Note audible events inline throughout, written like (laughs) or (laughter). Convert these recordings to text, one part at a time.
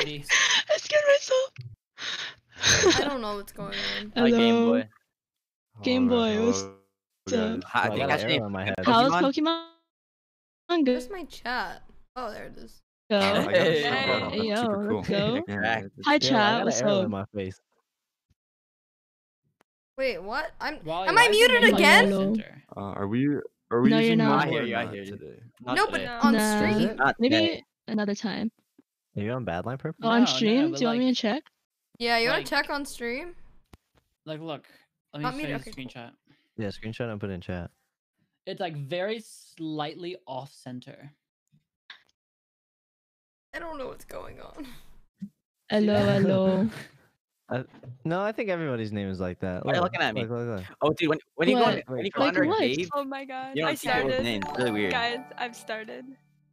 Katie. I scared myself. I don't know what's going on. (laughs) Hi, Game Hello. Boy. Game Boy, what's hello, up? guys. Hi, I Oh, think that's an me. arrow in my head. How's Pokemon? Pokemon? Where's my chat? Oh, there it is. Go. I Hey. Hey, yo, cool. let's go. Yeah, (laughs) Hi, it's- Hi, yeah, chat, what's up? my face. Wait, what? I'm. Wally, Am I muted again? Uh, are we? Are we No, you're using not. Mobile I hear you, I hear you. today? Not no, today. but on Nah. stream. Maybe another time. Are you on Badline Purple? No, on no, stream? but Do you want me to check? Yeah, you wanna check on stream? Like, look. Let me Not show me, you okay, screenshot. Yeah, screenshot and put it in chat. It's like very slightly off center. I don't know what's going on. Hello, (laughs) hello. No, I think everybody's name is like that. Why are you Look, looking at me? look, look, look. Oh, dude, when, when you go What? in- when you Like go under a what? cave, Oh my god. you I don't see people's started. names. It's really weird. Guys, I've started.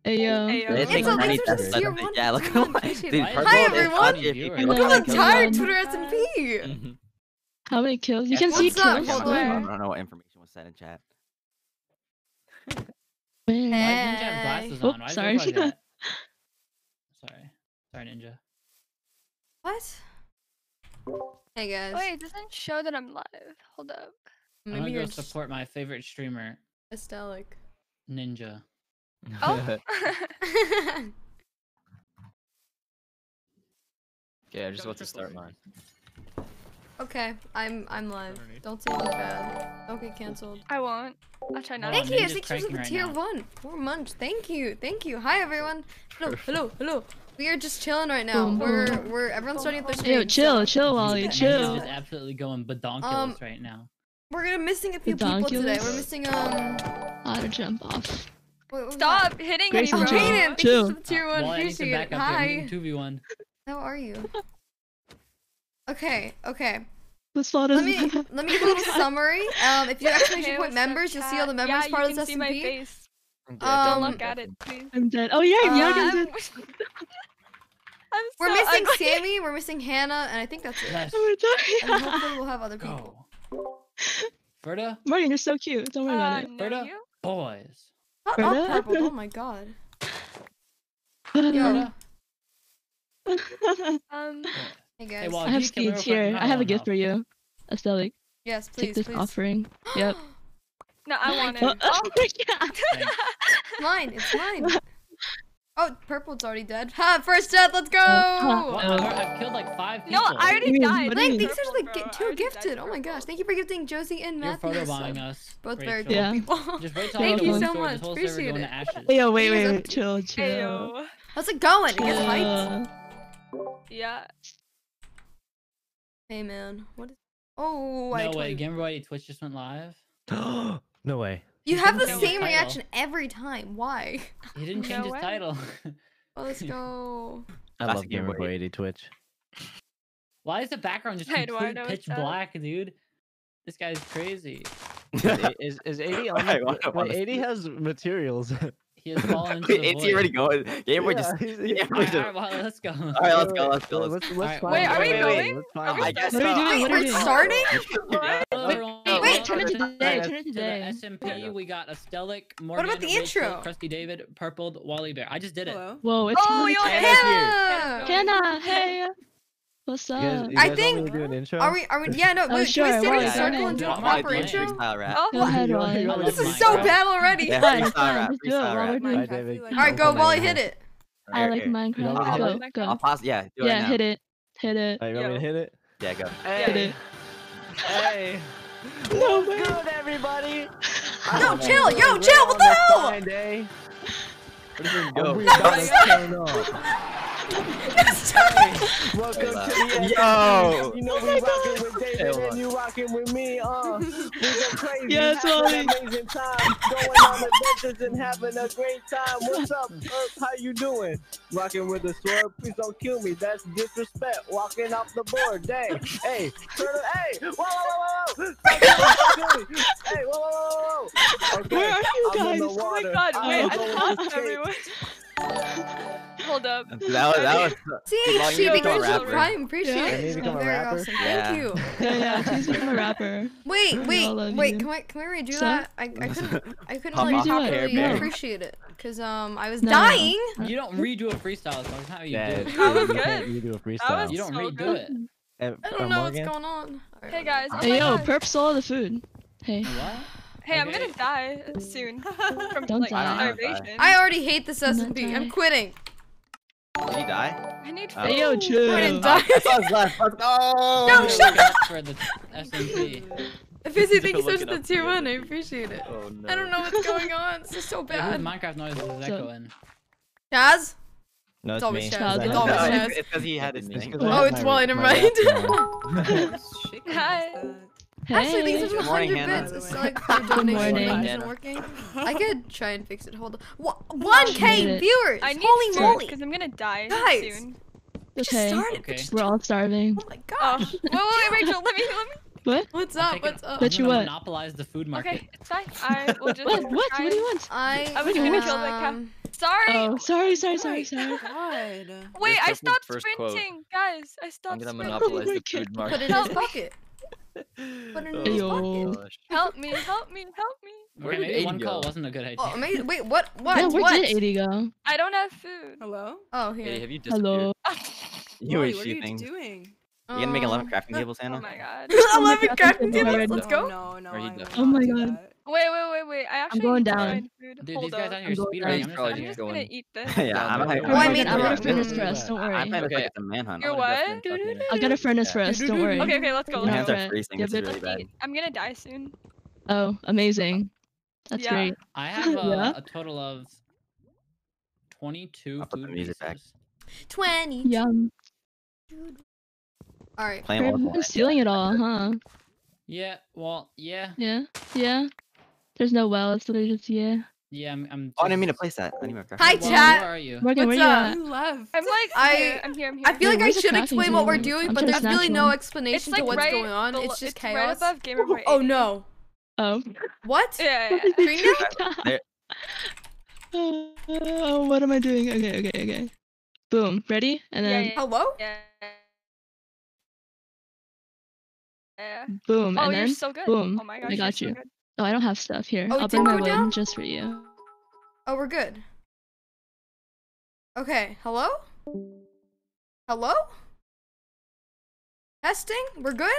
Hey, yo. Hey, yo. It's It's like a underneath laser that just stuff. tier one. Yeah, look Tier at appreciate Dude, it. Why is purple Hi, everyone. funny if you Look can- at the tired everyone. Twitter SMP. Mhm. How many kills? You can see What's kills. I don't know- on. I don't know what information was said in chat. Where? Why does Hey. glasses Oh, on? Why does it sorry. look like? (laughs) Sorry. Sorry, Ninja. What? Hey guys. Wait, it doesn't show that I'm live. Hold up. I'm Maybe gonna you're go support my favorite streamer, Astelic. Ninja. Oh. (laughs) (laughs) Yeah, I'm just about to start mine. okay, I'm I'm live. Don't say anything bad. Don't get canceled. I won't. I'll try not Hold Thank you. Ninja's Thank you for cranking the right tier now. one. Four months. Thank you. Thank you. Hi everyone. Hello. (laughs) Hello. Hello. We are just chilling right now. Boom, We're boom. we're everyone's starting at their Yo, chill, so chill, Wally, Ninja's chill. just absolutely going badonkulous Um, right now. We're gonna missing a few people today. We're missing um. How to jump off. Wait, what was Stop hitting me, Grayson, bro. chill. That? Jaden, thank Chill. you for the tier one. Wally, I need some Appreciate it. Hi. Two v one. How are you? Okay. Okay. Let's follow Let me (laughs) let me give a little (laughs) summary. Um, if you're exclamation Hey, point what's up, members, you'll see all the chat? members yeah, part you of can this see my SMP. face. Don't Um, look at it, please. I'm dead. Oh, yeah, Uh, yeah, I'm, I'm dead. (laughs) I'm We're missing ugly. Sammy. We're missing Hannah, and I think that's it. Let's we're And dying. hopefully we'll have other people. go. Ferda, Morgan, you're so cute. Don't worry Uh, about it. no, boys. Shut Berta? up, purple. Oh my god. Ferda. (laughs) Um, Hey Hey, guys. I have you come over speeds for- here. I have a gift for you. Astelic, yes, please. take this please. offering. Yep. (gasps) no, I want (laughs) Oh, it. oh my god. Thanks. Mine. It's mine. (laughs) Oh, purple's already dead. Ha! First death. Let's go. Well, I've, I've killed like five people. No, I already died. what do you Thank, mean? thanks for the Purple, gi- bro. I two gifted. Oh my gosh! Thank you for gifting Josie and Matthew. You're Matthew. photobombing (laughs) sub. us. Both Great very show. cool Yeah. people. Just wait till (laughs) Thank you so much. Appreciate it. to ashes. Yo, wait, wait, wait. Chill, chill. Ayo. How's it going? It gets hyped. Chill. Yeah. Hey man, what is? Oh, I No way, totally- Gamer Boy Twitch just went live. (gasps) no way. You He have the didn't change his same reaction every time. Why? He didn't change No his way. title. Oh, let's go. I Classic love Game Gamer Boy. Boy 80 Twitch. Why is the background just Hey, complete pitch what's up? black, dude? This guy's crazy. is is 80 on I the, wanna- wait, 80 see has materials. He has fallen into the It's void. already going. Game Boy Yeah, just. he's- Game Boy Alright, just. alright, well, let's go. Alright, let's go. Let's go. Let's, Let's let's, Alright, find wait, are we wait, going? Let's Are find we I guess What are so. doing? What are We're starting. What? Hello, Wait, everyone. wait, Welcome turn it to today, turn it to today. The SMP, we got Astelic, Morgan, about the Rachel, intro? Crusty David, Purpled, Wally Bear. I just did it. Whoa, it's Oh, really yo, cute. Hannah! Hannah! Hannah, hey. What's You up? guys, you I guys want think- me to do an intro? Are we? Are we? Yeah, no. (laughs) Oh, wait, sure, Can we stand in Wally, a circle and do a I I might proper intro? Oh, Go ahead, Wally. already- I love This is so bad already. Yeah, freestyle rap. let's do it Freestyle rap. doing Hi, it. David. All right, go, Wally, hit it. I like Minecraft. Go, go. I'll pause. Yeah, Yeah, hit it. Hit it. Hey, you want me to hit it? Yeah, go. Hit it. Hey. No way. good, everybody? Yo, chill, yo, chill, what the hell? Fine day. Let's Oh, go. we about to turn up. (laughs) Welcome to the Yo. You know we rocking with David and you rocking with me. Uh, we go crazy. Yes, an amazing time, going on adventures and having a great time. What's up, Earth? How you doing? Rocking with the sword. Please don't kill me. That's disrespect. Walking off the board. Dang. Hey, turn it. Hey, whoa, whoa, whoa, whoa. Don't kill me. Hey, whoa, whoa, whoa, whoa. Okay. Where are you guys? Oh my god, wait, I lost everyone. (laughs) Hold up. That was that was. See, Long she you become a rapper. Prime. Appreciate Yeah. it. Become a Very rapper? awesome. Yeah. Thank you. (laughs) Yeah, yeah. Please become a rapper. Wait, We wait, wait. you. Can we can we redo So? that? I, I couldn't I couldn't Pop like off properly Care Bear. appreciate it because um I was No, no. dying. You don't redo a freestyle, so that's not how you Yeah. do it. That was You can't good. redo a freestyle. was You don't so redo good. it. I uh, don't know Morgan? what's going on. Alright, Hey guys. let Oh Hey yo, God. perp stole the food. Hey. What? Hey, I'm gonna die soon (laughs) from Don't like die. starvation. I already hate this I'm SMP. I'm quitting. Did he die? I need Oh. food. Hey yo, chill. Morgan, (laughs) Oh, die. I saw left. Let's. No, shut gonna look for the SMP. Fizzy, Just thank you so look much for the tier one. I appreciate it. Oh no. I don't know what's going on. This is so (laughs) Hey, whose bad. Minecraft noise is echoing? Chaz? No, It's it's always me. Chaz. Chaz. It's Oh, always Chaz. it's because he had his It's thing. 'cause I Oh, it's my- Wally, never mind. Hi. Ashley, thanks Hey. for the (laughs) Good 100 bits. It's like for donation. morning. Isn't working? I could try and fix it. Hold on. 1k viewers! I need Holy food moly! because I'm gonna die Guys. soon. We just Okay. started. Okay. We just- We're all starving. Oh my Oh, gosh. wait, wait, wait, Rachel, let me, let me. What? What's up? What's up? I'm Bet you gonna what? monopolize the food market. Okay, it's fine. (laughs) I will just. What? What? try What do you want? I, I was gonna kill that cat. um, Sorry. Oh, sorry, sorry, sorry, sorry. God. Wait, I That's the stopped first quote. sprinting, guys. I stopped. I'm gonna sprinting. monopolize the Okay. food market. Put it in his pocket. Put it in his Yo. pocket. gosh. Help me, help me, help me. Where Okay, did maybe Aiden one call wasn't a good idea. Oh, amazing. Wait, what? (laughs) What? yeah, where what? did 80 go? I don't have food. Hello? Oh, Hey, here. have you disappeared? (laughs) Hello. You Wally, and what are you things. doing? You gonna make 11 Um, crafting tables, Hannah? Oh my god. (laughs) 11 crafting crafting tables. Let's Oh, go. no, no, Or he I does. will Oh my God. That. Wait, wait, wait, wait. I actually going need to down. find food. Dude, Hold these guys up. on your going speed down. run. I'm just probably I'm just going- gonna eat this. yeah, I'm Okay. Oh, I I'm I'm gonna the- furnace for us, don't I worry. might look like Okay. it's a manhunt. You're I'm gonna definitely what? (laughs) I'll get a furnace for us, don't (laughs) worry. Okay, okay, let's go. My My Let's hands go. are freezing. It's really bad. I'm gonna die soon. Oh, amazing. That's Yeah. great. I (laughs) have uh, Yeah. a total of 22 I'll food music back. pieces. 20. Yum. Alright. Playing You're stealing it all, huh? Yeah, well, yeah. Yeah. Yeah. There's no well, it's literally just yeah. Yeah, I'm. I'm Oh, I didn't mean to just- place that. I didn't Hi, Well, chat. Where are you? Morgan, What's where you up? at? You left. I'm like I- I'm here. I'm here. I feel Wait, like I should crafting explain what we're doing, I'm but there's really no explanation it's to like what's right going on. It's just right chaos. above Gamer Boy Oh 80. no. Oh. What? Yeah, yeah, yeah. (laughs) Oh, what am I doing? Okay, okay, okay. Boom. Ready? And then yeah. Hello? yeah. Yeah. boom. Oh, and you're then so good. boom. Oh my gosh, I you're got so you. good. Oh, I don't have stuff here. Oh, I'll bring my wood down? just for you. Oh, we're good. Okay. Hello? Hello? Testing? We're good?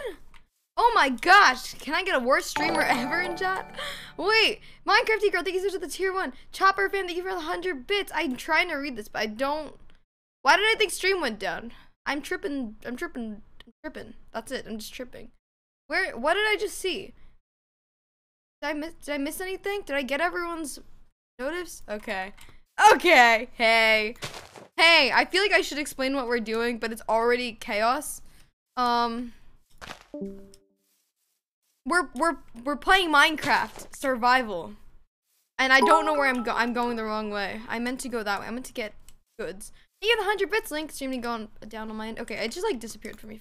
Oh my gosh! Can I get a worst streamer ever in chat? Wait, Minecrafty girl, thank you so much for the tier one. Chopper fan, thank you for the hundred bits. I'm trying to read this, but I don't. Why did I think stream went down? I'm tripping. I'm tripping. I'm tripping. That's it. I'm just tripping. Where? What did I just see? Did I miss? Did I miss anything? Did I get everyone's notice? Okay. Okay. Hey. Hey. I feel like I should explain what we're doing, but it's already chaos. Um. We're we're we're playing Minecraft survival, and I don't know where I'm go. I'm going the wrong way. I meant to go that way. I meant to get goods. You get the hundred bits link. Streaming going down on my end. Okay, it just like disappeared from me.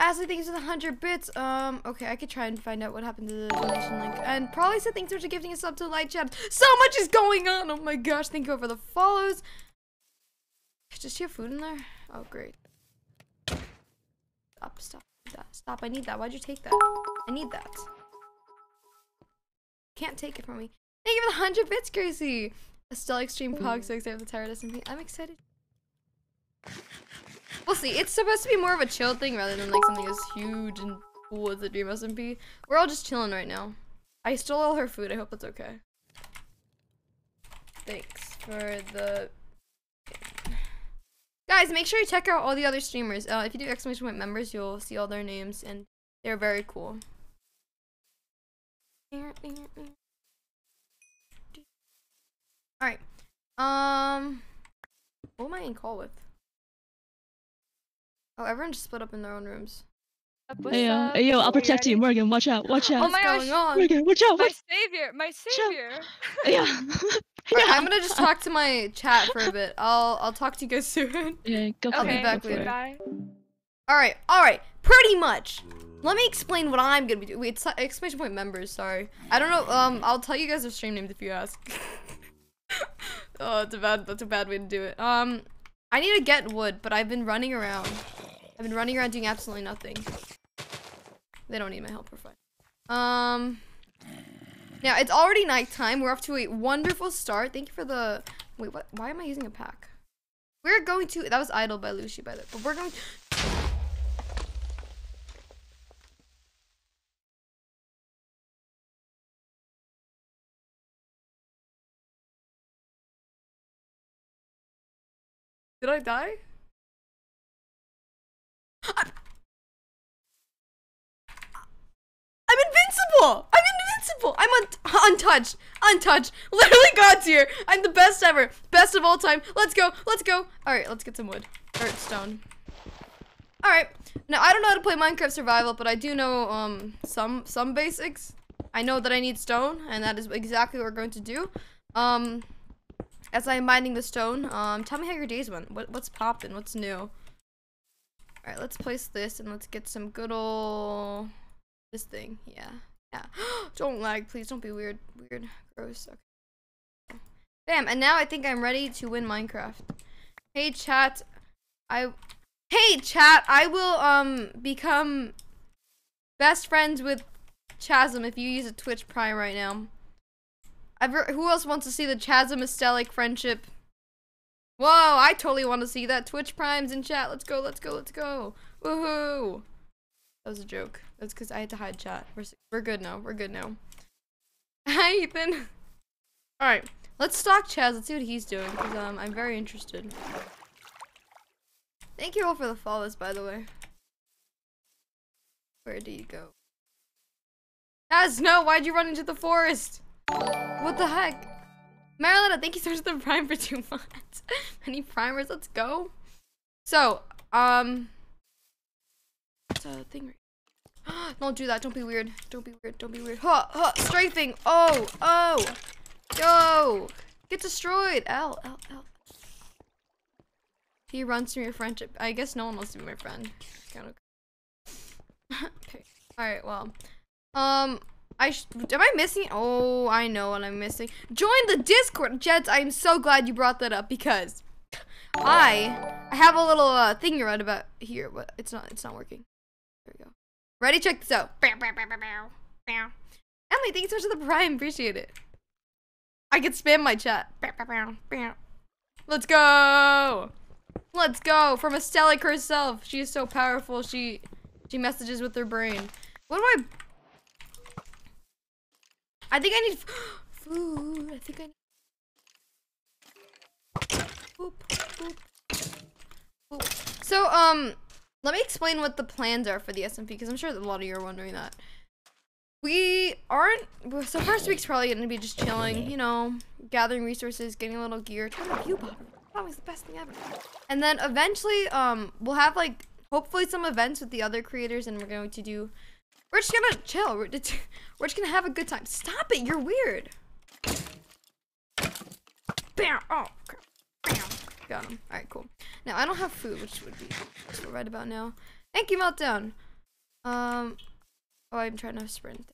Ashley, thanks for the hundred bits. Um, okay, I could try and find out what happened to the donation link, and probably said thanks for gifting us up to light chat. So much is going on. Oh my gosh! Thank you for the follows. Just your food in there? Oh great. Stop! Stop! That. Stop! I need that. Why'd you take that? I need that. Can't take it from me. Thank you for the hundred bits, Gracie. A still extreme pog, so excited for the Tired SMP. I'm excited. We'll see. It's supposed to be more of a chill thing rather than like something as huge and cool as the Dream SMP. We're all just chilling right now. I stole all her food. I hope that's okay. Thanks for the. Guys, make sure you check out all the other streamers. Uh, if you do exclamation point members, you'll see all their names, and they're very cool. All right. Um, what am I in call with? Oh, everyone just split up in their own rooms. What's Hey, uh, hey, yo, I'll protect you. Morgan. Watch out, watch (gasps) out. Oh my What's gosh. going on? Morgan, watch out. My Watch. savior, my (laughs) savior. (laughs) Yeah. (laughs) Alright, I'm gonna just talk to my chat for a bit. I'll I'll talk to you guys soon. Yeah, go for I'll be it. Okay, back go for later. Bye. All right, all right, pretty much. Let me explain what I'm gonna be doing. Wait, it's exclamation point members. Sorry, I don't know. Um, I'll tell you guys their stream names if you ask. Oh, it's a bad. That's a bad way to do it. Um, I need to get wood, but I've been running around. I've been running around doing absolutely nothing. They don't need my help. We're fine. Um. Now it's already nighttime. We're off to a wonderful start. Thank you for the. Wait, what? Why am I using a pack? We're going to. That was idle by Lucy, by the way. But we're going. Did I die? I'm, invincible! I'm invincible! I'm un- untouched. Untouched. (laughs) Literally God's here. I'm the best ever. Best of all time. Let's go. Let's go. Alright, let's get some wood. Or stone. Alright. Now, I don't know how to play Minecraft Survival, but I do know um some some basics. I know that I need stone, and that is exactly what we're going to do. Um, as I'm mining the stone, um, tell me how your days went. What, what's popping? What's new? Alright, let's place this and let's get some good ol' this thing. Yeah. Yeah. (gasps) don't lag, please. Don't be weird. Weird. Gross. Okay. Bam. And now I think I'm ready to win Minecraft. Hey, chat. I... Hey, chat. I will, um, become best friends with Chasm if you use a Twitch Prime right now. Who else wants to see the Chasm Astelic friendship? Whoa, I totally want to see that. Twitch Primes in chat. Let's go, let's go, let's go. Woohoo. That was a joke. That's because I had to hide chat. We're, we're good now. We're good now. (laughs) Hi, Ethan. Alright, let's stalk Chaz. Let's see what he's doing. Because um, I'm very interested. Thank you all for the follows, by the way. Where do you go? Chaz, no! Why'd you run into the forest? What the heck? Marilyn, thank you so much for the prime for two (laughs) months. Any primers? Let's go. So, um, it's a thing. Right (gasps) Don't do that. Don't be weird. Don't be weird. Don't be weird. Huh, huh, strafing. Oh, oh. Yo. Get destroyed. L, L, L. He runs from your friendship. I guess no one wants to be my friend. Kind of. (laughs) okay. All right. Well, um, I am I missing? Oh, I know what I'm missing. Join the Discord, Jets. I am so glad you brought that up because I I have a little uh, thing you read about here, but it's not it's not working. There we go. Ready? Check this out. Emily, thank you so much for the prime. Appreciate it. I can spam my chat. Let's go. Let's go. From Astelic herself. She is so powerful. She she messages with her brain. What do I I think I need (gasps) food. I think I need. Boop, boop, boop. So, um, let me explain what the plans are for the SMP because I'm sure a lot of you are wondering that. We aren't. So first week's probably gonna be just chilling, you know, gathering resources, getting a little gear. Trying to view was the best thing ever. And then eventually, um, we'll have like hopefully some events with the other creators, and we're going to do we're just gonna chill. We're just, (laughs) we're just gonna have a good time. Stop it! You're weird. Bam! Oh, crap. Bam! Got him. All right, cool. Now I don't have food, which would be right about now. Thank you, meltdown. Um. Oh, I'm trying to sprint.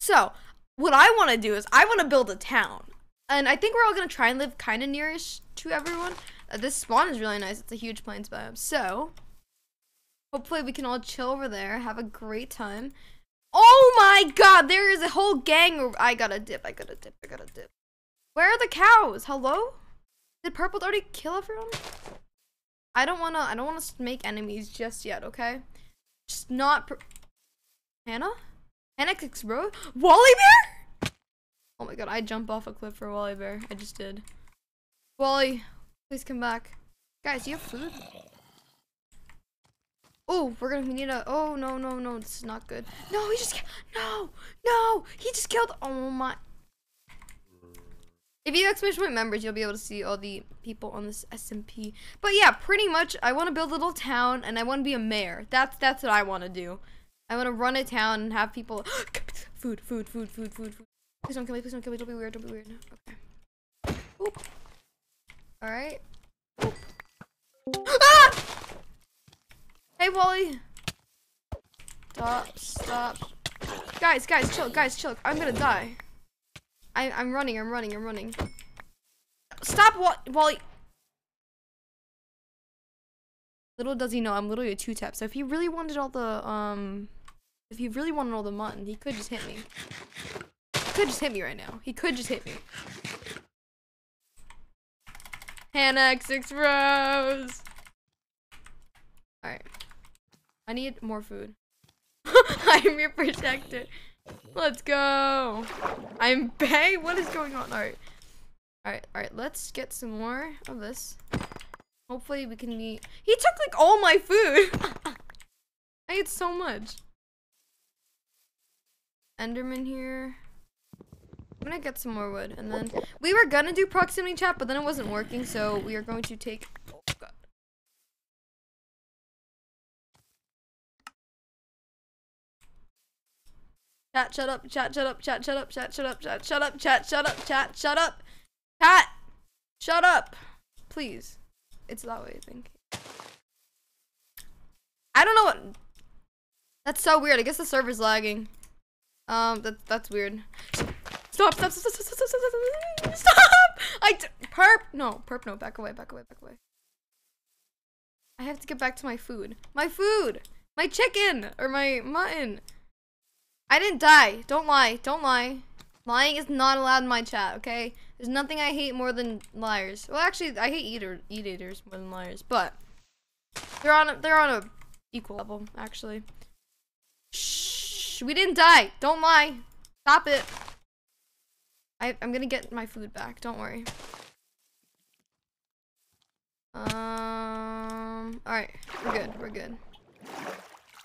So, what I want to do is I want to build a town, and I think we're all gonna try and live kind of nearish to everyone. Uh, this spawn is really nice. It's a huge plains biome. So, Hopefully we can all chill over there, have a great time. Oh my god, there is a whole gang I gotta dip, I gotta dip, I gotta dip. Where are the cows? Hello? Did Purple already kill everyone? I don't wanna, I don't wanna make enemies just yet, okay? Just not Hannah? Hannah kicks bro? Wally Bear? Oh my god, I jump off a cliff for Wally Bear. I just did. Wally, please come back. Guys, you have food? Oh, we're gonna need a. Oh no no no, this is not good. No, he just no no he just killed. Oh my. If you exclamation point members, you'll be able to see all the people on this SMP. But yeah, pretty much, I want to build a little town and I want to be a mayor. That's that's what I want to do. I want to run a town and have people. (gasps) food, food, food, food, food, food. Please don't kill me. Please don't kill me. Don't be weird. Don't be weird. Okay. Oop. All right. Oop. Ah! Hey, Wally. Stop, stop. Guys, guys, chill, guys, chill. I'm gonna die. I, I'm running, I'm running, I'm running. stop while. He... Little does he know, I'm literally a two tap. So if he really wanted all the um, if he really wanted all the mutton, he could just hit me. He could just hit me right now. He could just hit me. Hannah six rows. All right. I need more food. (laughs) I'm your protector. Let's go. I'm Bay. What is going on? All right. All right. All right. Let's get some more of this. Hopefully we can eat. He took like all my food. (laughs) I ate so much. Enderman here. I'm gonna get some more wood, and then we were gonna do proximity chat, but then it wasn't working, so we are going to take. Oh god. Chat, shut up, chat, shut up, chat, shut up, chat, shut up, chat, shut up, chat, shut up, chat, shut up, chat, shut up, please. It's that way, I think. I don't know what. That's so weird. I guess the server's lagging. Um, that that's weird. Stop! Stop! Stop! Stop! Stop! Stop! Stop! Stop! I d- perp. No, perp. No, back away. Back away. Back away. I have to get back to my food. My food. My chicken or my mutton. I didn't die. Don't lie. Don't lie. Lying is not allowed in my chat. Okay. There's nothing I hate more than liars. Well, actually, I hate eater eat eaters more than liars, but they're on a, they're on a equal level actually. Shh. We didn't die. Don't lie. Stop it. I, I'm gonna get my food back. Don't worry. Um. All right. We're good. We're good.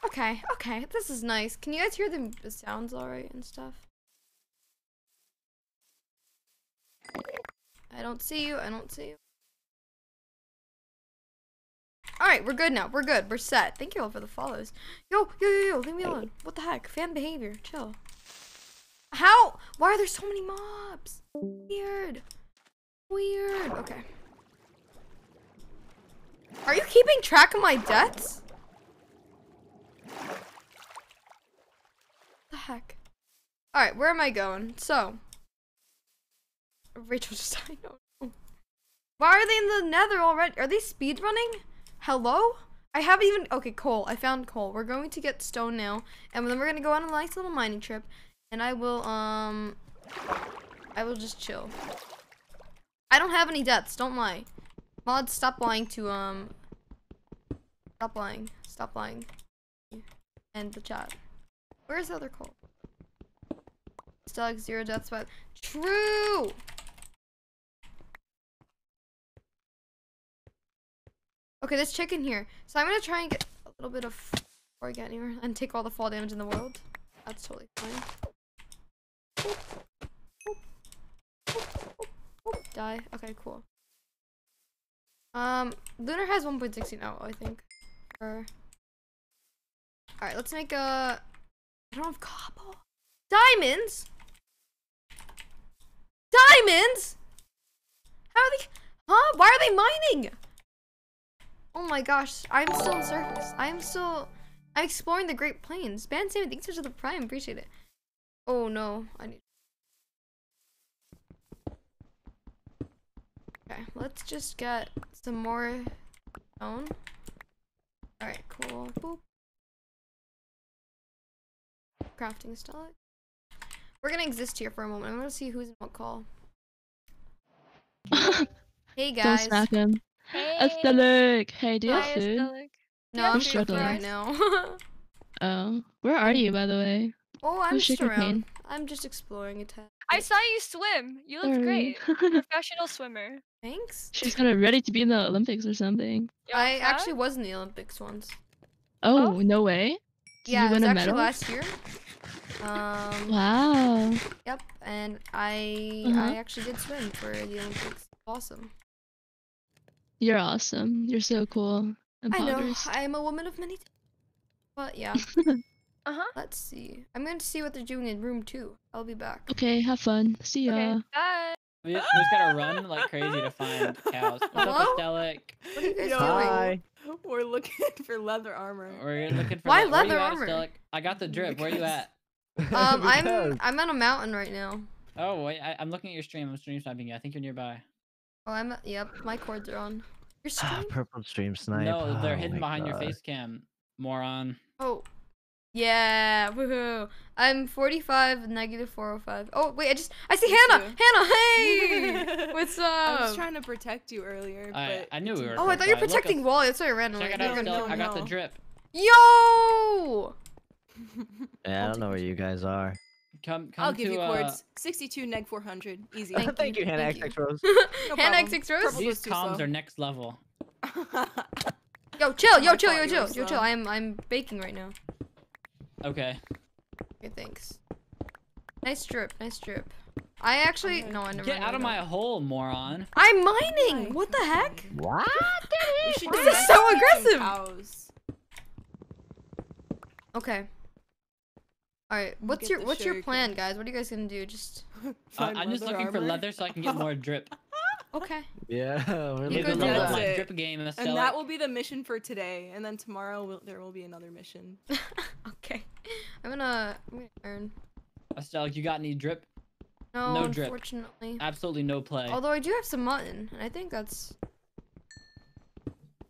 Okay. Okay. This is nice. Can you guys hear the, sounds all right and stuff? I don't see you. I don't see you. All right, we're good now. We're good. We're set. Thank you all for the follows. Yo, yo, yo, yo, leave me alone. What the heck? Fan behavior. Chill. How? Why are there so many mobs? Weird. Weird. Okay. Are you keeping track of my deaths? The heck? Alright, where am I going? So. Rachel (laughs) just know. Why are they in the nether already? Are they speed running? Hello? I haven't even okay, coal. I found coal. We're going to get stone now. And then we're gonna go on a nice little mining trip. And I will um I will just chill. I don't have any deaths, don't lie. Mods, stop lying to um Stop lying. Stop lying. End the chat. Where's the other coal? Still like zero deaths, but true. Okay, there's chicken here. So I'm gonna try and get a little bit of before I get anywhere and take all the fall damage in the world. That's totally fine. Die. Okay, cool. Um, Lunar has 1.60 now, I think. Or... Alright, let's make a... I don't have cobble. Diamonds? Diamonds? How are they... Huh? Why are they mining? Oh my gosh, I'm still on surface. I'm still... I'm exploring the Great Plains. Ban Sammy, thanks for the prime. Appreciate it. Oh no, I need... Okay, let's just get some more stone. Alright, cool. Boop. Crafting style. We're gonna exist here for a moment. I'm gonna see who's in what call. (laughs) Hey guys. Don't guys. smack him. Hey. Aesthetic. Hey, do you have food? Aesthetic. No, I'm I'm struggling right now. (laughs) Oh, where are you, by the way? oh, I'm Who's just sugar around. cane? I'm just exploring a tad. I saw you swim. You look great. (laughs) Professional swimmer. Thanks. She's kind of ready to be in the Olympics or something. You I actually was in the Olympics once. Oh, Oh. no way. Did yeah, you it was a actually medal? last year. Um, Wow. yep, and I Uh-huh. I actually did swim for the Olympics. Awesome. You're awesome. You're so cool. And I know. I am a woman of many. T- but yeah, (laughs) Uh-huh. let's see. I'm going to see what they're doing in room two. I'll be back. Okay, have fun. See ya. Okay. Bye. We just, we just gotta run like crazy to find (laughs) cows. What's Hello? up, Astelic? What are you guys Yo. doing? Hi. We're looking (laughs) for leather armor. We're looking for Why le- where you leather at, armor? Astelic? I got the drip. Where are you at? (laughs) Um, I'm I'm on a mountain right now. Oh wait, I, I'm looking at your stream. I'm stream sniping you. I think you're nearby. Oh, I'm. Yep, my cords are on. Your Ah, stream? purple stream snipe. No, they're Oh hidden my behind your face cam, moron. Oh. Yeah, woohoo. I'm 45, negative 405. Oh, wait, I just. I see Me Hannah! too. Hannah, hey! (laughs) What's up? I was trying to protect you earlier, I, but I knew we were. oh, I thought you were protecting Wally. That's why I ran away. Check it out, no, no, I got the drip. Yo! Yeah, I don't know where you guys are. Come, come I'll give to, you uh, cords. 62 neg 400. Easy. (laughs) Thank Thank you, you, Hannah thank you. XX Rose. (laughs) No (laughs) Hannah problem. XX Rose? Purple These comms slow. are next level. Yo, chill, yo, chill, yo, chill, yo, chill. I'm, I'm baking right now. Okay. Okay, thanks. Nice drip, nice drip. I actually, Okay. no, I never. Get out of my hole, moron. I'm mining. Why? What the heck? What? We This is so aggressive. Okay. All right. What's Get your What's your plan, cane. guys? What are you guys gonna do? Just (laughs) Uh, I'm just leather looking for leather so I can get more drip. (laughs) okay. Yeah, (laughs) we're You go looking do level at up that. my it. drip game. And Stella. that will be the mission for today. And then tomorrow will, there will be another mission. okay. I'm gonna. I'm gonna earn. Estelle, you got any drip? No, No drip. unfortunately. Absolutely no play. Although I do have some mutton, and I think that's.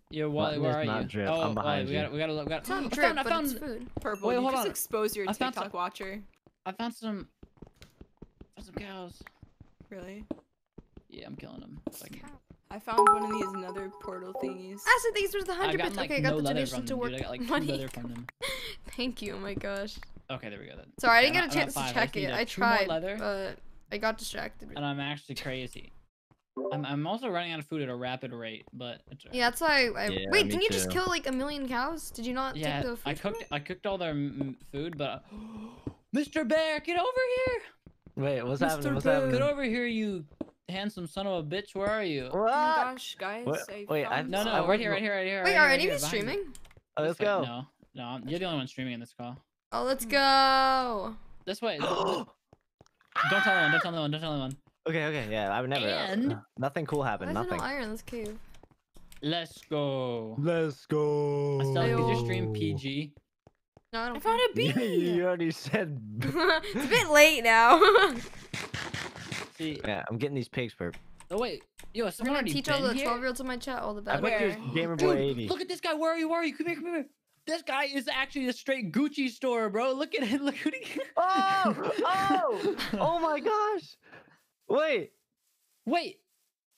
Yo, Wally, Mutton where is are not you? drip. Oh, I'm Wally, behind we you. gotta, we gotta. We gotta, It's not I drip, found, I found, it's food. Purple, Wait, you hold just on. expose your I found TikTok some- watcher. I found some, found some cows. Really? Yeah, I'm killing them. If I. I found one of these nether portal thingies. Ah, I said these were the I hundred bits. like okay, I no got the leather donation to work dude. I got like money. leather (laughs) from them. Thank you. Oh my gosh. Okay, there we go then. Sorry, I didn't I'm get a at- I'm at chance to five. I check it. I tried, but I got distracted. And I'm actually crazy. I'm, I'm also running out of food at a rapid rate, but it's alright. Yeah, that's why. I, Yeah, wait, me didn't you just kill like a million cows? Did you not Yeah, take the food? I from cooked. it? I cooked all their food, but (gasps) Mr. Bear, get over here! Wait, what's Mr. happening? What's Bear, happening? Get over here, you handsome son of a bitch! Where are you? Oh my gosh, guys. What? I Wait, I- found No, no, right here, right here, right here. Wait, right are any of you streaming? Oh, let's go. No, no, you're the only one streaming in this call. Oh, let's Hmm. go. This way. (gasps) don't tell anyone. Don't tell anyone. Don't tell anyone. Okay, okay, yeah, I would never. Uh, and- (laughs) nothing cool Why happened. is there Nothing. no iron in this cave? Let's go. Let's go. Estelle, is your stream Ayo. PG? No, I I don't. found a you, bee. (laughs) you already said. (laughs) it's a bit late now. See. yeah, I'm getting these pigs perp. Oh wait. Yo, has I'm someone gonna already teach all been the here? 12 year olds in my chat all the I better. bet you Where? Gamer Boy Dude, 80. look at this guy. Where are you? Where are you? Come here. Come here. This guy is actually a straight Gucci store, bro. Look at him. Look what he. Oh! Oh! Oh my gosh! Wait. Wait,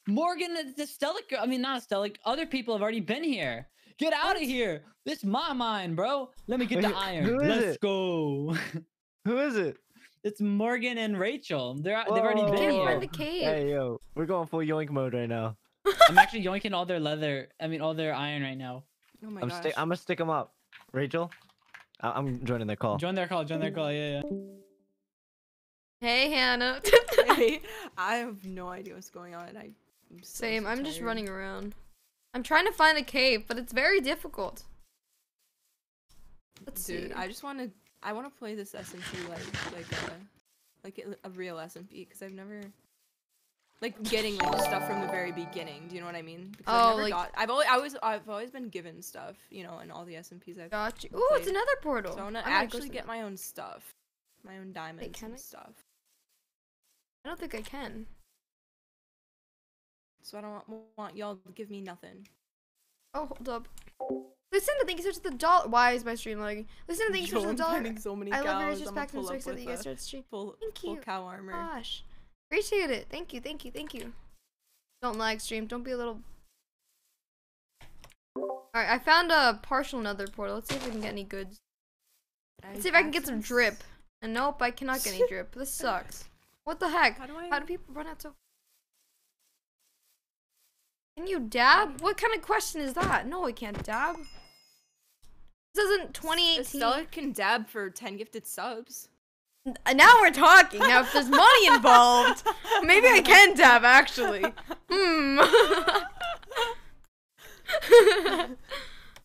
Morgan, and the Stella. I mean, not Stella. Other people have already been here. Get out of here. This my mine, bro. Let me get the iron. who is Let's it? go. (laughs) Who is it? it's Morgan and Rachel. They're they've already Whoa. been Can't Whoa. find here. the cave. Hey yo, we're going full yoink mode right now. I'm actually yoinking all their leather. I mean, all their iron right now. Oh my I'm gosh. I'm gonna stick them up. Rachel, I- I'm joining the call. Join their call. Join their call. Yeah, yeah. Hey, Hannah. (laughs) (laughs) (laughs) I have no idea what's going on. I, I'm so, Same. so I'm just running around. I'm trying to find a cave, but it's very difficult. Let's Dude, see. I just want to. I want to play this SMP like like a like a, real SMP because I've never like getting like stuff from the very beginning. Do you know what I mean? Because Oh, I've never like- got. I've always I was I've always been given stuff, you know, and all the SMPs I've. Got you. Ooh, it's another portal. So I want to I'm go actually get my own stuff, my own diamonds can and I? stuff. I don't think I can. So I don't want, want y'all to give me nothing. Oh, hold up. Listen to thank you so much for the dollar. Why is my stream lagging? Listen to thank you so much for the I'm dollar. so many I love your respect and so excited that you guys started stream. Full, Thank full you. cow armor. Gosh. Appreciate it. Thank you, thank you, thank you. Don't lag stream. Don't be a little. Alright, I found a partial nether portal. Let's see if we can get any goods. Let's see if I can get some drip. And nope, I cannot get any (laughs) drip. This sucks. What the heck? How do I? How do people run out so Can you dab? What kind of question is that? No, I can't dab. This isn't 2018. Estella can dab for 10 gifted subs. Uh, Now we're talking. Now, if there's money involved, maybe I can dab actually. Hmm. (laughs)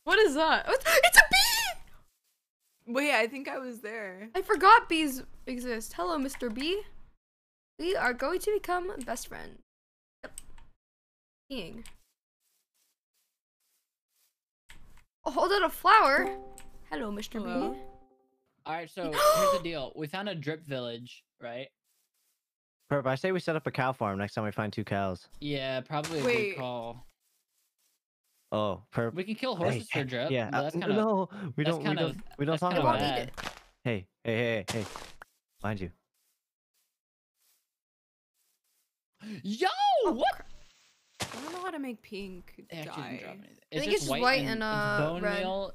what is that? It's, it's a bee! Wait, I think I was there. I forgot bees exist. Hello, Mr. Bee. We are going to become best friends. Yep. Being. Oh, hold out a flower. Hello, Mr. Hello. Bee. All right. So (gasps) here's the deal. We found a drip village, right? Perp, I say we set up a cow farm next time we find two cows. Yeah, probably a Wait. good call. Oh, perp. We can kill hey, horses for hey, drip. Yeah, uh, that's kind of no, we don't. We don't. We don't that's talk kinda about won't it. eat bad. it. Hey, hey, hey, hey, hey. Mind you. Yo, Oh, what? I don't know how to make pink It actually drop dye. anything. think it's just white and, uh, bone red. meal.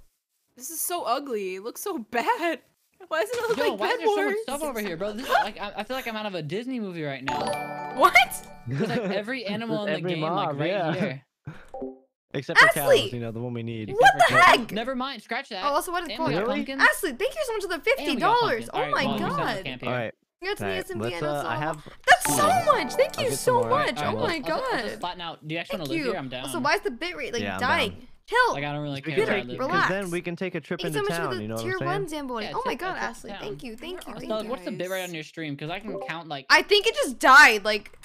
This is so ugly. It looks so bad. (laughs) Why doesn't it look Yo, like why is there so much stuff over here, bro? This is like I, I feel like I'm out of a Disney movie right now. What? (laughs) There's like every (laughs) animal in the game, mob, like right yeah. here. Except for Ashley! cows, you know, the one we need. What the Except heck? Never mind, scratch that. Oh, also, what is And we got Really? pumpkins. Ashley, thank you so much for the $50. Oh Alright, my well, we set up god. camp All here. right, Congrats on alright, the SMP let's, and uh, I have. That's so seeds. much. Thank I'll you so more. much. Alright, Oh well, my let's- let's just god. flatten out. Do you actually Thank want to live you. here? I'm down. Also, why is the bit rate like Yeah, dying? down. Chill. like I don't really We care can take, live. relax. because then we can take a trip Thank you into so much town. for You know the what tier I'm saying? one Zamboni. Yeah, oh my god, Ashley. down. Thank you. Thank you. Thank you what's the bit rate on your stream? Because I can count like I think it just died. Like,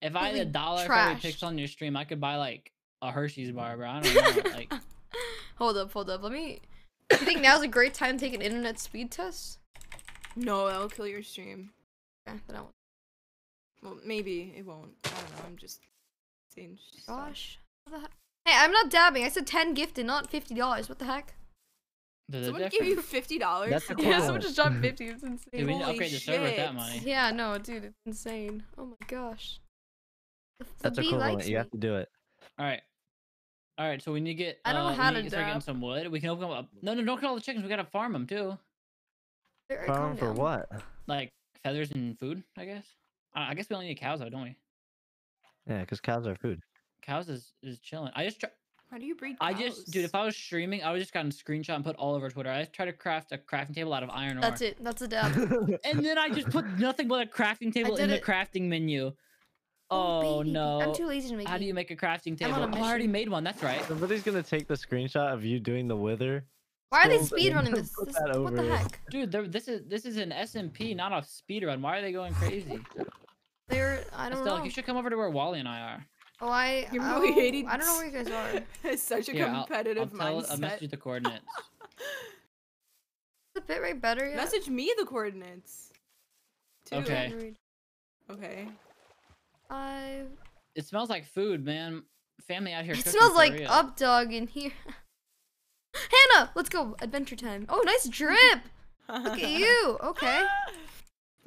if I had a dollar for every pixel on your stream, I could buy like a Hershey's bar, bro. I don't know. Like, (laughs) hold up, hold up. Let me. You think now's a great time to take an internet speed test? No, that'll kill your stream. Yeah, then I won't. Well, maybe it won't. I don't know. I'm just saying. stuff. Gosh. What the heck? Hey, I'm not dabbing. I said 10 gifted, not $50. What the heck? there's a Someone give you (laughs) fifty dollars. Yeah, equivalent. someone just dropped 50. It's insane. Dude, we Holy upgrade the server with that shit. money. Yeah, no, dude, it's insane. Oh my gosh. The, the That's bee equivalent. likes You have to do it. All right. All right, so we need to get. I don't know uh, we how to to start getting some wood. We can open up. No, no, don't kill all the chickens. We gotta farm them too. Alright, Farm calm for down. what? Like feathers and food, I guess. Uh, I guess we only need cows though, don't we? Yeah, because cows are food. Cows is is chilling. I just try. How do you breed? Cows? I just, dude, if I was streaming, I would just gotten a screenshot and put all over Twitter. I try to craft a crafting table out of iron ore. That's it. That's a (laughs) dab. And then I just put nothing but a crafting table in did the crafting menu. Oh, baby. no. I'm too lazy to make How do you make a crafting table? on a Oh, I already made one. That's right. Somebody's gonna take the screenshot of you doing the wither. Why are they scrolls speed running (laughs) this? this what the over heck? Dude, this is this is an SMP, not a speed run. Why are they going crazy? They're I don't Estelle, know. you should come over to where Wally and I are. Oh, I (laughs) You're oh, really hating. I don't know where you guys are. (laughs) it's such a Here, I'll- I'll, competitive tell, I'll message you the coordinates. Is the bit rate better yet? Message me the coordinates. Too. Okay. Okay. Five. It smells like food, man. Family out here. It smells like up dog in here. Hannah, let's go adventure time. Oh, nice drip. Look at you. Okay.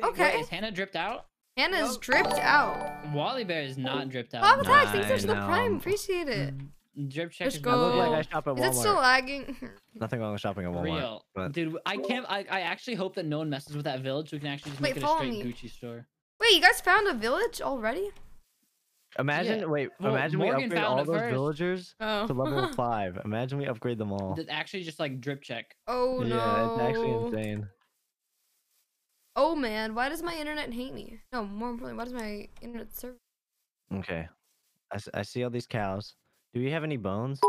Okay. Wait, is Hannah dripped out? Hannah's Nope. dripped out. Wally Bear is not dripped out. Papa Tax, thanks so much I for the prime. Appreciate it. Mm, Drip check Let's is I look go. like. I shop at Is it still Walmart. lagging? (laughs) Nothing wrong with shopping at Walmart. real. but- Dude, I can't. I, I actually hope that no one messes with that village. So we can actually just Wait, make it a straight me. Gucci store. Wait, you guys found a village already? Imagine, Yeah. wait, Well, imagine Morgan we upgrade all those first. villagers Oh. to level (laughs) five. Imagine we upgrade them all. That's actually just like drip check. oh no. yeah, it's actually insane. Oh man, why does my internet hate me? No, more importantly, why does my internet serve? Okay, I see all these cows. Do we have any bones?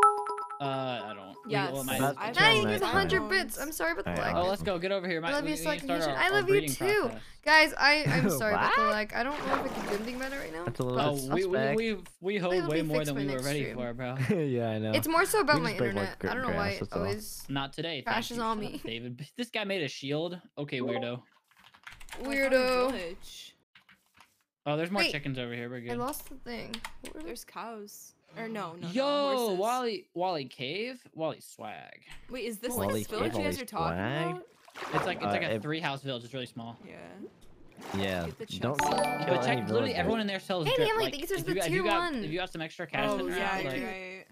Uh, I don't. we- Yes. well, my- I've Until Nine gives nighttime. 100 bits. I'm sorry about the lag. Oh, let's go. Get over here. My, I love you we so need to our, I love you too. process. Guys, I I'm (laughs) sorry about the lag. I don't know if I can do anything about it right now. That's a little Oh, bit we, we, we, we hope let way more than we were ready stream. for, bro. (laughs) yeah, I know. It's more so about my just break more internet. I don't know why it always Not today. thank Crashes on me. David. This guy made a shield. Okay, weirdo. I found a weirdo. Oh, there's more chickens over here. We're good. I lost the thing. What were they? There's cows. Or no, no, no. Yo, horses. Wally, Wally Cave, Wally Swag. Wait, is this Wally like this village Cave, you guys Wally are talking Swag? about? It's like it's Uh, like a if- three house village. It's really small. Yeah. yeah. Get the Don't chest. kill But check, literally villagers. everyone in there sells Hey, drip. Emily, like, thanks for if the you, got, if tier got one. if you got some extra cash Oh sitting yeah, around, like, right.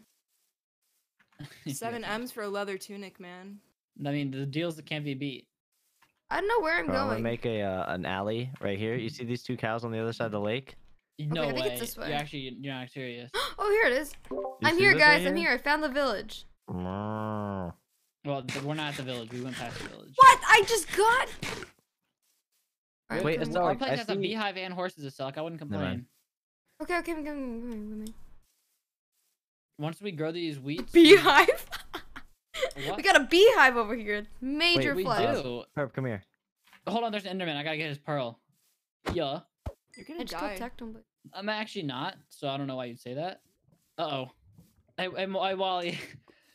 Seven (laughs) M's for a leather tunic, man. I mean, the deals that can't be beat. I don't know where I'm Bro, I'm gonna going. make a uh, an alley right here. You see these two cows on the other side of the lake? No I think way. it's this way. You're actually you're not serious. (gasps) oh, here it is. You I'm here, this right guys. I'm here. I found the village. Mm. Well, we're not at the village. We went past the village. What? I just got. Alright, Wait, come- it's Well, not our place I has a beehive and horses to sell. Like, I wouldn't complain. Okay, okay, I'm coming. I'm coming, Once we grow these wheat, Beehive. (laughs) We got a beehive over here. Major we flex. do. Perp, come here. Hold on, there's an Enderman. I gotta get his pearl. Yeah, You're gonna just killed die. Tecton, but I'm actually not, so I don't know why you'd say that. Uh oh. Hey, hey, Mo- hey, Wally.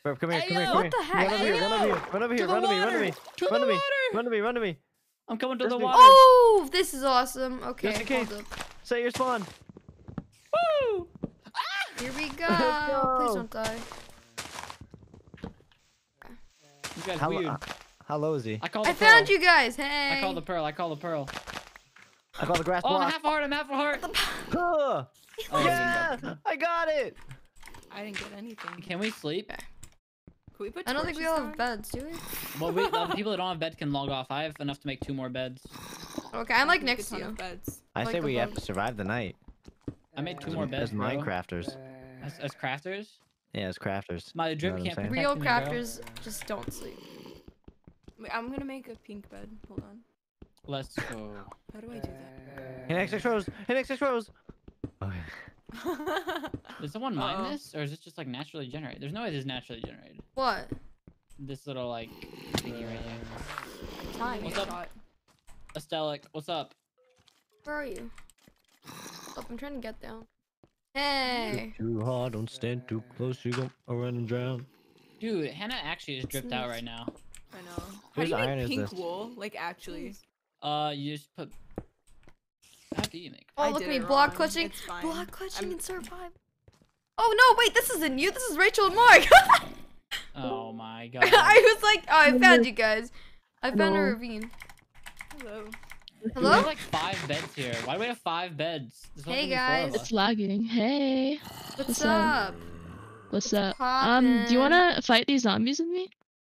Perp, (laughs) come here, Hey, come here, yo, come what here. the heck? Run over here, run over here, run over To here, run to me, run to water! me, To run the to me, run to me, run to me. I'm coming to Just the in- water. Oh, this is awesome. Okay, Just in case. up. Set your spawn. Woo! Here we go. go. Please don't die. You guys How, weird. uh, how low is he? I called the I found you guys. Hey. I called the pearl. I called the pearl. I got the grass Oh, I'm half a heart. I'm half a heart. Oh, yeah, I got it. I didn't get anything. Can we sleep? Can we put I don't think we all have beds, do we? Well, we, the (laughs) people that don't have beds can log off. I have enough to make two more beds. Okay, I'm like next to ton you. of beds. I Like say the we have to survive the night. I made two As, more beds, As Minecrafters. As, as crafters. Yeah, as crafters. My You know drip what I'm can't saying? protect Real me, crafters just don't sleep. Wait, I'm gonna make a pink bed. Hold on. Let's go. (laughs) How do I do that? Hit next six rows. Hit next six rows. Okay. (laughs) Did someone mine Uh-oh. this, or is it just like naturally generated? There's no way this is naturally generated. What? This little like thingy right here. Time. What's up? shot. Astelic, what's up? Where are you? Oh, I'm trying to get down. Hey. Too hard, don't stand too close, you gon' run and drown. Dude, Hannah actually is dripped out right now. I know. How Whose do you iron make is pink this? wool? Like actually. Uh, you just put. How do you make? Oh, I look at me it block clutching. It's fine. Block clutching I'm- and survive. Oh no, wait, this isn't you. This is Rachel and Mark. (laughs) Oh my (laughs) god. I was like, oh, I found you guys. I found a ravine. Hello. We Hello? have like five beds here. Why do we have five beds? There's Hey, supposed to be four of guys. It's lagging. Hey, What's What's up? up? what's up? Um, do you wanna fight these zombies with me?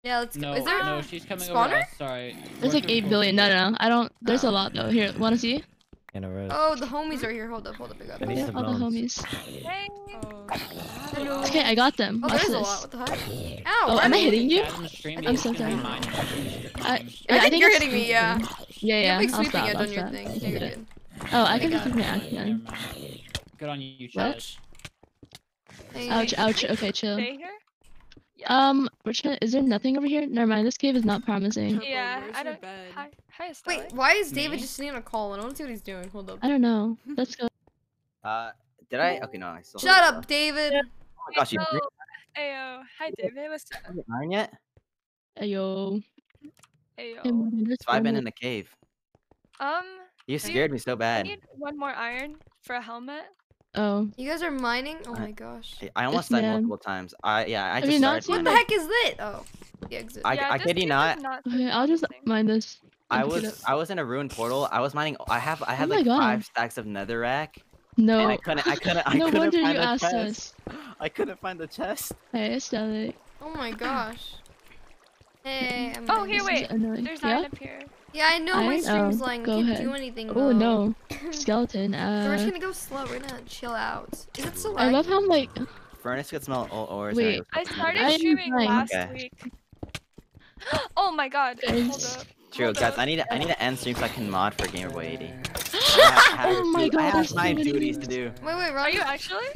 Yeah, let's go. No, Is there? no, she's coming over spawner? us. Sorry. There's like eight billion. No, no, no. I don't. There's a lot though. Here, wanna see? In a row. Oh, the homies are here. Hold up, hold up. I got I them. Yeah, all the homies. Hey. Oh. (laughs) Hello. Okay, I got them. Oh, Watch there's a lot. What the heck? Ow! Oh, why am I hitting you? Chasm I'm so gonna be sorry. mine. I, I think you're hitting me, yeah. sleeping. Yeah, yeah. You have like I'll sleeping stop, edge I'll on your stop. thing. I Yeah, you're good. Oh, I I can got keep my action. Good on you, What? Chad. Ouch, ouch. Okay, chill. Stay here? Um, which is there nothing over here? Never mind. This cave is not (laughs) promising. Purple, Yeah, where's I don't- bed? Hi, hi, Estella. Wait, why is David Me? just sitting on a call? I want to see what he's doing. Hold up. I don't know. (laughs) Let's go. Uh, did I? Okay, no, I still. Shut up, David. Oh my gosh, you Ayo, didn't ayo. Hi, David. What's up? iron yet? Ayo. Ayo. So I've been in the cave. Um, You Do you- scared me so bad. I need one more iron for a helmet. Oh, You guys are mining? Oh my gosh. I- I almost Yes, died ma'am. multiple times. I yeah, I Have just you not started. What the heck is lit? Oh, the exit. I- yeah, I kid you not. is not (laughs) okay. I'll just mine this. I and pick it was. I was in a ruined portal. I was mining. I have I oh had Oh like God. five stacks of netherrack. No. And I couldn't. I couldn't. I no couldn't wonder find you the asked chest. us. I couldn't find the chest. (laughs) Hey, Estelle. Oh my gosh. (clears throat) Hey, I'm Oh, here, wait. annoying. There's yeah? iron up here. Yeah, I know my Iron? stream's Oh, lying. go Can't ahead. do anything. Oh no, (coughs) skeleton. So we're just Uh, gonna go slow. We're gonna chill out. Is it so I love how like. Furnace could smell all ores. Wait, I started I am streaming fine. last Okay. week. (gasps) oh my god. Hold up. True, hold guys. up. I need to, I need to end stream so I can mod for Gamer Boy 80. (gasps) I have, I have Oh my god! I have there's so my duties to do. Wait, wait, Are you actually?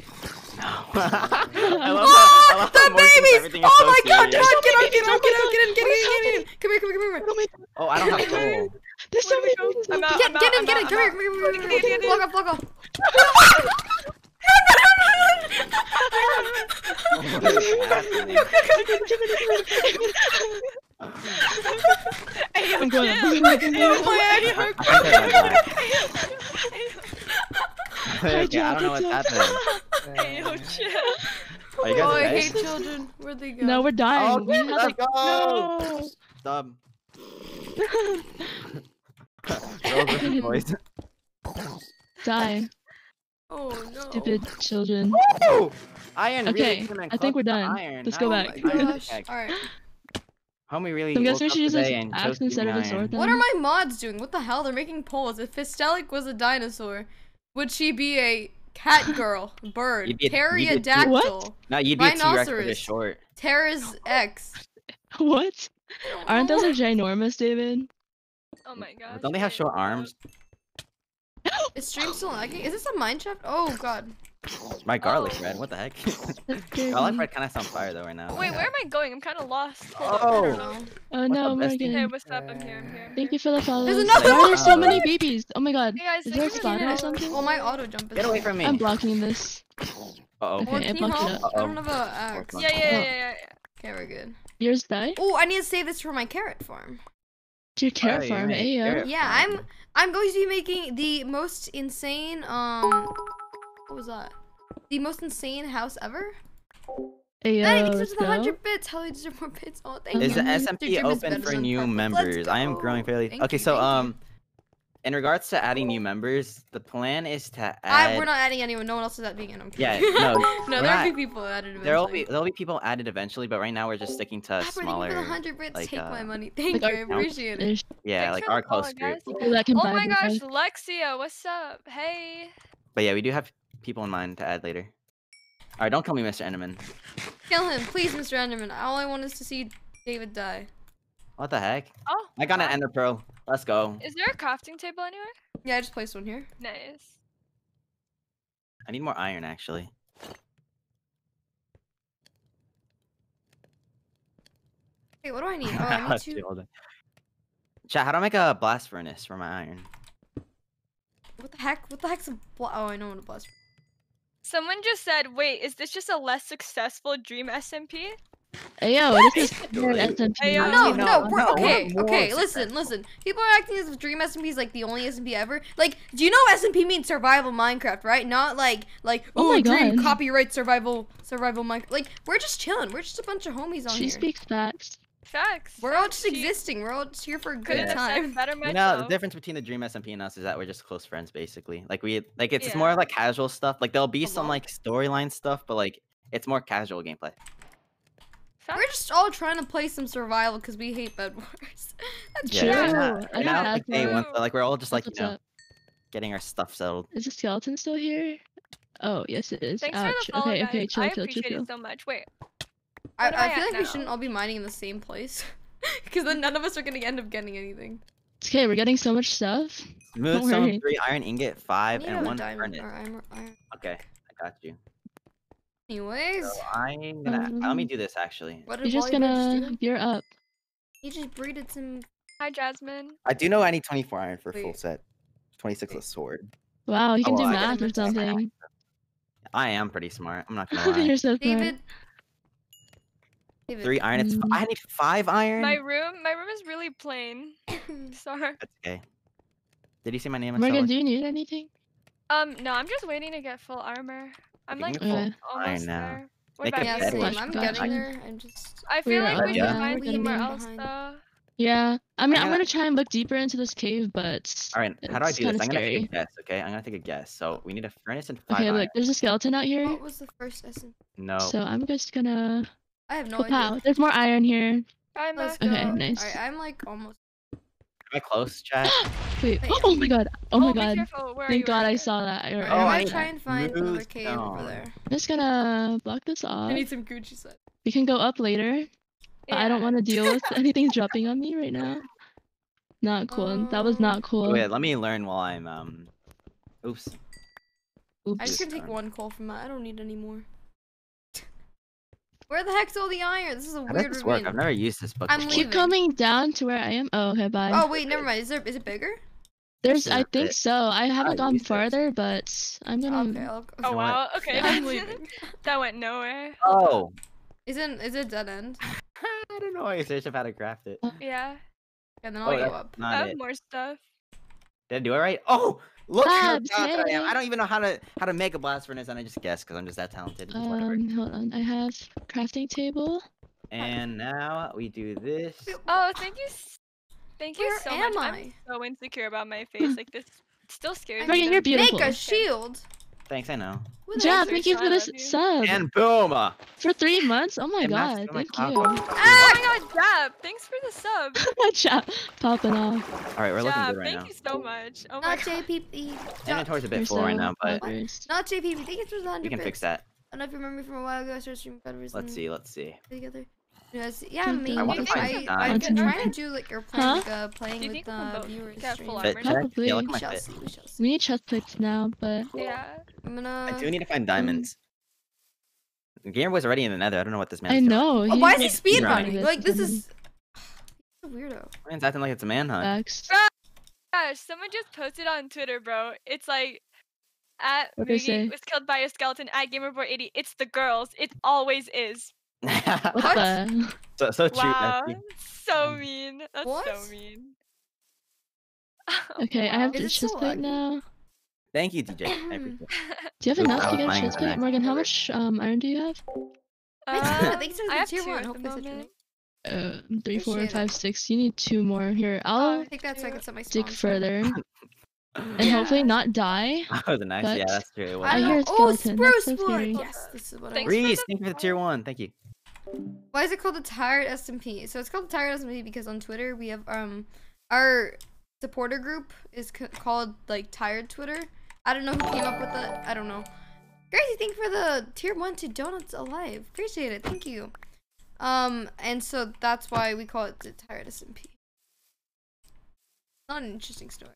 I love Ah, how, I love the how Morgan thinks babies! everything is Oh so my god, serious. John, get on, get on, Oh get my on, get in, get in, God, get in, get in. Come here, come here, come here. Oh my god, Oh, I don't have coal. there's so many go. babies. I'm out, Get, I'm get in, I'm get in. out, Come I'm here, out. come here, come here, come Get in, here. get in. Block off, block off. I'm going. chill. I'm going. Ayo, my eye hurt. I think I might Hi, die. Okay, I don't know what's happening. Ayo, chill. Are you guys Oh, I hate children. Where'd they go? No, we're dying. Oh, we have let's like go! no. Stop. (laughs) Girls. Die, Oh no. stupid children. Woo! Iron Okay, came and I think we're done. Iron. Let's oh go Nice. back. Gosh. (laughs) All right. Homie really So I'm guessing we up should use this today and chose axe instead of a iron. sword then. What are my mods doing? What the hell? They're making polls. If Astelic was a dinosaur, would she be a cat girl, bird, You'd be a- you'd pterodactyl, No, you'd be a T-Rex but Rhinoceros. short. Terra's X? (laughs) What? Aren't those like (laughs) ginormous, David? Oh my god. Don't they have short arms? Is stream still lagging? Is this a mine shaft? Oh god. My garlic Oh. bread. What the heck? (laughs) (laughs) Garlic bread kind of sounds fire though right now. Wait, where am I going? I'm kind of lost. Hold Oh. Oh What's no, up, bestie? Hey, what's up? I'm here. I'm here. Thank you for the follow. There's another Why are there so many babies? Oh my god. Hey guys, Is there a you for or something? Well, my auto jump is. Get away from me. I'm blocking this. Uh oh. Okay, Or I can you blocked it help? up. I don't have a axe. Yeah, yeah, yeah, yeah, yeah. Okay, we're good. Yours die? Oh, I need to save this for my carrot farm. Your Oh, carrot you farm, make Ayo. carrot Yeah, I'm I'm going to be making the most insane um what was that? The most insane house ever. Ayo, Hey, thanks let's the go. hundred bits. Hell, you deserve more bits. Oh, thank Is you. the Mhm. Your SMP dream is open for new perfect. Members? I am growing fairly. Thank okay, you, so um, in regards to adding new members, the plan is to add. I, we're not adding anyone. No one else is adding in. I'm Yeah, no, (laughs) no, there will be people added eventually. There will be there will be people added eventually, but right now we're just sticking to bro, thank you smaller. for the hundred bits. like, Take my uh, money. Thank like you. I appreciate it. There's Yeah, Thanks like our the follow, close group. guys. people that can Oh my gosh, house. Lexia, what's up? Hey. But yeah, we do have people in mind to add later. All right, don't kill me Mr. Enderman. Kill him, please, Mr. Enderman. All I want is to see David die. What the heck? Oh. I got an. Ender Pearl. Let's go. Is there a crafting table anywhere? Yeah, I just placed one here. Nice. I need more iron actually. Hey, what do I need? (laughs) Oh, I need Let's to. see, hold on. Chat, how do I make a blast furnace for my iron? What the heck? What the heck's a bla- Oh, I know what a blast. Someone just said, wait, is this just a less successful Dream SMP? Ayo, this is carrot SMP. Ayo. No, no, no, we're, no, we're okay, okay, listen, listen. People are acting as if Dream SMP is like the only SMP ever. Like, do you know SMP means survival Minecraft, right? Not like, like, Oh oh, my Dream God. copyright survival, survival Minecraft. Like, we're just chilling. We're just a bunch of homies on She here. She speaks facts. Facts. We're all just She existing. We're all just here for a good couldn't have said time. it better You know, the difference between the Dream SMP and us is that we're just close friends, basically. Like we, like it's, it's Yeah. more like casual stuff. Like there'll be some Hello? like storyline stuff, but like it's more casual gameplay. Facts. We're just all trying to play some survival because we hate Bed Wars. (laughs) That's Yeah, True. true. right now, I don't like day one, so, like we're all just like What's you know up? getting our stuff settled. Is the skeleton still here? Oh, yes it is. Thanks Ouch. for the follow, okay, guys. okay, chill, I chill, chill, appreciate chill. it so much. Wait. I, I I feel at like we shouldn't all be mining in the same place. (laughs) Because then none of us are going to end up getting anything. It's okay, we're getting so much stuff. Smooth Don't stone, three iron ingot, five, and one diamond or iron, iron. Okay, I got you. Anyways, So I'm gonna let me Um, do this actually. what You're just Wally Bird just gonna do? gear up. He just breeded some. Hi, Jasmine. I do know I need 24 iron for full set. 26 Wait. with sword. Wow, you can Oh, do I gotta math or mix this up. something. I am pretty smart. I'm not (laughs) gonna lie. You're so smart. David. David. Three iron. It's. Mm. I need five iron. My room, my room is really plain. (coughs) (coughs) Sorry. That's okay. Did you see my name? in Morgan, Stellar? do you need anything? Um, no, I'm just waiting to get full armor. I'm like can get full Okay. almost iron now. there. What Make about it yeah, you? same. I'm getting there. I'm just. I feel We're like we all should done. find somewhere else behind. though. Yeah, I mean, I I'm gonna try and look deeper into this cave, but All right. How do I do this? kinda I'm gonna take a guess. Okay. I'm gonna take a guess. So we need a furnace and five okay, iron. look, there's a skeleton out here, What was the first essence? No. so I'm just gonna. I have no Oh, idea. pow! There's more iron here. Bye, Let's go. Okay, nice. Alright, I'm like almost. Am I close, chat? (gasps) Wait. Wait, Oh my god! Oh my god! Where Thank? God Where I saw that. Or- Alright, Oh, I'm I gonna try and find another smooth cave over there. I'm just gonna block this off. I need some Gucci set. We can go up later, but I don't want to deal with (laughs) anything dropping on me right now. Not cool. that was Um, not cool. Wait, let me learn while I'm um. Oops. Oops. I just Just can take one coal from that. I don't need any more. Where the heck's all the iron? This is a How does weird this work? I've never used this book I'm before. Keep leaving. coming down to where I am. Oh, okay, bye. Oh wait, never mind. Is there? Is it bigger? There's, I think so. I haven't I gone use this. farther, but I'm gonna. Okay, I'll. Oh know what? wow. Okay. (laughs) I'm leaving. that went nowhere. Oh. Is it? Is it dead end? (laughs) I don't know why you search up how to craft it. Yeah. And then Oh, I'll go up. I have it. more stuff. Did I do it right? Oh, look how Babs, talented I am. I don't even know how to how to make a blast furnace, and I just guess because I'm just that talented. Just whatever. Um, hold on. I have crafting table. And now we do this. Oh, thank you. s- Thank you Where so am much. I? I'm so insecure about my (laughs) face. Like this still scares me. Morgan, you're beautiful. Make a shield. Thanks, I know. Who the Ja, heck- thank you for I this sub And boom! for three months. Oh my and god, my thank clock. you. Ah, oh my god, Jab! Thanks for the sub. (laughs) Jeff, popping off. All right, we're looking Jab, good right thank now. you so much. Oh my Not (laughs) god. JPP. Inventory's a bit You're full right so now, but progress. Not JPP. Thank you for the we can fix that. I don't know if you remember me from a while ago. I started streaming Federa's Let's see, let's see. together. Yes, yeah, Dun, me. dun, I wanna I, find I, some I'm diamonds. trying to do like or playing Huh? like uh, playing Do you with think we'll uh, viewers. get stream. full Fit check? Probably. Yeah, look at We my shall fit. see. We shall see. We need chest plates now, but Yeah. I'm gonna. I do need to find diamonds. Game was already in the nether. I don't know what this man's I know. Oh, why is he he's speed running. running? Like this is. (sighs) He's a weirdo. Man's acting like it's a manhunt. Facts. Gosh, someone just posted on Twitter, bro. It's like at What'd they Miggy say? was killed by a skeleton at Gamerboy80. It's the girls. It always is. (laughs) What What? the? so, so true. wow. Nessie. So mean. That's so mean. (laughs) Okay, I have Is the it still chest plate now. Thank you, DJ. I (clears throat) appreciate it. Do you have enough to was get a buying chest plate? Morgan, how much um iron do you have? Thanks for the- Um, thanks for I have tier two one. at the Hopefully such a moment. Uh, three, four, Appreciate it. five, six. You need two more. Here, I'll I think that's so I can set my dig further and Yeah. hopefully not die. (laughs) That was a nice. Yeah, that's true. It I I hear know. a Oh, skeleton, that's spruce so wood. scary. Yes, this is what I Thanks want. for Reese, thank you for the tier one. Thank you. Why is it called the tired SMP? So it's called the tired SMP because on Twitter we have um our supporter group is called like tired Twitter. I don't know who came up with that. I don't know. Gracie, thank you for the tier one to donuts alive. Appreciate it. Thank you. Um, and so that's why we call it the tired SMP. Not an interesting story.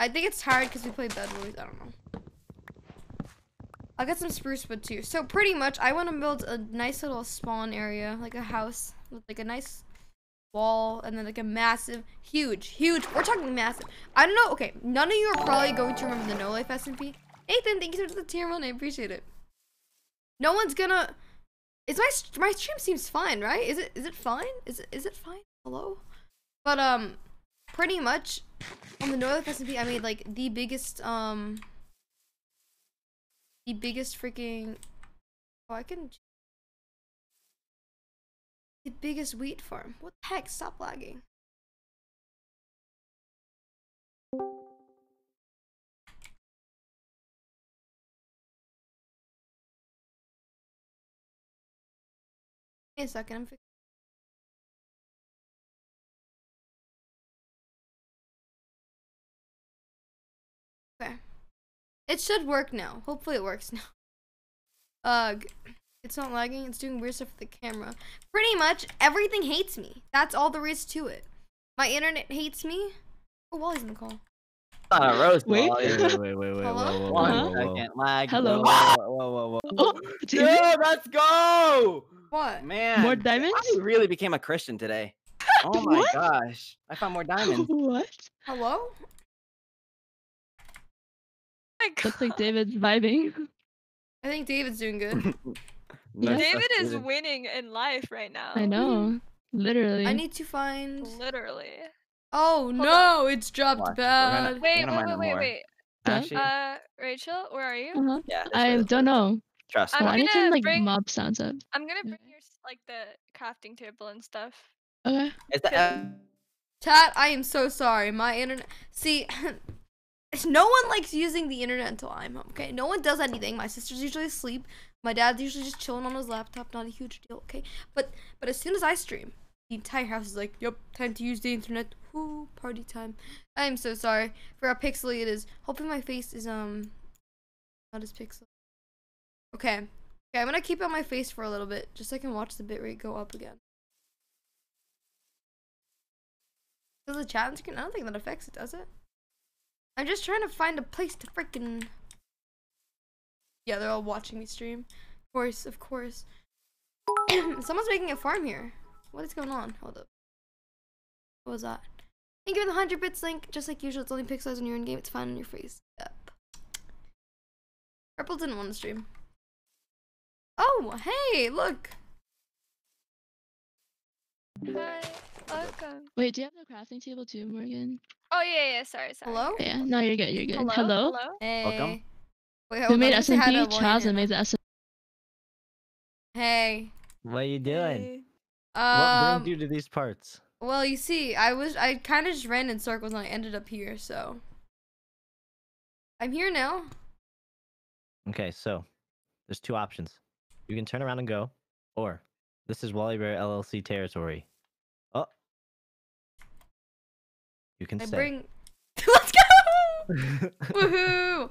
I think it's tired because we played Bed Boys. I don't know. I'll get some spruce wood too. So pretty much, I want to build a nice little spawn area, like a house with like a nice wall, and then like a massive, huge, huge. We're talking massive. I don't know. Okay, none of you are probably going to remember the No Life SMP. Nathan, thank you so much for the tier one. I appreciate it. No one's gonna. Is my my stream seems fine, right? Is it is it fine? Is it is it fine? Hello. But um, pretty much on the Northern SMP, I made like the biggest um the biggest freaking oh I can the biggest wheat farm. What the heck? Stop lagging. Wait a second, I'm fix- It should work now. Hopefully it works (laughs) now. Ugh. It's not lagging. It's doing weird stuff with the camera. Pretty much everything hates me. That's all there is to it. My internet hates me. Oh, Wally's in the call. Uh, not a roast. Wait. ball, Wait, wait, wait, wait, wait, Hello? One second, lag. Hello. Whoa, whoa, whoa, whoa. Oh, (laughs) Dude, let's go! What? Man, More diamonds? I really became a Christian today. (laughs) Oh my What? gosh, I found more diamonds. what? Hello? My God. (laughs) Looks like David's vibing. (laughs) I think David's doing (laughs) good. Yeah. David is David. winning in life right now. I know. Literally. I need to find. Literally. Oh on. no, it's dropped Watch, we're bad. gonna- Wait, gonna wait, mine wait, wait, wait. Actually, Uh, Rachel, where are you? Uh-huh. yeah. I don't know. Trust I'm Oh, me. I need gonna like bring- mob sounds up. I'm gonna bring Okay. your like the crafting table and stuff. Okay. Is that, Chat, I am so sorry. My internet. See, no one likes using the internet until I'm home. Okay, no one does anything. My sister's usually asleep. My dad's usually just chilling on his laptop. Not a huge deal. Okay, but but as soon as I stream, the entire house is like, "Yep, time to use the internet." Whoo, party time. I am so sorry for how pixely it is. Hopefully my face is um not as pixel. Okay, okay. I'm gonna keep on my face for a little bit, just so I can watch the bitrate go up again. Does the chat screen? I don't think that affects it, does it? I'm just trying to find a place to freaking. Yeah, they're all watching me stream. Of course, of course. (clears throat) Someone's making a farm here. What is going on? Hold up. What was that? Thank you for the 100 bits link. Just like usual, it's only pixels when you're in game. It's fine on your face. Yep. Purple didn't want to stream. Oh, hey, look. Hi, welcome. Wait, do you have the crafting table too, Morgan? Oh yeah, yeah. Sorry, sorry. Hello? Yeah. No, you're good. You're good. Hello. Hello. Hello. Hey. Wait, Who made on, let me to SMP? William Charles made the SMP. Hey. What are you doing? Hey. What Um, brings you to these parts? Well, you see, I was I kind of just ran in circles and I ended up here, so I'm here now. Okay, so there's two options. You can turn around and go, or this is Wally Bear LLC territory. You can I stay. bring. (laughs) Let's go! (laughs) Woohoo!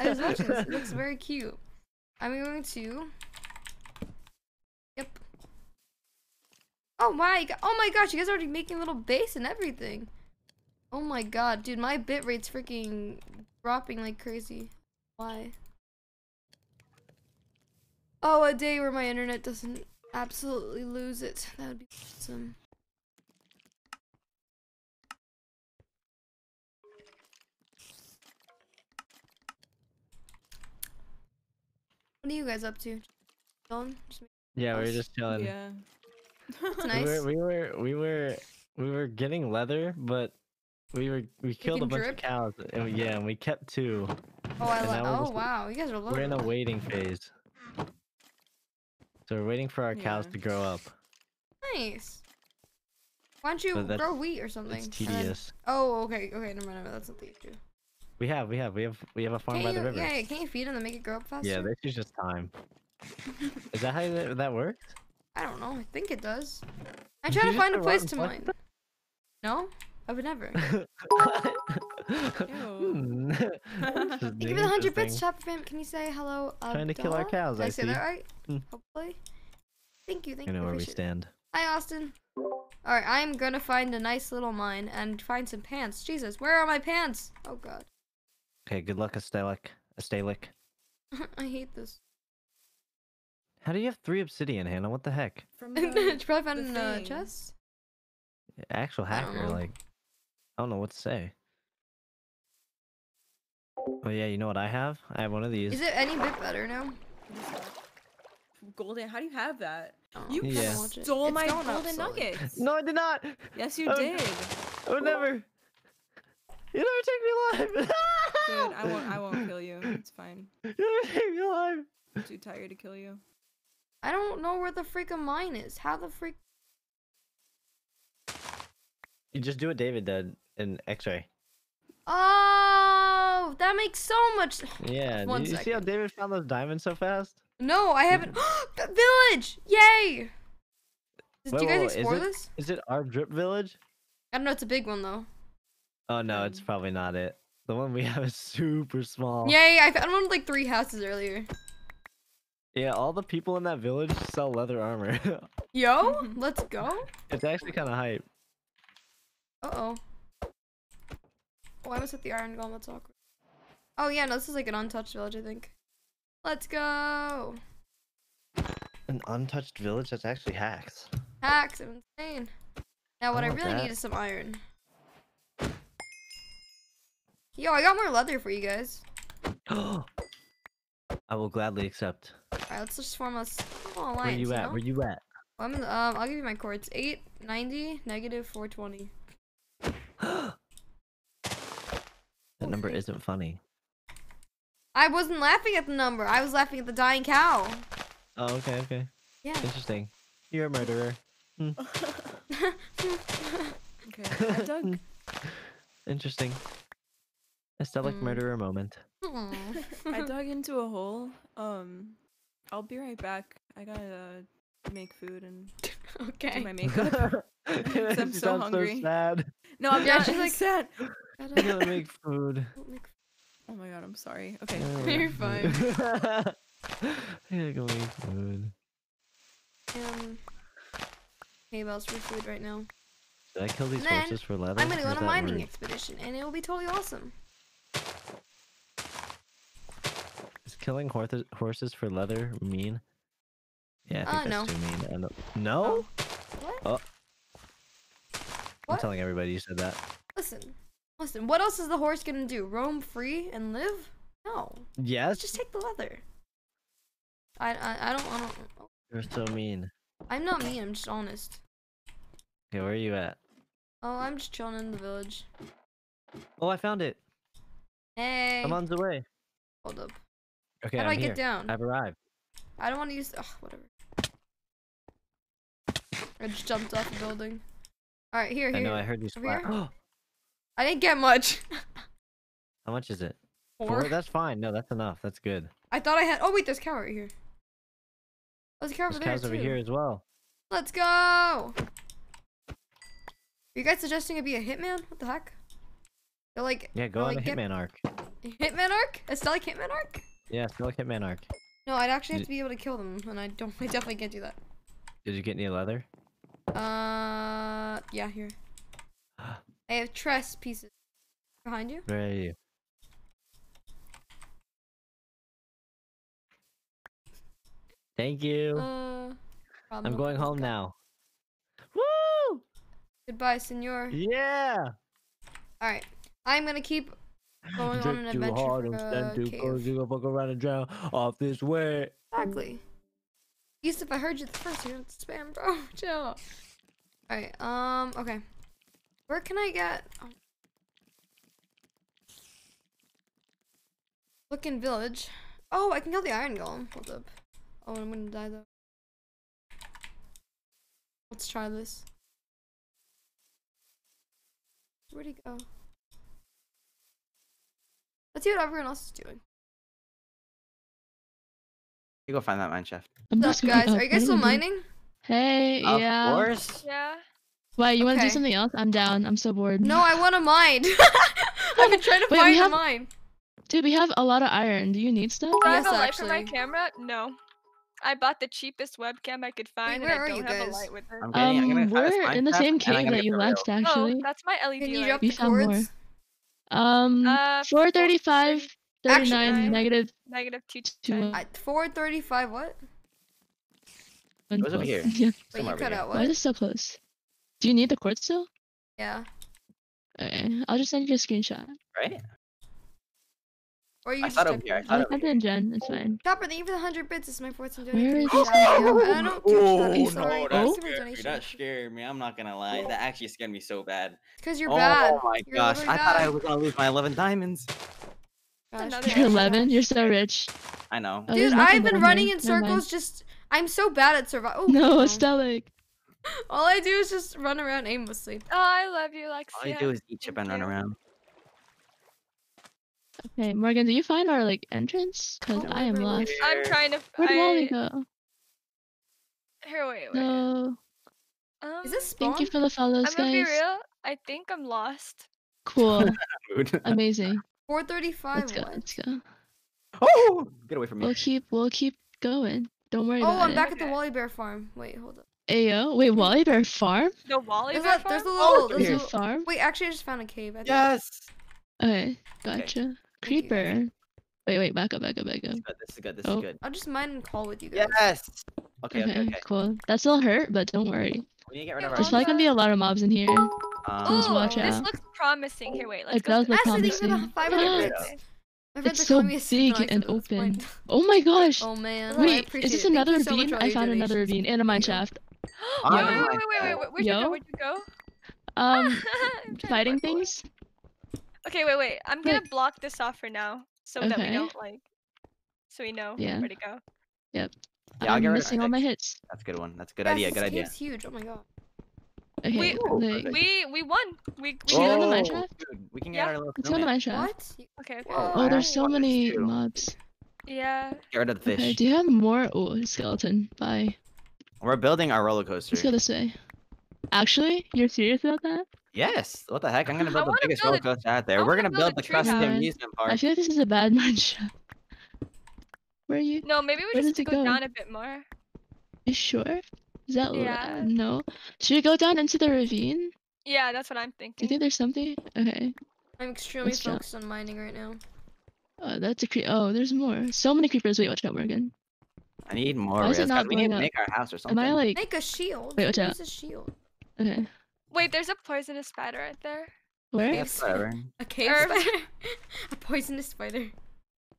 I was watching this. It looks (laughs) very cute. I'm going to. Yep. Oh my god! Oh my gosh! You guys are already making a little base and everything. Oh my god, dude! My bit rate's freaking dropping like crazy. Why? Oh, a day where my internet doesn't absolutely lose it. That would be awesome. What are you guys up to? Chilling? Just Yeah, we were just chilling. Yeah. It's (laughs) We nice. were, we were we were we were getting leather, but we were we killed a bunch drip? of cows. And we, yeah, and we kept two. Oh, I and like. Oh just- wow, you guys are We're in a waiting phase. So we're waiting for our cows to grow up. Nice. Why don't you grow wheat or something? It's and then- tedious. Oh, okay, okay, never mind, never mind. That's not the issue. We have we have we have we have a farm Can't by you, the river. yeah, yeah, can't you feed them to make it grow up faster? Yeah, this is just time. (laughs) Is that how that, that works? I don't know. I think it does. I'm Did trying to find a place to flesh mine. No, I would never. (laughs) Hmm, (laughs) Thank interesting, the hundred bits. Chopper fam. Can you say hello? Trying to kill our Abdallah? cows, Did I, I say see. that right? Hmm. Hopefully. Thank you. Thank you. I you. know where we stand. Hi, Austin. All right, I'm gonna find a nice little mine and find some pants. Jesus, where are my pants? Oh God, Okay, good luck, Astelic. Astelic. (laughs) I hate this. How do you have three obsidian, Hannah? What the heck? From Did (laughs) the, you probably find in a thing. chest? Actual hacker, know. like I don't know what to say. Oh yeah, you know what I have? I have one of these. Is it any bit better now? golden. How do you have that? Oh, You Yeah. stole It's my going up golden slowly. nuggets. No, I did not. Yes, you Oh, did. I would never. You never take me alive. (laughs) Dude, I won't. I won't kill you. It's fine. You never take me alive. I'm too tired to kill you. I don't know where the freaking mine is. How the freak? You just do what David did in X-ray. Oh, that makes so much. (sighs) Yeah. One did you see how. David found those diamonds so fast? No, I haven't. (gasps) the village! Yay! Did Wait, you guys wait, wait, is explore it- this? Is it our drip village? I don't know. It's a big one though. Oh no, it's Um, probably not it. The one we (laughs) have is super small. Yay! I found one with like three houses earlier. Yeah, all the people in that village sell leather armor. (laughs) Yo, let's go. it's actually kind of hype. Uh oh. Oh, I was at the iron golem. That's awkward. Oh yeah, no, this is like an untouched village, I think. Let's go. An untouched village that's actually hacks. Hacks, I'm insane. Now what I I, really that. need is some iron. Yo, I got more leather for you guys. (gasps) I will gladly accept. Alright, let's just form a small alliance. Where you at? know? Where you at? I'm in, um, I'll give you my core. It's 890, negative 420. (gasps) That number isn't funny. I wasn't laughing at the number. I was laughing at the dying cow. Oh, okay, okay. Yeah. Interesting. You're a murderer. (laughs) Okay. I dug. (laughs) Interesting. Astelic Mm. murderer moment. (laughs) I dug (laughs) into a hole. Um, I'll be right back. I gotta make food and (laughs) do my makeup. I'm She so sounds hungry. sad. No, I'm Yeah, not. she's She's like- like sad. I Gotta gotta make food. Oh my god, I'm sorry. Okay. You're fine. I gotta go make food. Um, hay bales for food right now. Did I kill these Then, horses for leather? I'm gonna go on a mining rude? expedition, and it will be totally awesome. Is killing horses horses for leather mean? Yeah, I Uh, think no. that's too mean. And- No? What? Oh. I'm telling everybody you said that. Listen, listen. What else is the horse gonna do? Roam free and live? No. Yes? Let's just take the leather. I, I, I don't, I don't. You're so mean. I'm not mean. I'm just honest. Okay, where are you at? Oh, I'm just chilling in the village. Oh, I found it. Hey. I'm on the way. Hold up. Okay, How do I'm I here. get down? I've arrived. I don't want to use. Ugh, whatever. I just jumped off a building. All right, here, I here. know, I heard you Over. (gasps) I didn't get much. (laughs) How much is it? Four. Four? That's fine. No, that's enough. That's good. I thought I had. Oh wait, there's a cow right here. Oh, there's a cow over There's there cows over here as well. Let's go. Are you guys suggesting it be a hitman? What the heck? They're like Yeah, go on like, a get- hitman arc. Hitman arc? A stealth hitman arc? Yeah, still like hitman arc. No, I'd actually have to be able to kill them, and I don't. (laughs) I definitely can't do that. Did you get any leather? Uh, yeah, here. (gasps) I have tress pieces behind you. Where are you? Thank you. Uh, I'm going home now. Woo! Goodbye, senor. Yeah! All right, I'm gonna keep going on an too hard and stand too cave. close, you gonna fuck around and drown off this way. Exactly. Yusuf, I heard you the first. You don't spam, bro. (laughs) Chill. Alright, um, okay. Where can I get... Oh. Looking village. Oh, I can kill the iron golem. Hold up. Oh, I'm gonna die though. Let's try this. Where'd he go? Let's see what everyone else is doing. You go find that mine shaft. What's up, guys? Are you guys still do I do? mining? Hey, Of yeah. course. Yeah. Why, you want to do something else? I'm down. I'm so bored. No, I want to mine. (laughs) I've been trying to Wait, we find a mine. Dude, we have a lot of iron. Do you need stuff? Do I have Yes, a light for my camera? No. I bought the cheapest webcam I could find, where and I don't you have a light with it. I'm getting. I'm Um, we're in the same cave that you get real. left, Oh, actually. that's my LED Can you light. drop We the found more. Cords? Um, Uh, 435, 39, Actually- negative Negative two. two. I, 435 what? one It was over here. (laughs) Yeah. Wait, Somewhere you cut here. out Why is it so close? Do you need the cord still? Yeah. Okay, I'll just send you a screenshot. Right? Or you I just thought over type here. I thought over here. Jen. It's fine. Chopper, thank you for the 100 bits. This is my fourth time Where donating. is Thank this. I don't thing? Oh, catch that. Oh I'm no, sorry. that Oh. You for scared me. That scared me. I'm not gonna lie. That actually scared me so bad. Because you're oh bad. my You're gosh! I thought I was gonna lose my 11 diamonds. Gosh, You're 11. You're so rich. I know. Oh, Dude, I've been running in circles just. I'm so bad at survival. Oh, No, no. Stellic. (laughs) All I do is just run around aimlessly. Oh, I love you, Lexia. All you do is eat chip and run you. around. Okay, Morgan, do you find our like entrance? Cause Oh, I am lost. I'm trying to. Where'd Wally go? here, wait, wait. No. Um, Is this spawn? Thank you for the follows, I'm gonna be guys. real. I think I'm lost. Cool. (laughs) (laughs) Amazing. 435 Let's go. what? Let's go. oh! Get away from me. We'll keep. We'll keep going. Don't worry Oh, about I'm it. back at the Wally Bear farm. Wait, hold up. Ayo. Wait, Wally Bear Farm? The Wally There's, Bear a, there's a farm? little. Oh, there's There's a a little farm? wait, actually, I just found a cave. I think. Yes. Okay, gotcha. Thank you. Creeper. Wait, wait, back up, back up, back up. This is good. This is good. This Oh. is good. I'll just mine and call with you guys. Yes. Okay. Okay. Okay. cool. That still hurt, but don't worry. We need to get rid of Yeah, There's our. probably gonna be a lot of mobs in here. Um, Just watch Ooh, this out. looks promising. Here, wait. Let's It go. does through look this. Ashley, thank you for the promising. 500 Yeah. bits. My friends It's so calling me a simp, big and open. Oh my gosh! Oh man. Wait, appreciate is this another you so ravine? I your found another donations. ravine and a mine shaft. Oh, Yo, wait, wait, wait, wait, wait. Where'd you Yo. go? Where'd you go? Um, I'm trying to fighting things? Okay, wait, wait. I'm gonna Wait. block this off for now, so that we don't like, so we know Yeah. where to go. Yeah, I'll I'm get rid of missing all my hits. That's a good one. That's a good Yes, idea. Good idea. cave's huge. Oh my god. Okay, We- like. We we won. We, we Should we go in the mine shaft? dude, we can Yeah. get our little let's go in the snowman. mine shaft. What? Okay. okay. Whoa, Oh, there's so many mobs. Yeah. Get rid of the fish. Okay, do you have more? Oh, skeleton. Bye. We're building our roller coaster. Let's go this way. Actually, you're serious about that? Yes. What the heck? I'm gonna I build the biggest build roller a- coaster out there. I We're gonna build build the tree custom house. amusement I feel like this is a bad (laughs) match. Where are you? No, maybe we Where just does to go, go? down a bit more. You sure? Is that li- Yeah. Uh, no? Should we go down into the ravine? Yeah, that's what I'm thinking. Do you think there's something? Okay. I'm extremely Let's jump. focused on mining right now. Oh, that's a cre- Oh, there's more. So many creepers. Wait, watch out, Morgan. I need more. Why is it not we need to up? make our house or Am something. I like? Make a shield. Wait, watch Use a shield. Okay. Wait, there's a poisonous spider right there. Where? Yeah. That's whatever. A cave Herb. (laughs) spider. (laughs) a poisonous spider.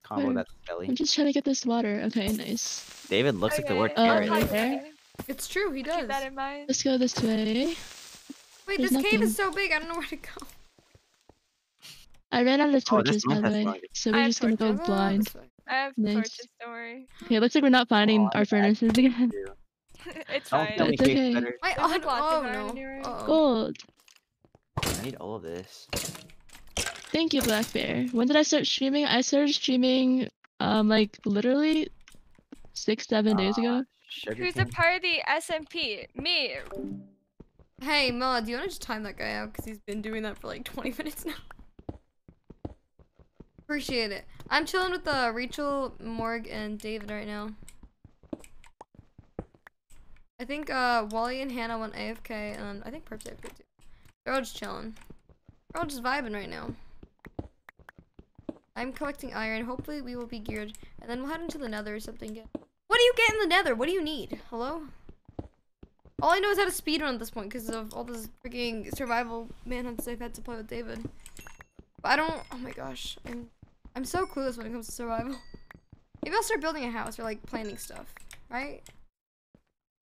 Combo Where? that belly. I'm just trying to get this water. Okay, nice. David looks like the word Okay, Oh, carrot. right there? It's true. He does. Keep that in mind. Let's go this way. Wait, there's this cave is so big. I don't know where to go. I ran out of Oh, torches, by the way. blinded. So we're have just gonna go go blind. Oh, I have Nice. torches, don't worry. Okay, looks like we're not finding Oh, our furnaces again. (laughs) it's Don't fine. me, It's okay. spider. My There's, like, auto- lots of oh no. here. Uh-oh. Gold. I need all of this. Thank you, Black Bear. When did I start streaming? I started streaming, um, like literally six, seven days ago. Sugar Who's a part of the SMP? Me. Hey, Mela, do you want to just time that guy out? Because he's been doing that for like 20 (laughs) minutes now. Appreciate it. I'm chilling with uh, Rachel, Morg, and David right now. I think uh, Wally and Hannah went AFK, and I think Perp's AFK too. They're all just chilling. We're all just vibing right now. I'm collecting iron. Hopefully we will be geared. And then we'll head into the nether or something. What do you get in the nether? What do you need? Hello? All I know is how to speedrun at this point because of all this freaking survival manhunts I've had to play with David. But I don't. Oh my gosh, I'm I'm so clueless when it comes to survival. (laughs) Maybe I'll start building a house or like planning stuff, right?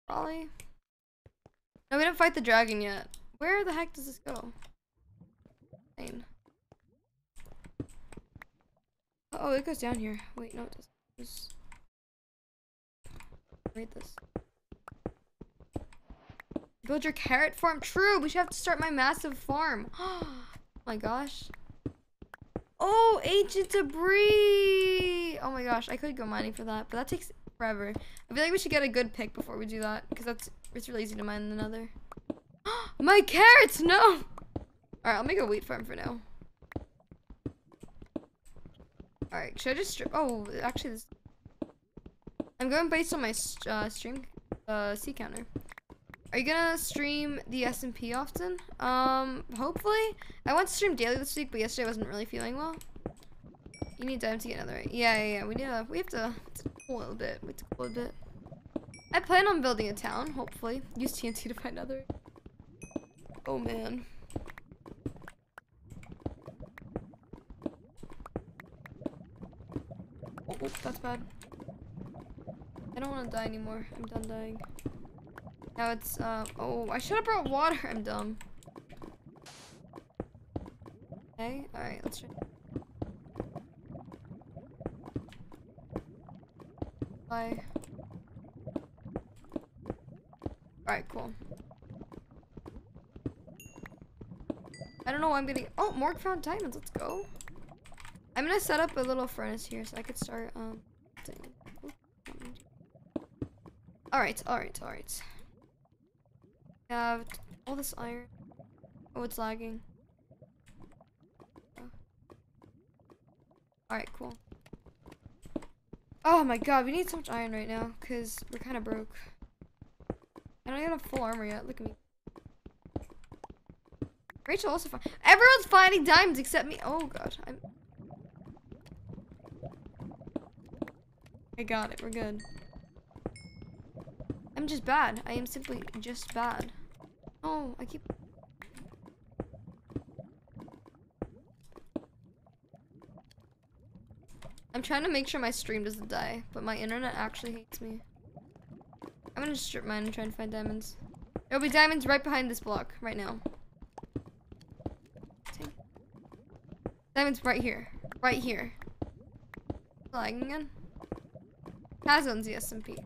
Probably. No, we didn't fight the dragon yet. Where the heck does this go? Fine. Oh, it goes down here. Wait, no, it doesn't. It's- Read this. Build your carrot farm. True, we should have to start my massive farm. (gasps) Oh my gosh. Oh, ancient debris. Oh my gosh, I could go mining for that, but that takes forever. I feel like we should get a good pick before we do that, because that's it's really easy to mine another. (gasps) my carrots, no. All right, I'll make a wheat farm for now. All right, should I just strip? Oh, actually, this. I'm going based on my uh, stream uh, C counter. Are you gonna stream the SMP often? Um, hopefully. I want to stream daily this week, but yesterday I wasn't really feeling well. You need time to get another. Yeah, yeah, yeah. We need a. We have to. It's a little bit. We have to cool a bit. I plan on building a town. Hopefully, use TNT to find another. Oh man. Oh, oh, that's bad. I don't want to die anymore. I'm done dying. Now it's, uh, oh, I should have brought water. I'm dumb. Okay, alright, let's try. Bye. Alright, cool. I don't know why I'm getting- Oh, Morg found diamonds. Let's go. I'm gonna set up a little furnace here so I could start, um. Alright, alright, alright. I have all this iron. Oh, it's lagging. Alright, cool. Oh my god, we need so much iron right now, because we're kind of broke. I don't even have full armor yet, look at me. Rachel also find- Everyone's finding diamonds except me. Oh god, I'm- I got it, we're good. I'm just bad. I am simply just bad. Oh, I keep. I'm trying to make sure my stream doesn't die, but my internet actually hates me. I'm gonna strip mine and try and find diamonds. There'll be diamonds right behind this block, right now. Diamonds right here. Right here. Lagging again? Has owns the SMP.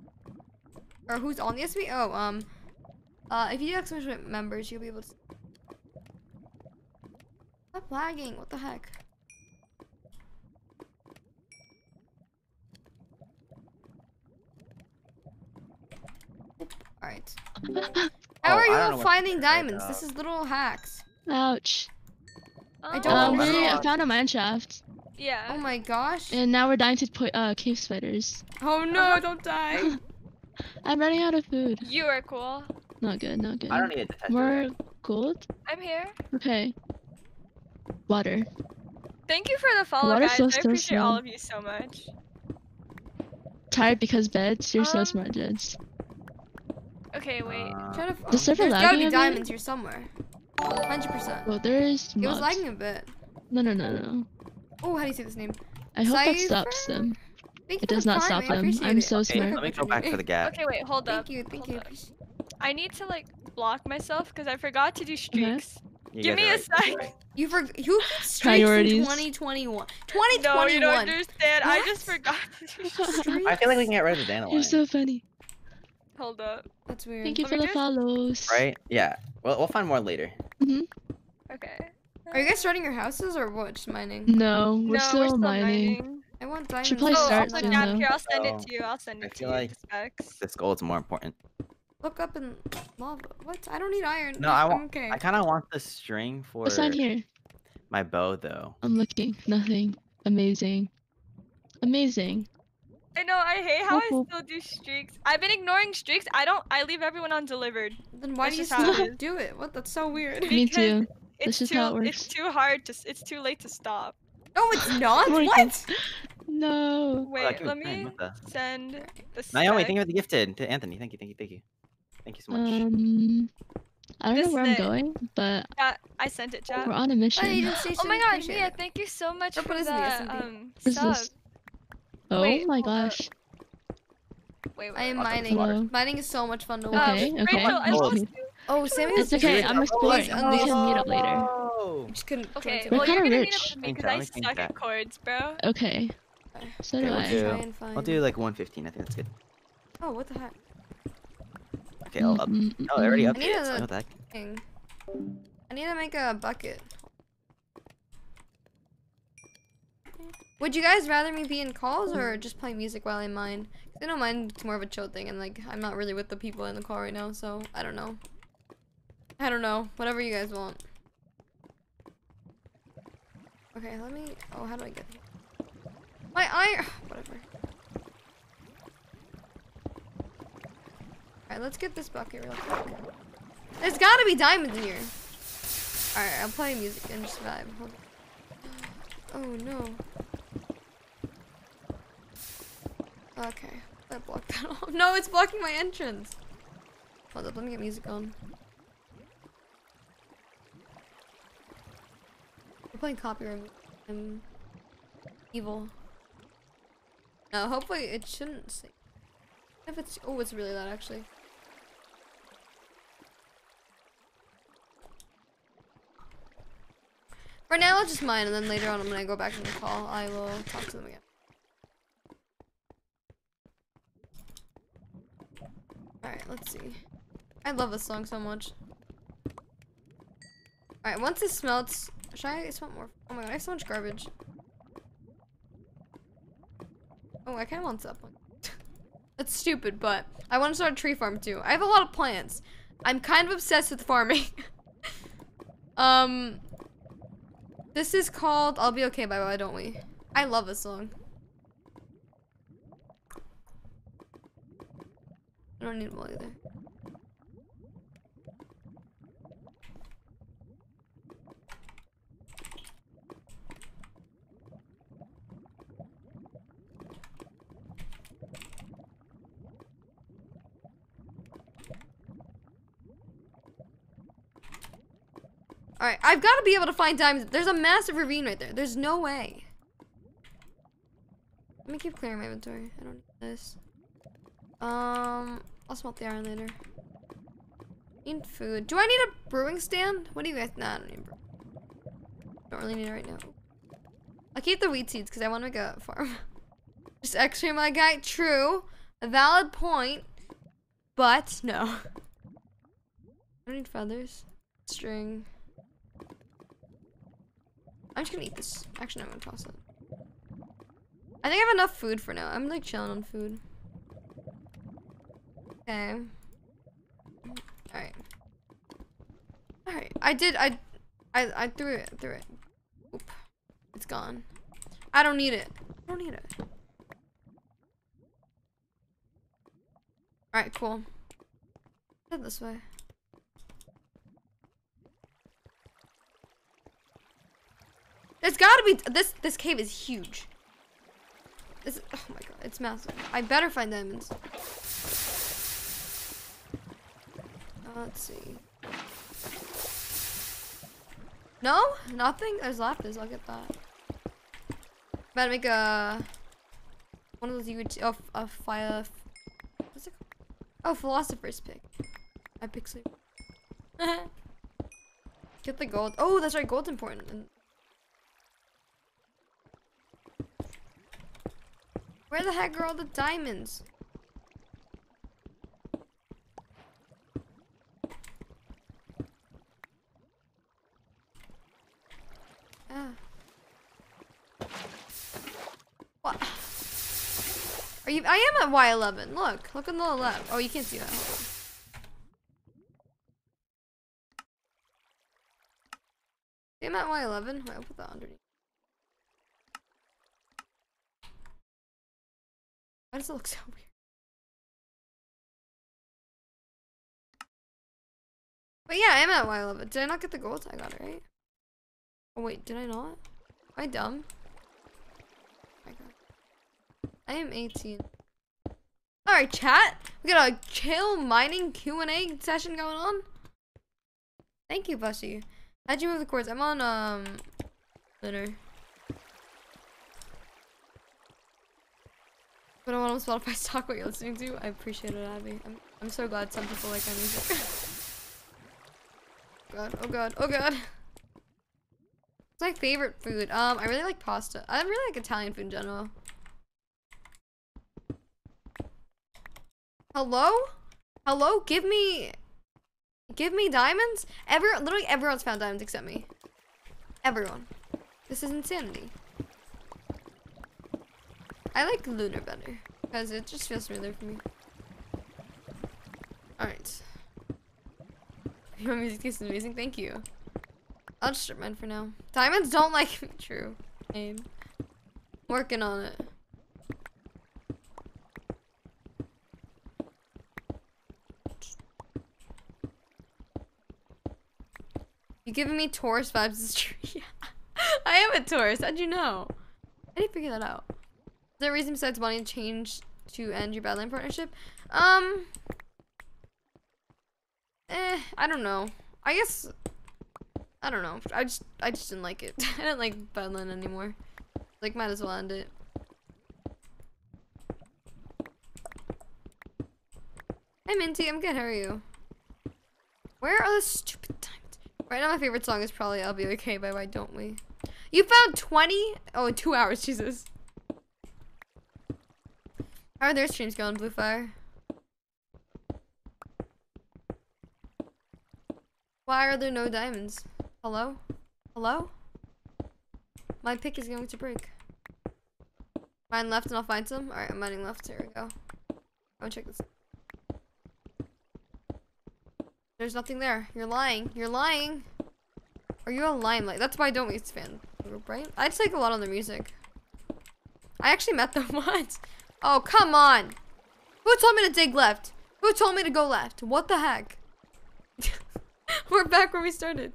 Or who's on the SMP? Oh, um, uh, if you do exclamation members, you'll be able to. Stop lagging. What the heck? Alright. (laughs) How Oh, are you all finding diamonds? This is little hacks. Ouch. I don't Um, we. I found a mine shaft, Yeah. Oh my gosh. and now we're dying to po- uh, cave spiders. Oh no, don't die. (laughs) I'm running out of food. You are cool. Not good, not good. I don't need a detector. More gold? I'm here. Okay. Water. Thank you for the follow, Water's guys. so I so appreciate all of you so much. Tired because beds? You're so Um, smart, Jeds. Okay, wait. Uh, Try to. The server There's gotta be diamonds here somewhere. Hundred percent. Well, there is It was lagging a bit. No, no, no, no. Oh, how do you say this name? I hope that stops them. Thank It does not stop them. I'm it. so okay, smart. let me go back for the gap. Okay, wait. Hold up. Thank you, thank hold you. up. I need to like block myself because I forgot to do streaks. You Give me are a (laughs) right. sec. You for who keeps streaks Priorities. in 2021? No, 2021. you don't understand. I just forgot to do (laughs) streaks. I feel like we can get rid of the dandelion. You're so funny. Hold up. That's weird. Thank you Let for the just- follows. Right? Yeah. Well, we'll find more later. Mm-hmm. Okay. Are you guys starting your houses or what? Just mining. No, we're no, still we're still mining. mining. I want diamonds. Should probably Oh, start also, soon, Dad, here, I'll send it oh, to you. I'll send I it to feel you. like the specs. This gold's more important. Look up in lava. What? I don't need iron. No, I want. Okay. I kind of want the string for What's on here? my bow, though. I'm looking. Nothing. Amazing. Amazing. I know. I hate how I Whoop, whoop. still do streaks. I've been ignoring streaks. I don't. I leave everyone undelivered. Then why That's do you just how it do it? What? That's so weird. Me Because too. It's just too. how it It's too hard to. It's too late to stop. No, it's (laughs) not. Oh what? No. Oh, Wait. let me what the- send the. Naomi, spec. thank you for the gifted to Anthony. Thank you, thank you, thank you. Thank you so much. Um, I don't This know where I'm it. going, but Yeah, I sent it, chat. we're on a Oh, mission. didn't Oh my shit, god, Mia, it. thank you so much Don't for put us in the the um What is sub. this? Oh Wait, my gosh. wait, wait. I am wait. I'll take mining. water. Hello. Mining is so much fun to watch. Okay, okay. Rachel, I Oh, lost it's- you. Oh, Sammy It's okay. I'm exploring. He's We unleashed. can meet up later. Oh. just couldn't. Okay, We're well you're kinda gonna meet up rich. with me because that, I we suck that. at chords, bro. Okay. So do we'll I. do- Try and I'll find- do like 115. I think that's good. Oh, what the heck? Okay, I'll up. Mm, mm, Oh, I already mm. I need updated. so a- what the heck? I need to make a bucket. Would you guys rather me be in calls or mm-hmm. just play music while I mine? I know It's more of a chill thing, and like I'm not really with the people in the call right now, so I don't know. I don't know. Whatever you guys want. Okay, let me. Oh, how do I get here? My eye. (sighs) Whatever. Alright, let's get this bucket real quick. There's gotta be diamonds in here. Alright, I'll play music and just vibe. Hold on. (gasps) Oh no. Okay, I blocked that (laughs) off. No, it's blocking my entrance. Hold up, let me get music on. We're playing copyright. I'm evil. No, hopefully it shouldn't say. If it's oh, it's really loud actually. For now, I'll just mine, and then later on, when I go back in the call, I will talk to them again. Alright, let's see. I love this song so much. Alright, once it smelts... Should I smelt more? Oh my god, I have so much garbage. Oh, I kind of want that (laughs) one. That's stupid, but I want to start a tree farm too. I have a lot of plants. I'm kind of obsessed with farming. (laughs) um... This is called I'll Be Okay by Why Don't We? I love this song. I don't need them all either. Alright, I've got to be able to find diamonds. There's a massive ravine right there. There's no way. Let me keep clearing my inventory. I don't need this. Um, I'll smelt the iron later. Need food. Do I need a brewing stand? What do you guys? Nah, I don't need. Don't really need it right now. I'll keep the wheat seeds because I want to make a farm. (laughs) Just extra my guy. True. A valid point. But no. (laughs) I don't need feathers. String. I'm just gonna eat this. Actually, no, I'm gonna toss it. I think I have enough food for now. I'm like chilling on food. Okay. Alright. Alright. I did I I I threw it threw it. Oop. It's gone. I don't need it. I don't need it. Alright, cool. Head this way. There's gotta be this. This cave is huge. This. Oh my god, it's massive. I better find diamonds. Uh, let's see. No, nothing. There's lapis. I'll get that. Better make a one of those huge. Oh, a fire. What's it called? Oh, philosopher's pick. I pick sleep. Get the gold. Oh, that's right. Gold's important. Where the heck are all the diamonds? Ah. What? Are you? I am at Y11. Look, look on the left. Oh, you can't see that. I'm at Y11. Wait, I'll put that underneath. Why does it look (laughs) so weird? But yeah, I am at Y11. Did I not get the gold? I got it, right? Oh wait, did I not? Am I dumb? I got I am 18. Alright, chat. We got a chill mining Q&A session going on. Thank you, Bushy. How'd you move the cords? I'm on, um, litter. Put them on Spotify (laughs) stock what you're listening to. I appreciate it, Abby. I'm, I'm so glad some people like my music. (laughs) god, oh god, oh god. It's my favorite food. Um, I really like pasta. I really like Italian food in general. Hello? Hello? Give me... Give me diamonds? Every, literally everyone's found diamonds except me. Everyone. This is insanity. I like Lunar better. Because it just feels smoother for me. Alright. Your music is amazing. Thank you. I'll just strip mine for now. Diamonds don't like me. (laughs) True. Aim. Working on it. You giving me Taurus vibes is true. (laughs) Yeah. I am a Taurus. How'd you know? I didn't figure that out. Is there a reason besides wanting to change to end your Badlion partnership? Um. Eh, I don't know. I guess. I don't know. I just, I just didn't like it. (laughs) I didn't like Badlion anymore. Like, might as well end it. Hey Minty, I'm good. How are you? Where are the stupid diamonds? Right now, my favorite song is probably "I'll Be Okay" by Why Don't We. You found 20? Oh, two (laughs) hours, Jesus. How are their streams going, Blue Fire? Why are there no diamonds? Hello? Hello? My pick is going to break. Mine left and I'll find some? Alright, I'm mining left. Here we go. I'm gonna check this. There's nothing there. You're lying. You're lying. Are you a limelight? That's why I don't waste fan group, right? I just like a lot on the music. I actually met them (laughs) once. Oh, come on. Who told me to dig left? Who told me to go left? What the heck? (laughs) We're back where we started.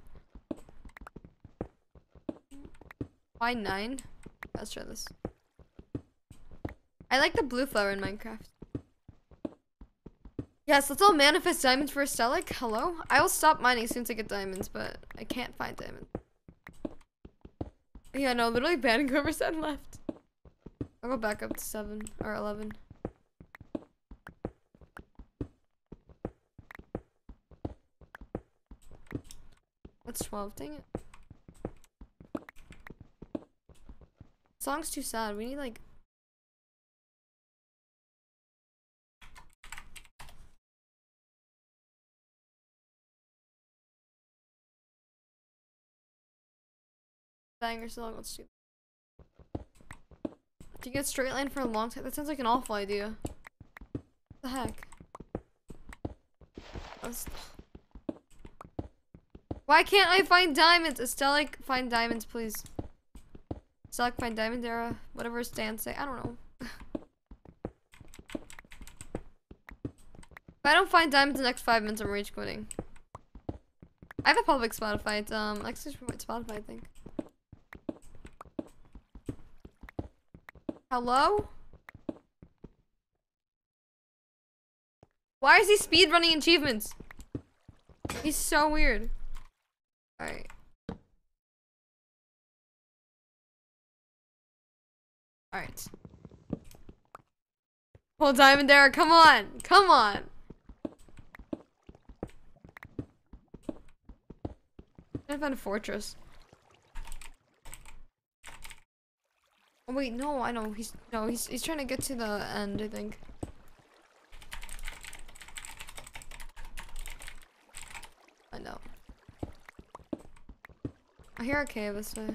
Why nine? Let's try this. I like the blue flower in Minecraft. Yes, let's all manifest diamonds for Astelic. Hello? I will stop mining as soon as I get diamonds, but I can't find diamonds. Yeah, no, literally banning whoever said left. I'll go back up to 7 or 11. What's 12? Dang it. Song's too sad. We need like banger song. Let's do. To get straight line for a long time. That sounds like an awful idea. What the heck? Why can't I find diamonds? Estella, find diamonds, please. Estella, find diamond era. Whatever Stan say. I don't know. (laughs) If I don't find diamonds in the next five minutes, I'm rage quitting. I have a public Spotify. It's um, from Spotify, I think. Hello? Why is he speed running achievements? He's so weird. Alright. Alright. Pull diamond there. Come on. Come on. I found a fortress. Oh wait, no, I know. He's no, he's he's trying to get to the end, I think. I know. I hear a cave this way.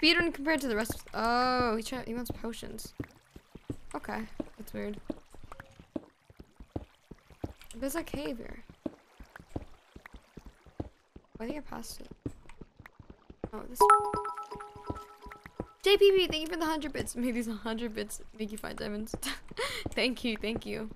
He's speedrunning compared to the rest. Of oh, he try he wants potions. Okay, that's weird. There's a cave here. Why did I past it? Oh, this. JPP, thank you for the 100 bits. (laughs) Maybe these 100 bits make you find diamonds. (laughs) thank you, thank you.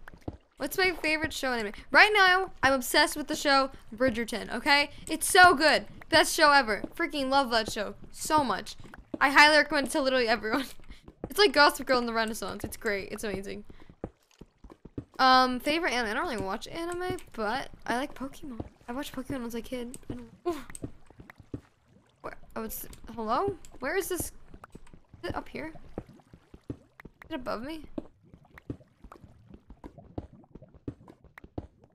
What's my favorite show anime? Right now, I'm obsessed with the show Bridgerton, okay? It's so good. Best show ever. Freaking love that show so much. I highly recommend it to literally everyone. (laughs) it's like Gossip Girl in the Renaissance. It's great. It's amazing. Um, favorite anime? I don't really watch anime, but I like Pokemon. I watched Pokemon when I was a kid. Where- Oh, it's hello. Where is this? Is it up here? Is it above me?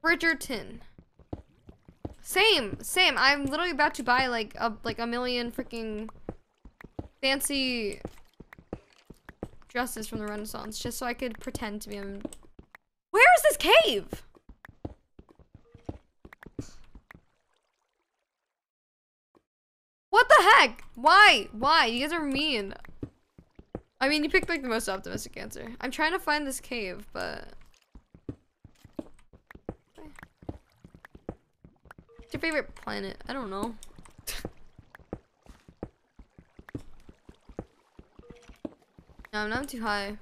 Bridgerton. Same, same. I'm literally about to buy like a like a million freaking fancy dresses from the Renaissance just so I could pretend to be a. Where is this cave? What the heck? Why? Why? You guys are mean. I mean, you picked like the most optimistic answer. I'm trying to find this cave, but. Your favorite planet? I don't know. No, I'm not too high.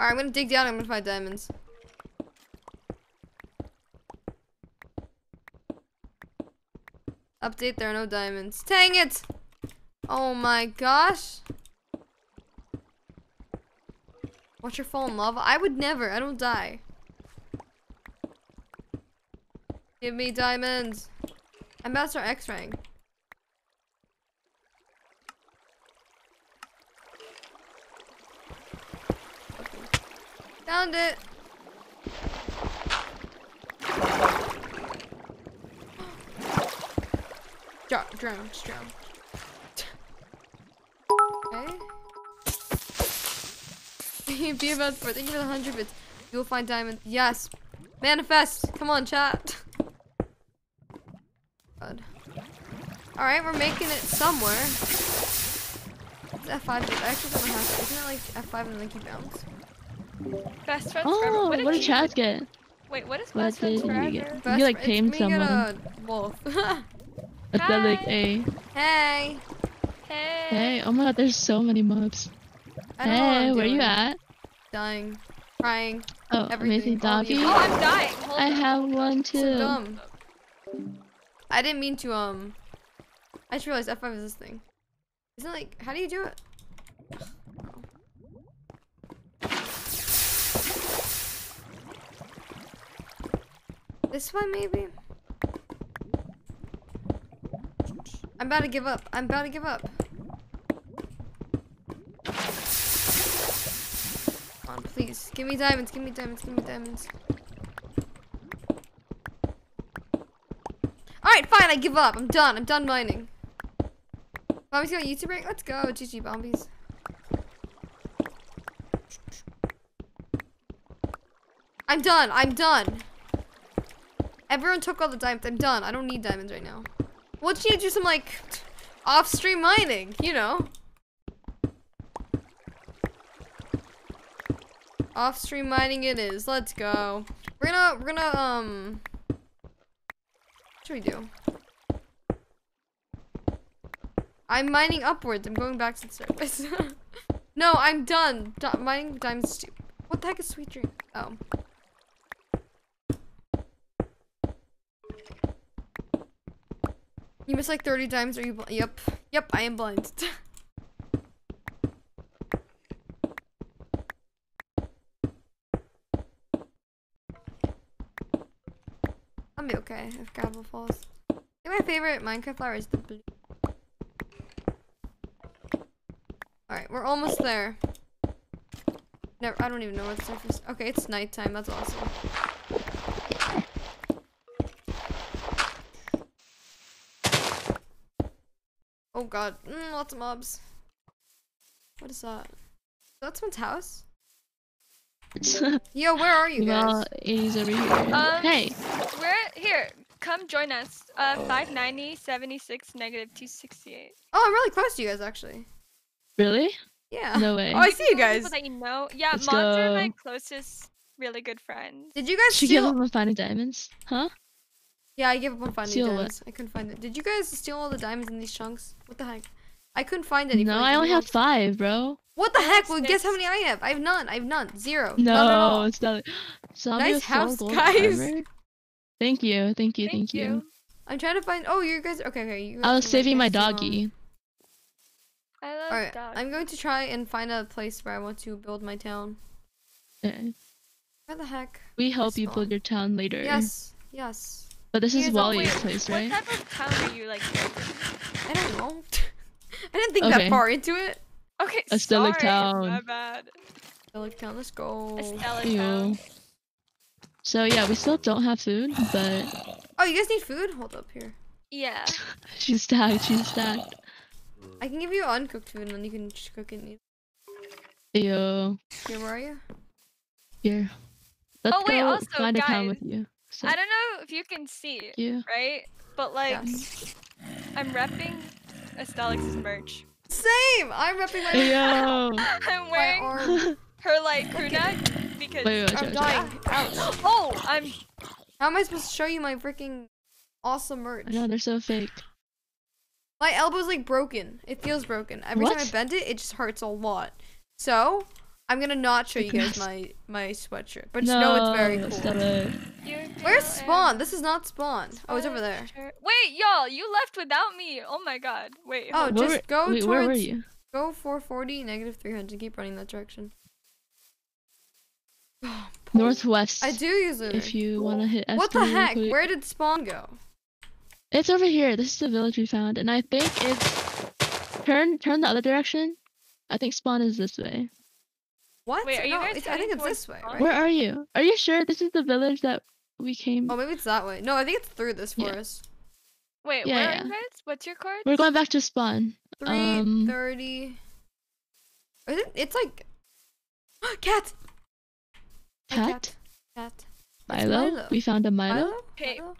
Alright, I'm gonna dig down. I'm gonna find diamonds. Update, there are no diamonds. Dang it! Oh my gosh. Watch her fall in lava? I would never. I don't die. Give me diamonds. About to start X rank. Found it. (gasps) Just drown. (laughs) Okay. (laughs) Be about for thank you for the hundred bits. You will find diamonds. Yes. Manifest. Come on, chat. (laughs) God. Alright, we're making it somewhere. It's F5. I actually don't how to. Isn't it like F5 and then keep bounce? Best friends forever. Oh, What what did did you Chaz get? Wait, what is What best friends did you get? Best You like fri- tamed it's and someone. a wolf. (laughs) That's the, like a. hey. Hey. Hey, oh my god, there's so many mobs. I don't know what Hey, I'm where you at? Dying. Crying. Oh, Everything, amazing all doggy. Oh, I'm dying. Hold I on. have one So too. dumb. I didn't mean to, um... I just realized F5 is this thing. Isn't it like... How do you do it? (sighs) This one, maybe? I'm about to give up. I'm about to give up. Come on, please. Give me diamonds. Give me diamonds. Give me diamonds. Alright, fine. I give up. I'm done. I'm done mining. Bombies got YouTube break? Let's go. GG Bombies. I'm done. I'm done. Everyone took all the diamonds. I'm done. I don't need diamonds right now. What you do some like off-stream mining, you know? Off-stream mining it is. Let's go. We're gonna we're gonna um what should we do? I'm mining upwards. I'm going back to the surface. (laughs) no, I'm done. Di mining diamonds. What the heck is sweet dream? Oh. You missed like 30 times. Are you? Yep. Yep. I am blind. (laughs) I'll be okay if gravel falls. I think my favorite Minecraft flower is the blue. Alright, we're almost there. Never, I don't even know what surface. Okay, it's nighttime. That's awesome. Oh god, mm, lots of mobs. What is that? That's someone's house? Yo, where are you guys? (laughs) well, guys? 80s over here. Um, hey, We're here. Come join us. Uh, 590, 76, negative 268. Oh, I'm really close to you guys, actually. really? Yeah. No way. Oh, I see you People guys. that you know. Yeah, Let's mods are my closest, really good friends. Did you guys Should give steal? them on finding diamonds? Huh? Yeah, I gave up on finding Steal what? diamonds. I couldn't find it. Did you guys steal all the diamonds in these chunks? What the heck? I couldn't find any. No, I only have five, bro. What the heck? Well, guess how many I have? I have none. I have none. Zero. No, None it's not. Zombie Nice with full house, gold guys. armor? Thank you, thank you, thank, you. I'm trying to find. Oh, you guys. Okay, okay. You I was saving my next to, doggy. I love Alright, dogs. I'm going to try and find a place where I want to build my town. Eh, Where the heck? We help you spawn. build your town later. Yes. Yes. But this is Here's a Wally's weird- place, what right? type of town are you like? I don't know. (laughs) I didn't think Okay. that far into it. Okay, A sorry. Stelic My town. bad. Like town, let's go. A Stella town. So yeah, we still don't have food, but Oh, you guys need food? Hold up here. Yeah. (laughs) she's stacked. She's stacked. I can give you uncooked food and then you can just cook it. and eat. Yo, Here, where are you? here. Let's Oh, wait, go also, find a town with you. So, I don't know if you can see, you. right? But like, Yes. I'm repping Astelic's merch. Same. I'm repping my. Yo. (laughs) (laughs) I'm wearing arm. her like crew neck because. Wait, wait, I'm watch dying. out. Ouch. Oh, I'm. How am I supposed to show you my freaking awesome merch? I know they're so fake. My elbow's like broken. It feels broken. Every time I bend it, it just hurts a lot. So I'm gonna not show you guys (laughs) my my sweatshirt, but just know it's very cool. Stella. You Where's Spawn? This is not Spawn. Oh, it's over there. Wait, y'all, you left without me. Oh my god. Wait. Oh, just were- go wait, where were you? Go 440, negative 300. Keep running that direction. (sighs) Oh, Northwest. I do use it. If you want to hit F3 What the heck? quick. Where did Spawn go? It's over here. This is the village we found, and I think it's turn turn the other direction. I think spawn is this way. What? Wait, are you no, guys I think it's this way, right? Where are you? Are you sure this is the village that we came? Oh, maybe it's that way. No, I think it's through this Yeah. forest. Wait, Yeah, where yeah. are you guys? What's your card? We're going back to spawn. Um, 330. Is it, it's like. (gasps) cat! Hey, Cat? Cat. Milo? Milo. We found a Milo. Milo? Okay. Milo?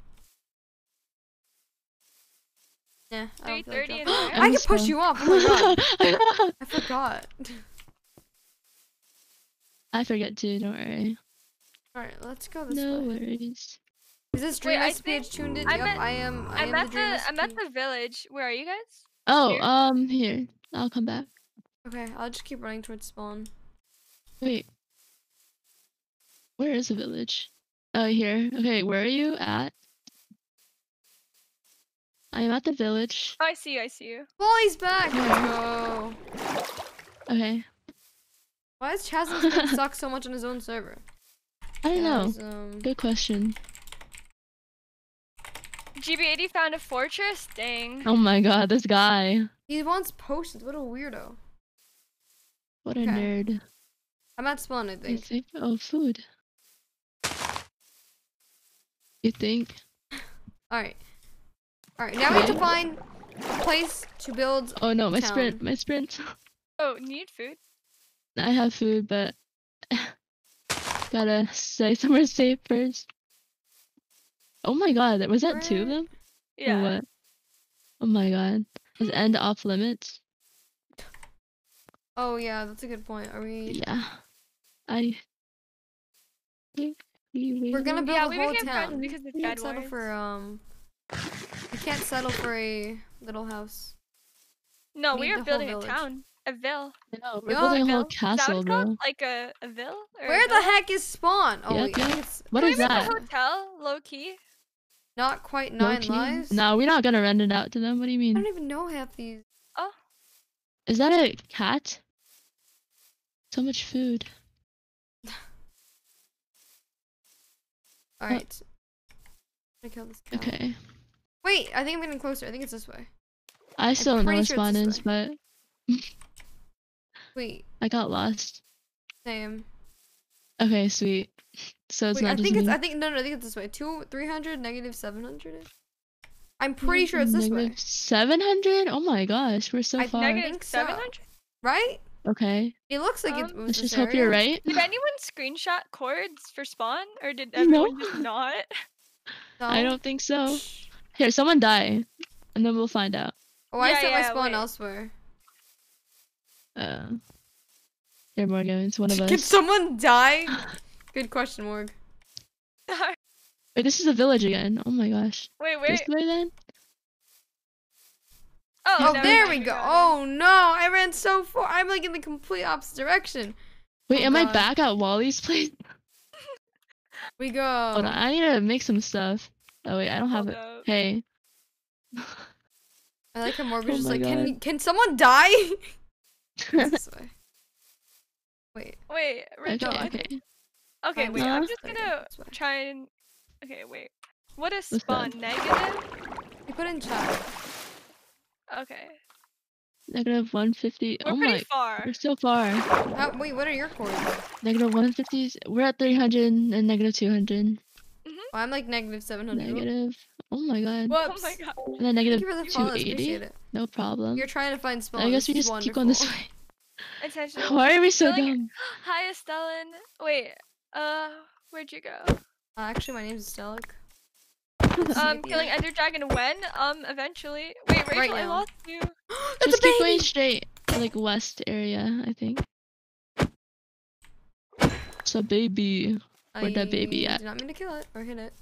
Yeah, I don't feel like 3:30 in the (gasps) I can push you off. (laughs) Oh my god. (laughs) I forgot. (laughs) I forget too. Don't worry. Alright, let's go this No way. worries. Is this Wait, Dream I SPH think tuned in? I'm yep, at- I am. I I'm am at the the I'm at the village. Where are you guys? Oh, Here? um, here. I'll come back. Okay, I'll just keep running towards spawn. Wait. Where is the village? Oh, here. Okay, where are you at? I am at the village. Oh, I see you. I see you. Wally's back! Let's go. Okay. Why does Chasm Squid (laughs) suck so much on his own server? I don't know. Chasm. Good question. GB80 found a fortress. Dang. Oh my god, this guy. He wants potions. What a weirdo. What a Okay. nerd. I'm at spawn, I You think. think? Oh, food. You think? (laughs) Alright. Alright, now we have to find a place to build. Oh no, my Town. sprint, my sprint. (laughs) Oh, need food. I have food, but (sighs) gotta stay (laughs) somewhere safe first. Oh my god, was that two of Where- them? Or Yeah. what? Oh my god. Is end off limits? Oh, yeah, that's a good point. Are we. Yeah. I we We're gonna will- (laughs) build Yeah, a we whole town. because We can't settle Wars. for, um. We can't settle for a little house. No, need we are building a town. A ville. No, we're Yeah, building a whole Ville? Is that what castle, bro. Like a, a ville? Or a Where the heck is spawn? Oh, Yep, wait, I yep. think it's What is that? a hotel, low key? not quite nine lives. No, we're not gonna rent it out to them. What do you mean? I don't even know half these. Oh. Is that a cat? So much food. Oh. Alright. I'm kill this cow. Okay. Wait, I think I'm getting closer. I think it's this way. I still don't know where spawn is, but (laughs) Wait, I got lost. same. Okay, sweet. So it's Wait, not I just think it's. I think no, no. I think it's this way. Two, three hundred, negative seven hundred. I'm pretty sure it's this way. Seven hundred? Oh my gosh, we're so I far. Negative think so. 700? Right? Okay, It looks like it Um, was let's this just hope you're right. Did (laughs) anyone screenshot chords for spawn? Or did No. everyone just not? I don't think so. (laughs) Here, someone die, and then we'll find out. Oh, I Yeah, set my spawn wait. elsewhere. Uh, here, Morgan, it's one of us. (laughs) Can us. someone die? (gasps) Good question, Morg. (laughs) Wait, this is a village again. Oh my gosh. Wait, wait. This wait. way then? Oh, Oh, there we go. Oh no, I ran so far. I'm like in the complete opposite direction. Wait, Oh, am I back at Wally's place? (laughs) We go. Hold on, I need to make some stuff. Oh wait, I don't have Hold it. up. Hey. I like how Morg was Oh just like, can God. we- can someone die? It's (laughs) this way. Wait. Wait, okay, Rachel. I okay. Okay, wait. Huh? I'm just gonna go, try and. Okay, wait. What is What's spawn? Negative? You put in chat. Okay. Negative 150. We're oh pretty my. far. We're so far. Uh, wait, what are your coordinates? Negative Negative 150s. We're at 300 and negative 200. Oh, I'm like negative 700. Negative. Oh my god. Whoops. Oh my god. And then Thank negative you for the 280. It. No problem. You're trying to find spawns. I guess we This is just keep going this way. (laughs) Attention. Why are we so Feeling- dumb? (gasps) Hi, Estellan. Wait. Uh, where'd you go? Uh, actually, my name's Stelik. (laughs) Um, killing Ender Dragon when? Um, eventually. Wait, Rachel, Right I lost you. (gasps) That's Just a keep going straight. Like west area, I think. (sighs) So baby. Where'd that baby I at? did not mean to kill it or hit it.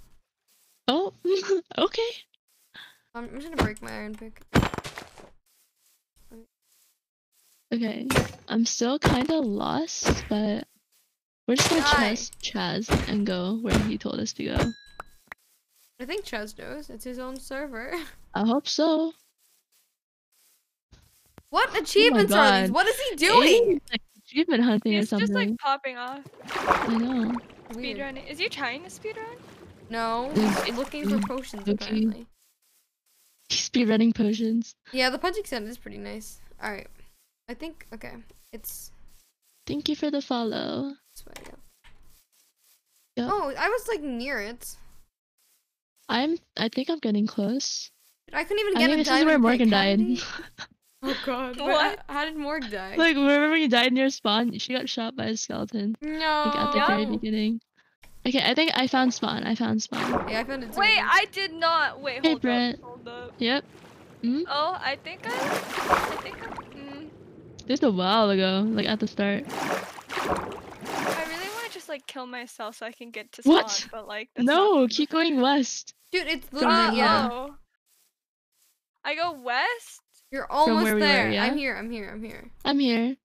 Oh, (laughs) okay. I'm, I'm just gonna break my iron pick. Okay. I'm still kind of lost, but we're just gonna Die. trust Chaz and go where he told us to go. I think Chaz knows. It's his own server. (laughs) I hope so. What oh achievements are these? What is he doing? Like, achievement hunting or something. He's just like popping off. I know. Weird. Speedrunning. Is he trying to speedrun? No, he's mm. looking for potions Okay. apparently. He's speedrunning potions. Yeah, the punching sound is pretty nice. All right, I think okay. It's Thank you for the follow. this Yep. Oh, I was like near it. I'm. I think I'm getting close. I couldn't even I get think a this is where. Morgan died. (laughs) did he- Oh god. What? What? How did Morg die? like remember when you died near spawn? She got shot by a skeleton. no. Like at the very beginning. Okay, I think I found spawn. I found spawn. Yeah, I found it. too. Wait, I did not. Wait, Hey, hold Brent. up. Hold up. Yep. Hmm? Oh, I think I. I think I. Mm, This a while ago, like at the start. I really want to just like kill myself so I can get to spawn, What? but like. That's not No, keep going west. Dude, it's From literally right yeah. Oh. I go west. You're almost where we were, there. yeah? I'm here. I'm here. I'm here. I'm here.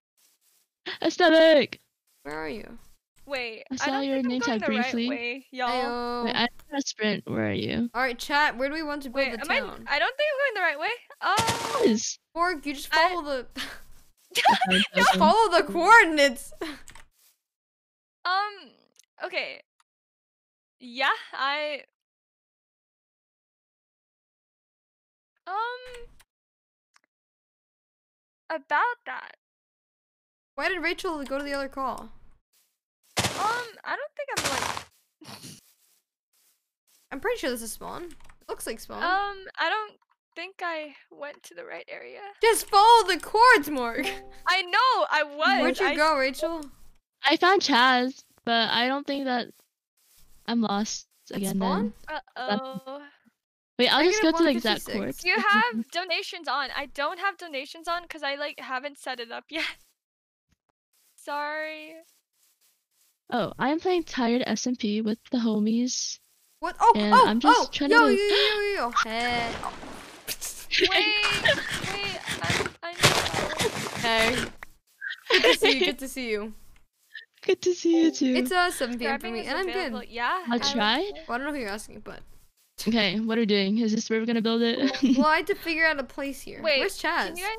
Aesthetic. Where are you? Wait, I I, saw don't your think name tag briefly. right way, y'all. Wait, I want to sprint. Where are you? All right, chat. Where do we want to build Wait, the am I? I don't think I'm going the right way. Oh. Yes. Morg, you just I- follow the (laughs) Okay, (laughs) just okay. follow the coordinates. Um. Okay. Yeah, I. (laughs) Um. About that. Why did Rachel go to the other call? Um, I don't think I'm like. I'm pretty sure this is spawn. It looks like spawn. Um, I don't think I went to the right area. Just follow the cords, Morg. (laughs) I know I was. Where'd you I- go, Rachel? I found Chaz, but I don't think that I'm lost At again. spawn? Then. Uh-oh. Wait, I'll just go to the exact 156. course. You (laughs) have donations on. I don't have donations on because I like haven't set it up (laughs) yet. Sorry. Oh, I am playing Tired SMP with the homies. What? Oh, And oh, I'm just oh, trying yo, to- yo, yo, yo, yo. Hey. (laughs) Wait, wait. I, I know. Hey. Good to see you. Good to see you. Good to see you too. It's uh 7 p.m. for me, and I'm good. Yeah. I'll try. Well, I don't know who you're asking, but (laughs) Okay, what are we doing? Is this where we're gonna build it? well, (laughs) I had to figure out a place here. Wait, Where's Chaz? Can you guys?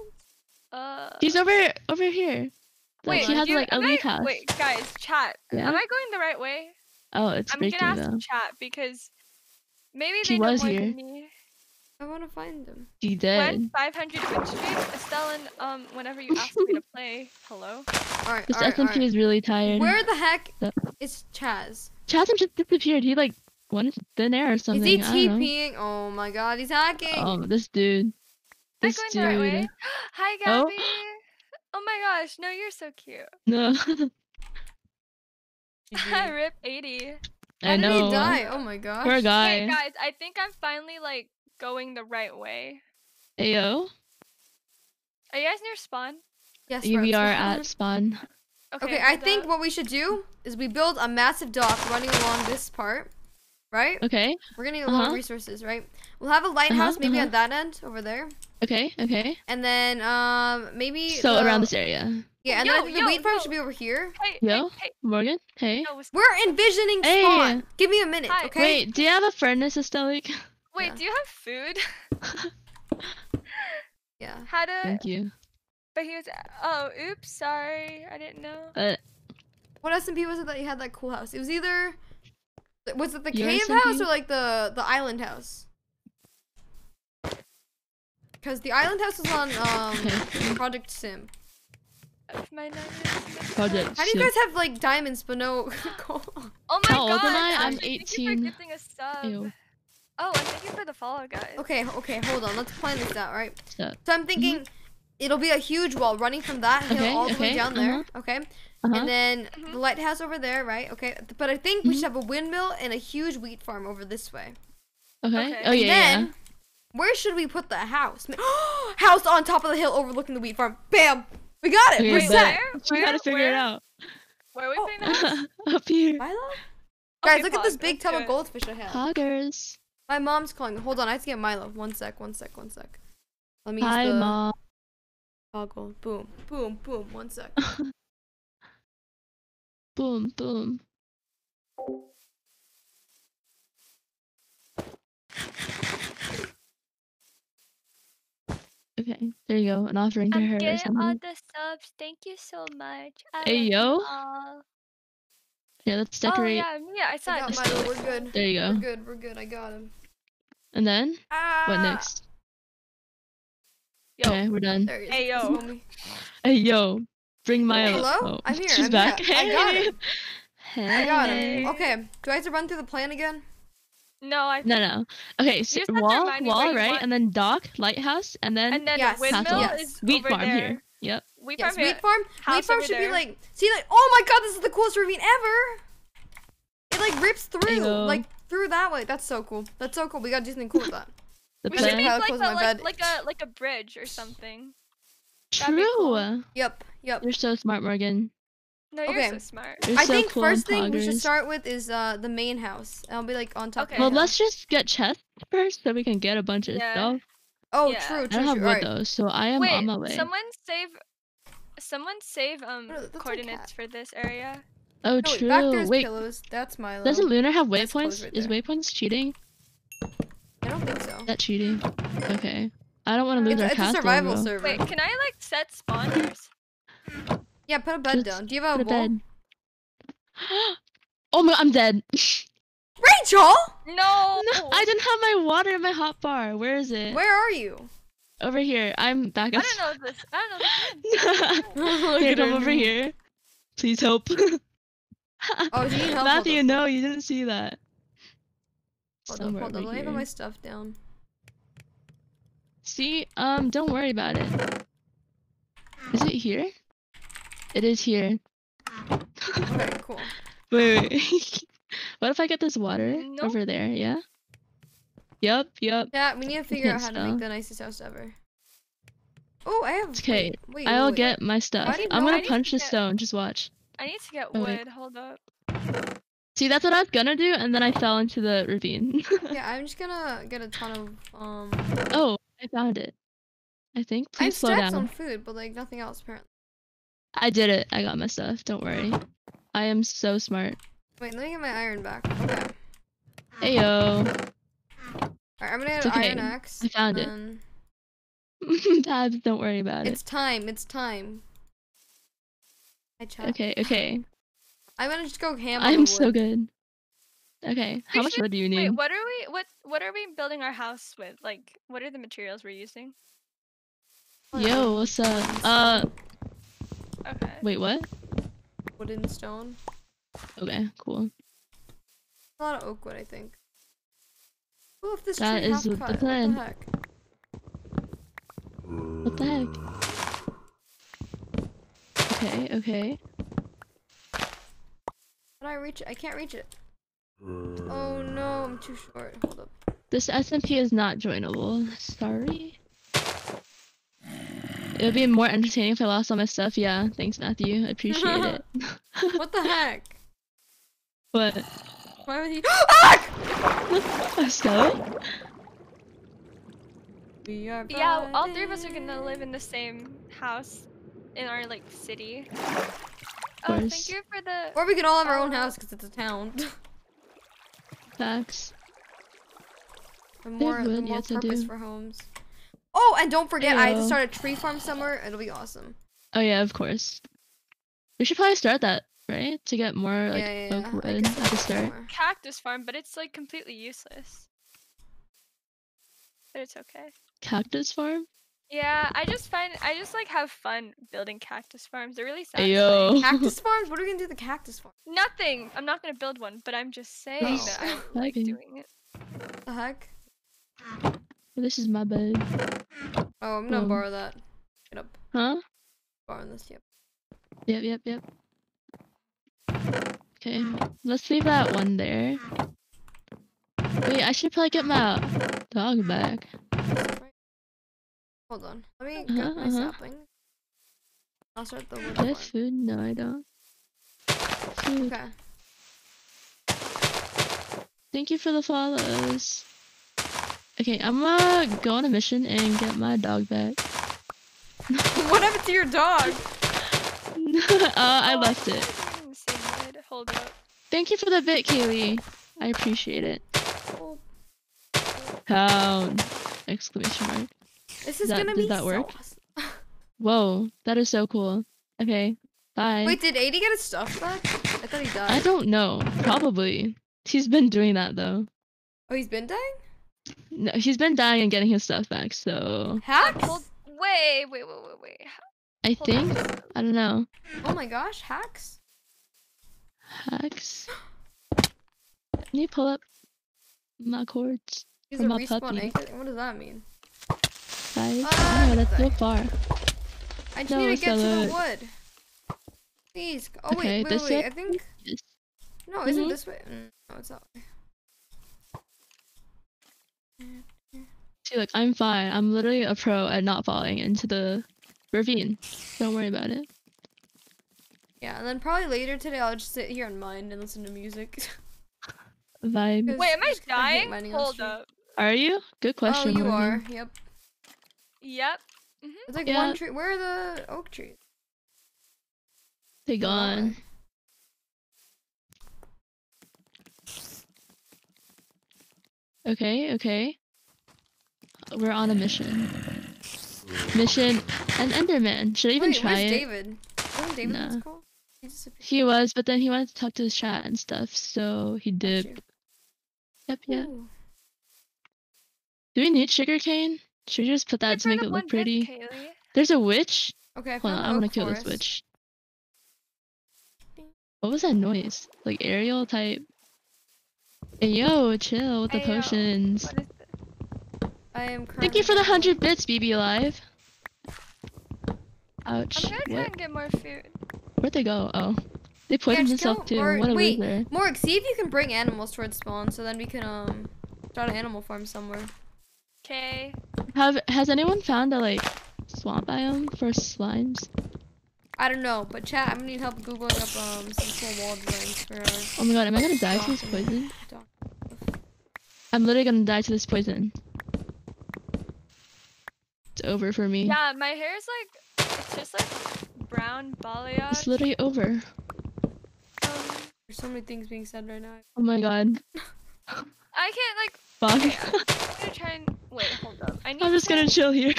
Uh. He's over over here. Like Wait, he has you- like a am leaf I, house. Wait, guys, chat. Yeah? Am I going the right way? Oh, it's I'm breaking gonna ask though. chat because maybe He they know was more here. than me. I want to find him. He When did. 500 win streak, Estellan, um, whenever you ask me to (laughs) play, hello. All right, This all right, all SMP right. is really tired. Where the heck Yep. is Chaz? Chasm just disappeared. He like went thin air or something. Is he I don't. TPing? Oh my god, he's hacking. Oh, this dude. Am I This going dude. the right way? (gasps) Hi, Oh. Gabby. Oh. my gosh, no, you're so cute. (laughs) No, (laughs) GG. Rip 80. How I did know. he die? Oh my gosh. Poor Hey guy. guys, I think I'm finally like going the right way. Ayo. Are you guys near spawn? Yes, We we're at spawn. Okay, Okay, I hold think what we should do is we build a massive dock running along this part, right? Okay. We're gonna need a lot of Uh-huh. resources, right? We'll have a lighthouse maybe uh-huh. on that end over there, Okay. Okay. and then um maybe So the- around this area. Yeah, and then Yo, think the yo, wheat farm should be over here. Hey, Yo. hey, hey, Morgan. Hey. We're envisioning Hey. spawn. Give me a minute, Hi. okay? Wait. Do you have a furnace, Astelic? wait, Yeah. do you have food? (laughs) Yeah. How to? Thank you. But he was. Oh, oops, sorry, I didn't know. Uh, What SMP was it that you had that cool house? It was either was it the Your cave SMP? house or like the the island house? Because the island house is on um Okay. (laughs) Project Sim. My. Project. How do you guys have like diamonds but no (laughs) gold? Oh my How old am god! I? I'm Ashley, Thank 18. you for a sub. Ew. Oh, and thank you for the follow, guys. Okay, okay, hold on. Let's plan this out, right? So, So I'm thinking it'll be a huge wall running from that hill. Okay, all the way down there. uh-huh. Okay. Uh-huh. And then Mhm. the lighthouse over there, right? Okay. But I think we should Mm-hmm. have a windmill and a huge wheat farm over this way. okay. okay. Oh and yeah, then yeah. where should we put the house? (gasps) house on top of the hill overlooking the wheat farm. Bam! We got it. Okay, We're Wait, set. where? We gotta Where? figure it out. Where are we Oh. the? (laughs) Up here. Milo? Guys, Okay, look at this big tub of goldfish I have. Poggers. My mom's calling. Hold on, I have to get Milo. One sec, one sec, one sec. Let me use Hi, the mom. toggle. Boom, boom, boom. One sec. (laughs) Boom, boom. Okay, there you go. An offering to her I'm or getting all something. the subs. Thank you so much. I Hey, yo. Yeah, let's decorate. Oh decorate. yeah, yeah. I saw I got it. Milo. We're good. There you go. We're good. We're good. I got him. And then Ah! what next? Yo. Okay, we're done. There he is. Hey, yo. Hey yo, bring my Hello? Oh, I'm here, She's I'm back. back. I got Hey. him. I got him. Okay. Do I have to run through the plan again? No, I. No, no. Okay, so just have to wall, remind me where wall, right, want- and then dock, lighthouse, and then And then Yes. windmill Yes. is wheat over farm there. here. Yep. Wheat Yes. farm here. Wheat farm. Wheat farm over should be like. See, like. Oh my God! This is the coolest ravine ever. It like rips through, Ayo. like through that way. That's so cool. That's so cool. We gotta do something cool with that. (laughs) The We should plan. make How like close my like, bed. like a like a bridge or something. that'd cool. True. Yep. Yep. You're so smart, Morgan. No, you're Okay. so smart. You're I so think cool first thing we should start with is uh the main house. And I'll be like on top. Okay. Of Well, the let's just get chests (laughs) first so we can get a bunch of Yeah. stuff. Oh, yeah. true, I don't have wood Alright. though, so I am Wait, on my way. someone save. Someone save um Oh, that's coordinates for this area. Oh, No, wait, back true. there's Wait, pillows. That's Milo. doesn't Lunar have waypoints? right Is waypoints cheating? I don't think so. Is that cheating? Okay. I don't want to lose It's, our it's a survival bro. server. Wait, can I like set spawners? Yeah, put a bed Just down. Do you have a Put a wall? bed. (gasps) oh my! I'm dead. (laughs) Rachel, No. No, I didn't have my water in my hot bar. Where is it? where are you? Over here. I'm back up. I don't know this. I don't know this. Look (laughs) here, at come over here. Please help. (laughs) Oh, do you need help? Matthew, no, you didn't see that. hold on, Somewhere hold on. over Let me put my stuff down. See, um, don't worry about it. Is it here? It is here. Okay, cool. (laughs) Wait, wait. (laughs) what if I get this water Nope. over there? Yeah. Yep. Yep. Yeah, we need to figure out how to make the nicest house ever. Oh, I have. Okay. Wait, wait, I'll wait, get my stuff. you I'm gonna punch the get- stone. Just watch. I need to get Oh, wood. Hold up. See, that's what I was gonna do, and then I fell into the ravine. (laughs) Yeah, I'm just gonna get a ton of um. oh, I found it. I think. I have Please slow down. on food, but like nothing else apparently. I did it. I got my stuff. Don't worry. I am so smart. Wait, let me get my iron back. Okay. yo. Alright, I'm gonna get It's an okay. iron axe. I found it. (laughs) Tabs, don't worry about it. It's time. It's time. I chat. Okay, okay. I'm gonna just go ham. I'm so good. Okay, how We much should- wood do you need? Wait, need? what are we? What what are we building our house with? Like, what are the materials we're using? Yo, what's up? Uh, Okay. wait, what? Wood and stone. Okay, cool. A lot of oak wood, I think. Oh, if this That tree is half the plan. What the heck? What the heck? Okay, okay. How do I reach it? I can't reach it. Oh no, I'm too short. Hold up. This SMP is not joinable. Sorry. It would be more entertaining if I lost all my stuff. Yeah, thanks, Matthew. I appreciate it. (laughs) What the heck? What? Why would he? (gasps) (gasps) Ah! Stella? We are Yeah, all three of us are gonna live in the same house in our like city. Oh, thank you for the. Or we could all have our own house because it's a town. (laughs) Facts. the more, the would, more yes, purpose do. for homes. Oh, and don't forget, I have to start a tree farm somewhere. It'll be awesome. Oh yeah, of course. We should probably start that, right? To get more like yeah, yeah, oak yeah. I wood at the start start. cactus farm, but it's like completely useless. But it's okay. cactus farm? Yeah, I just find I just like have fun building cactus farms. They're really satisfying. Ayo. (laughs) Cactus farms? What are we gonna do with the cactus farm? Nothing. I'm not gonna build one, but I'm just saying oh, that I like doing it. The heck? This is my bed. Oh, I'm gonna Um, borrow that. Get up. Huh? Borrowing this. Yep. Yep, yep, yep. Okay, let's leave that one there. Wait, I should probably get my dog back. Hold on. Let me Uh-huh, get my uh-huh. sapling. I'll start the wood Do I have food? No, I don't. Food. Okay. Thank you for the follows. Okay, I'm gonna go on a mission and get my dog back. (laughs) what happened to your dog? (laughs) uh, I left it. I'm in the same wood. Hold up. Thank you for the bit, Kaylee. I appreciate it. Oh, Pound! Exclamation mark. this is That- gonna did be that so work? awesome. (laughs) Whoa, that is so cool. Okay, bye. Wait, did 80 get his stuff back? I thought he died. I don't know. Probably. He's been doing that though. Oh, he's been dying? No, he's been dying and getting his stuff back. So Hacks? Hold. Wait, wait, wait, wait, wait. I Hold think on. I don't know. Oh my gosh, hacks? Hacks. Can you pull up my coords? He's For a my respawn puppy. What does that mean? Guys, Ah, oh, that's so far. I just No, need to get to the wood. Please. Oh, Okay, wait, wait, this wait, wait. way? I think. Yes. No, isn't Mhm. this way? Mm, No, it's that way. See, like I'm fine. I'm literally a pro at not falling into the ravine. Don't worry about it. Yeah, and then probably later today I'll just sit here and mine and listen to music. Vibe. Wait, am I just 'cause I dying? Hold up. Are you? Good oh, question. oh, you Morgan. are. Yep. Yep. Mm-hmm. It's like Yeah. one tree. Where are the oak trees? They Oh, gone. way. Okay, okay. We're on a mission. Mission an Enderman. Should I even Wait, try where's it? David? Wasn't David in this Nah. call? He. He was, but then he wanted to talk to his chat and stuff, so he Got dipped. Yep, yep. Ooh. Do we need sugarcane? Should we just put that Wait to make it look pretty? Kaylee. There's a witch? Okay, I Hold found on, the I wanna kill this witch. What was that noise? Like aerial type? Hey yo, chill with the Hey, potions. What is? I am Thank you for the 100 bits, BB Live. Ouch. I'm gonna try What? and get more food. Where'd they go? Oh. They poisoned just himself too. or- what a wait. loser. Morg, see if you can bring animals towards spawn, so then we can um start an animal farm somewhere. Okay. Have has anyone found a like swamp biome for slimes? I don't know, but chat, I'm gonna need help googling up um some cool wall designs for our Oh my god, am I gonna die to this poison? I'm literally gonna die to this poison. It's over for me. Yeah, my hair is like it's just like brown balayage. It's literally over. Um, There's so many things being said right now. Oh my god. (laughs) I can't like. Fuck. Okay, I'm gonna try and wait. Hold up. I need. I'm just to- gonna chill here.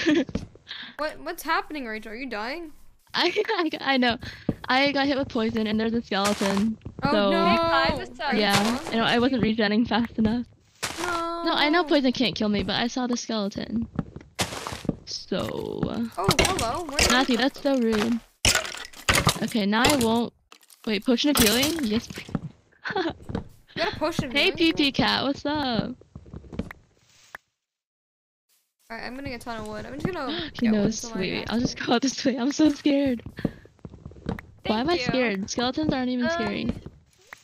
What what's happening, Rachel? Are you dying? (laughs) I, I I know. I got hit with poison and there's a skeleton. Oh So- no! Hey, guys, what's up? Are you Yeah. I know I wasn't regenning fast enough. No. No, I know poison can't kill me, but I saw the skeleton. So, Oh, hello. Where Matthew, that's so rude. Okay, now I won't. Wait, potion of healing? Yes. (laughs) You got a potion. of hey, healing? PP cat, what's up? Alright, I'm gonna get a ton of wood. I'm just gonna. (gasps) He knows. Wait, wait, I'll just go out this way. I'm so scared. Why am I scared? Skeletons aren't even scary. Um,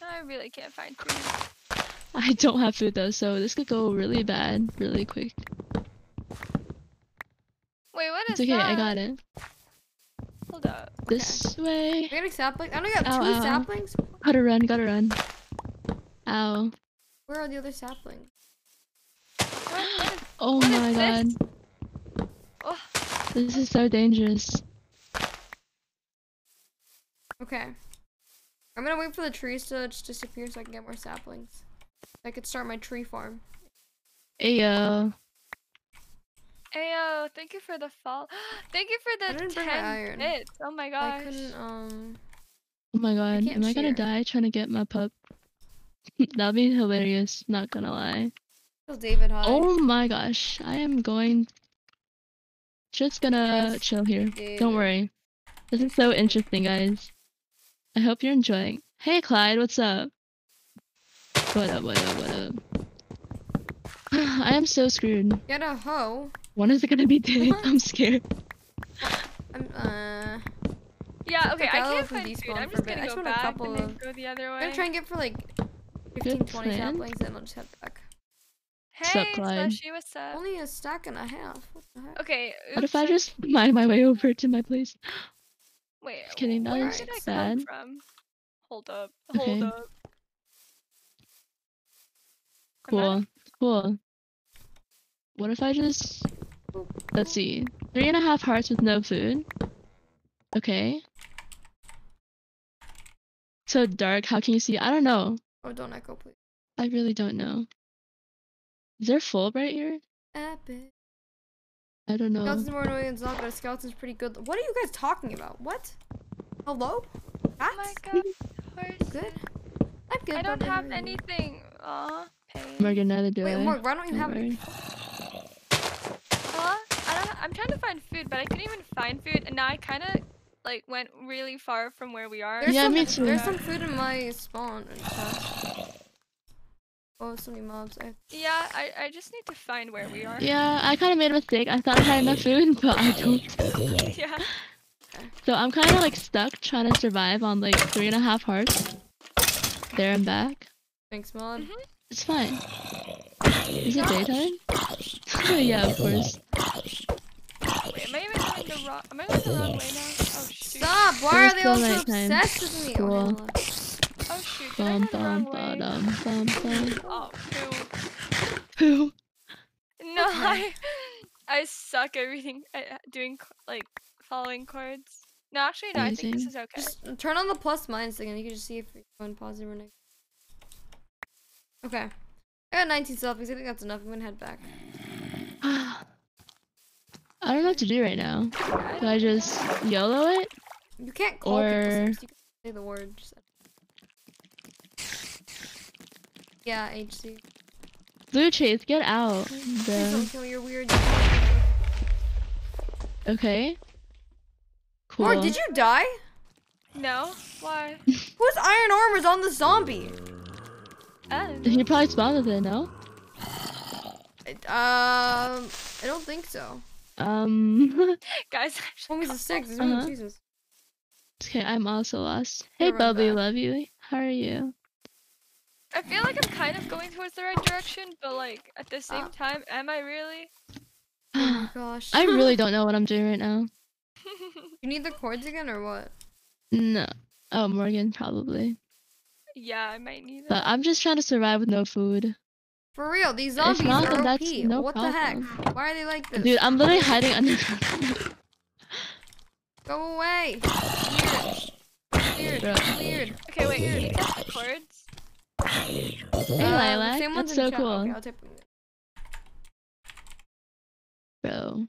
I really can't find food. I don't have food though, so this could go really bad really quick. Wait, what is It's okay, that? I got it. Hold up. This way. We got any saplings? I only got Ow, two ow. saplings. Gotta run, gotta run. Ow. Where are the other saplings? (gasps) What, what is, Oh What is my god. this? oh, This is so dangerous. Okay. I'm gonna wait for the trees to just disappear so I can get more saplings. I could start my tree farm. Ayo. Ayo, thank you for the fall. (gasps) thank you for the didn't bring my 10 bits. Oh my I gosh. couldn't um. Oh my god. can't Am I gonna die trying to get my pup? (laughs) That'd be hilarious, not gonna lie. Tell David hi. Oh my gosh. I am going just gonna Yes. chill here. Yeah. Don't worry. This is so interesting, guys. I hope you're enjoying. Hey, Clyde, what's up? What up, what up, what up? (sighs) I am so screwed. Get a hoe. When is it gonna be day? I'm scared. I'm uh. Yeah, okay, I can't find these food. I'm just a gonna go want a back couple and then go the other I'm gonna try and get for like 15, 20 plan. saplings, and I'll just head back. What's up, Hey, Clyde? Slushy, what's up? Only a stack and a half. What the heck? Okay. Uh, what if I just mine my way over to my place? Wait, Just kidding, that where is did I sad. come from? Hold up. Hold Okay. up. Cool, cool. What if I just let's see, three and a half hearts with no food. Okay. So dark. How can you see? I don't know. Oh, don't echo, please. I really don't know. Is there full right here? Epic. I don't know. Skeleton's more annoying than Zod, but a skeleton's pretty good. What are you guys talking about? What? Hello? Oh my god. Horse. (laughs) Good. I'm good. I don't have are you? anything. Aw, pain. Morgan, neither do Wait, I. Morg, why don't you Don't have worry. any? Huh? I don't. I'm trying to find food, but I couldn't even find food, and now I kind of like went really far from where we are. There's Yeah, some, me too. There's some food in my spawn. And chest. Oh, so many mobs. I Yeah, I I just need to find where we are. Yeah, I kind of made a mistake. I thought I had enough food, (laughs) but I don't. (laughs) yeah. So I'm kind of like stuck trying to survive on like three and a half hearts. There and back. thanks, Mod. Mhm. It's fine. Is it daytime? (laughs) yeah, of course. Wait, am I even going the wrong? Am I going the wrong way now? Oh shoot. Stop! Why are they all so nighttime. obsessed with me? Oh, Cool. hold on. Oh shoot. Did I Bum wrong bum bum. (laughs) Oh poo. Pooh. No, I I suck at reading, at doing like following coords. No, actually, no. I think this is okay. Just uh, turn on the plus minus again. You can just see if you're going positive or negative. Okay. I got 19 selfies. I think that's enough. I'm gonna head back. (sighs) I don't know what to do right now. I Do I just YOLO it? You can't call Or- subs. You can say the word. Just... Yeah, HC. Blue Chase, get out, Please don't kill me. You're weird. Okay. Cool. Or did you die? No. Why? (laughs) Whose iron armor's on the zombie? Oh. He probably spawned with it, no? It- Um, I don't think so. Um. (laughs) Guys, Homies a six. It's Uh-huh. Jesus. okay, I'm also lost. Hey, Gonna Bubbly, love you. How are you? I feel like I'm kind of going towards the right direction, but like at the same Uh. time, am I really? (sighs) Oh my gosh. I really don't (laughs) know what I'm doing right now. (laughs) You need the coords again or what? No. Oh, Morgan, probably. yeah, I might need But. I'm just trying to survive with no food. For real, these zombies not, are then OP. that's no what the heck? Why are they like this? Dude, I'm literally hiding under. Go away. Weird. Bro. Weird. Okay, wait. Can you test the coords? Hey, Lilac. Um, same That's so cool. Okay, I'll type. Bro.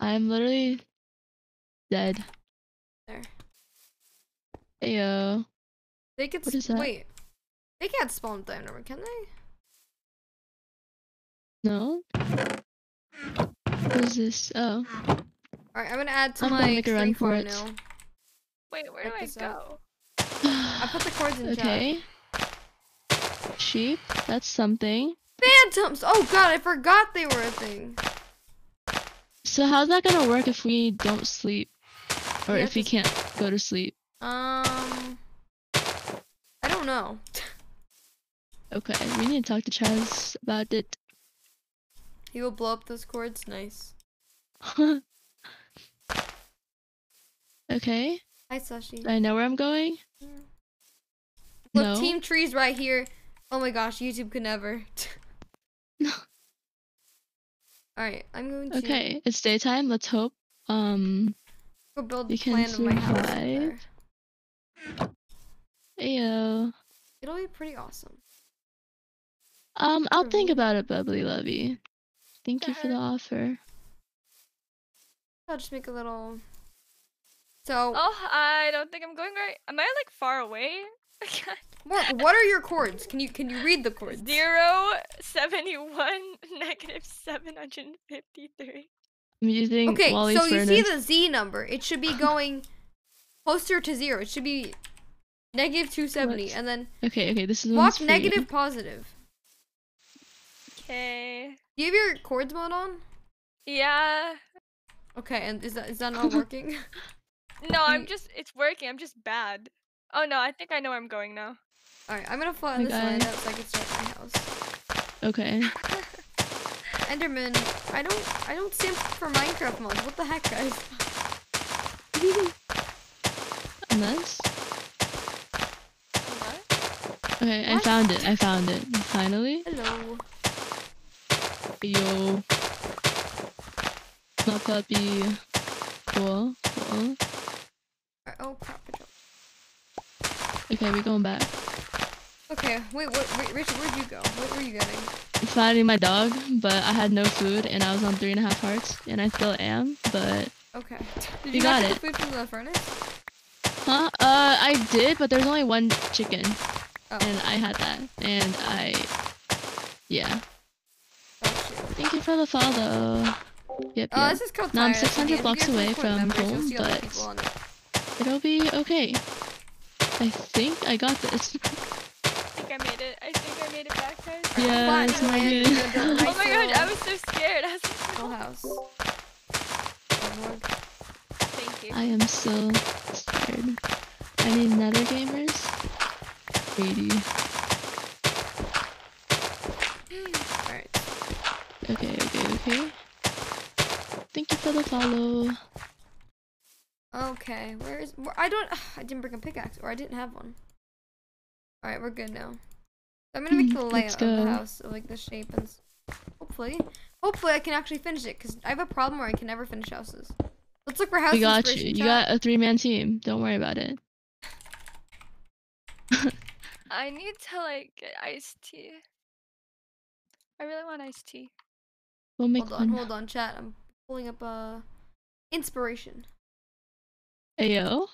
I'm literally dead. There. Ayo. They could. What s- is that? Wait. They can't spawn with diamond can they? No? What is this? Oh. Alright, I'm gonna add to I'm gonna my make a run for it. now. Wait, where do I this out. go? I put the coords in (sighs) chat. Sheep. That's something. Phantoms! Oh god, I forgot they were a thing. So how's that gonna work if we don't sleep? Or have if we can't go to sleep? Um. I don't know. Okay, we need to talk to Chaz about it. He will blow up those coords. Nice. (laughs) okay. Hi, Sashi. I know where I'm going? Look, no. team trees right here. Oh my gosh, YouTube could never. No. (laughs) Alright, I'm going to Okay, it's daytime. Let's hope. Um, go build we the can plan of my house. up survive. there. ayo. It'll be pretty awesome. Um, I'll think about it, Bubbly Lovey. Thank you for the (laughs) offer. I'll just make a little. So, Oh, I don't think I'm going right. Am I like far away? (laughs) Mark, what are your coords? Can you can you read the coords? Zero seventy one (laughs) negative seven hundred fifty three. I'm using Okay, Wally's so you see the Z number. It should be going closer to zero. It should be negative 270. What? And then Okay, okay, this is when walk it's free. negative positive. Okay. Do you have your coords mode on? Yeah. Okay, and is that is that not (laughs) working? No, I'm just. It's working. I'm just bad. Oh no, I think I know where I'm going now. Alright, I'm gonna flatten this line Okay. out so I can start my house. Okay. (laughs) Enderman, I don't I don't stand for Minecraft mods. What the heck, guys? (laughs) Nice. What? Okay, I found it. I found it. Finally. Hello. Yo. My puppy. Cool. Cool. Oh crap, Okay, we going back. Okay, wait, what wait, Richard, where'd you go? What were you getting? Finding my dog, but I had no food and I was on three and a half hearts, and I still am. But Okay. Did You you got the food from the furnace? huh? Uh, I did, but there's only one chicken, Oh, and I had that, and I, yeah. oh. Thank you for the follow. Yep, Uh, yep. this is called Now I'm 600 blocks away from home, but- It'll be okay. I think I got this. (laughs) I think I made it. I think I made it back, guys. Yeah, it's my and good. gonna build a Oh my god, I was so scared. (laughs) I was like, little no. house. Thank you. I am so scared. I need nether gamers. 80. Alright. Okay, okay, okay. Thank you for the follow. Okay, where is where, I don't (sighs) I didn't bring a pickaxe or I didn't have one. Alright, we're good now. I'm gonna make the Let's layout of the house of like the shape and hopefully hopefully I can actually finish it because I have a problem where I can never finish houses. Let's look for houses. We got you. inspiration You chat. got a three man team. Don't worry about it. (laughs) I need to like get iced tea. I really want iced tea. We'll make Hold on, one. hold on, chat. I'm pulling up uh inspiration. Ayo.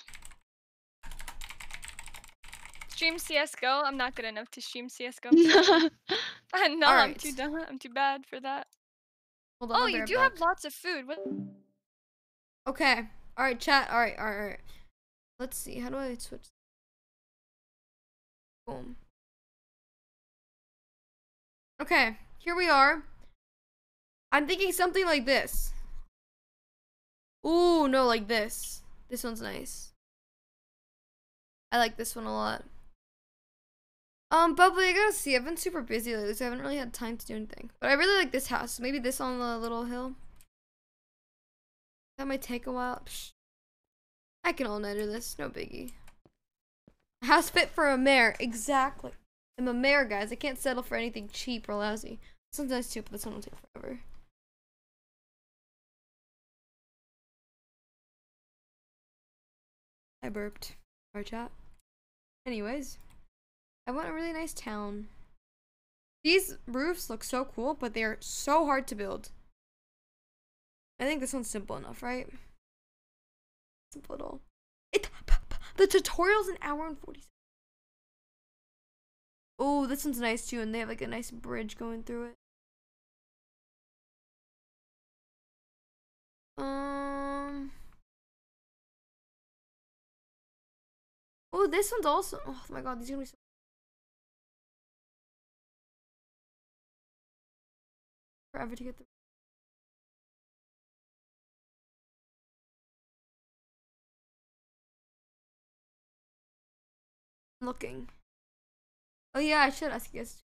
Stream CS:GO. I'm not good enough to stream CS:GO. no, no, I'm too (laughs) (laughs) dumb. I'm too bad for that. Hold on. Oh, you do back. have lots of food. What? Okay. All right, chat. All right, all right, all right. Let's see. How do I switch? Boom. Okay, here we are. I'm thinking something like this. Ooh, no, like this. This one's nice. I like this one a lot. Um, Bubbly, I gotta see. I've been super busy lately, so I haven't really had time to do anything. But I really like this house. Maybe this on the little hill. That might take a while. Psh. I can all nighter this, no biggie. House fit for a mayor, exactly. I'm a mayor, guys. I can't settle for anything cheap or lousy. Sometimes too, but this one will take forever. I burped. Our chat. Anyways, I want a really nice town. These roofs look so cool, but they are so hard to build. I think this one's simple enough, right? Simple at all. It the tutorial's an hour and forty. Oh, this one's nice too, and they have like a nice bridge going through it. Um. Oh, this one's also. Oh my god, these are gonna be so. Forever to get the. looking. Oh yeah, I should ask you guys.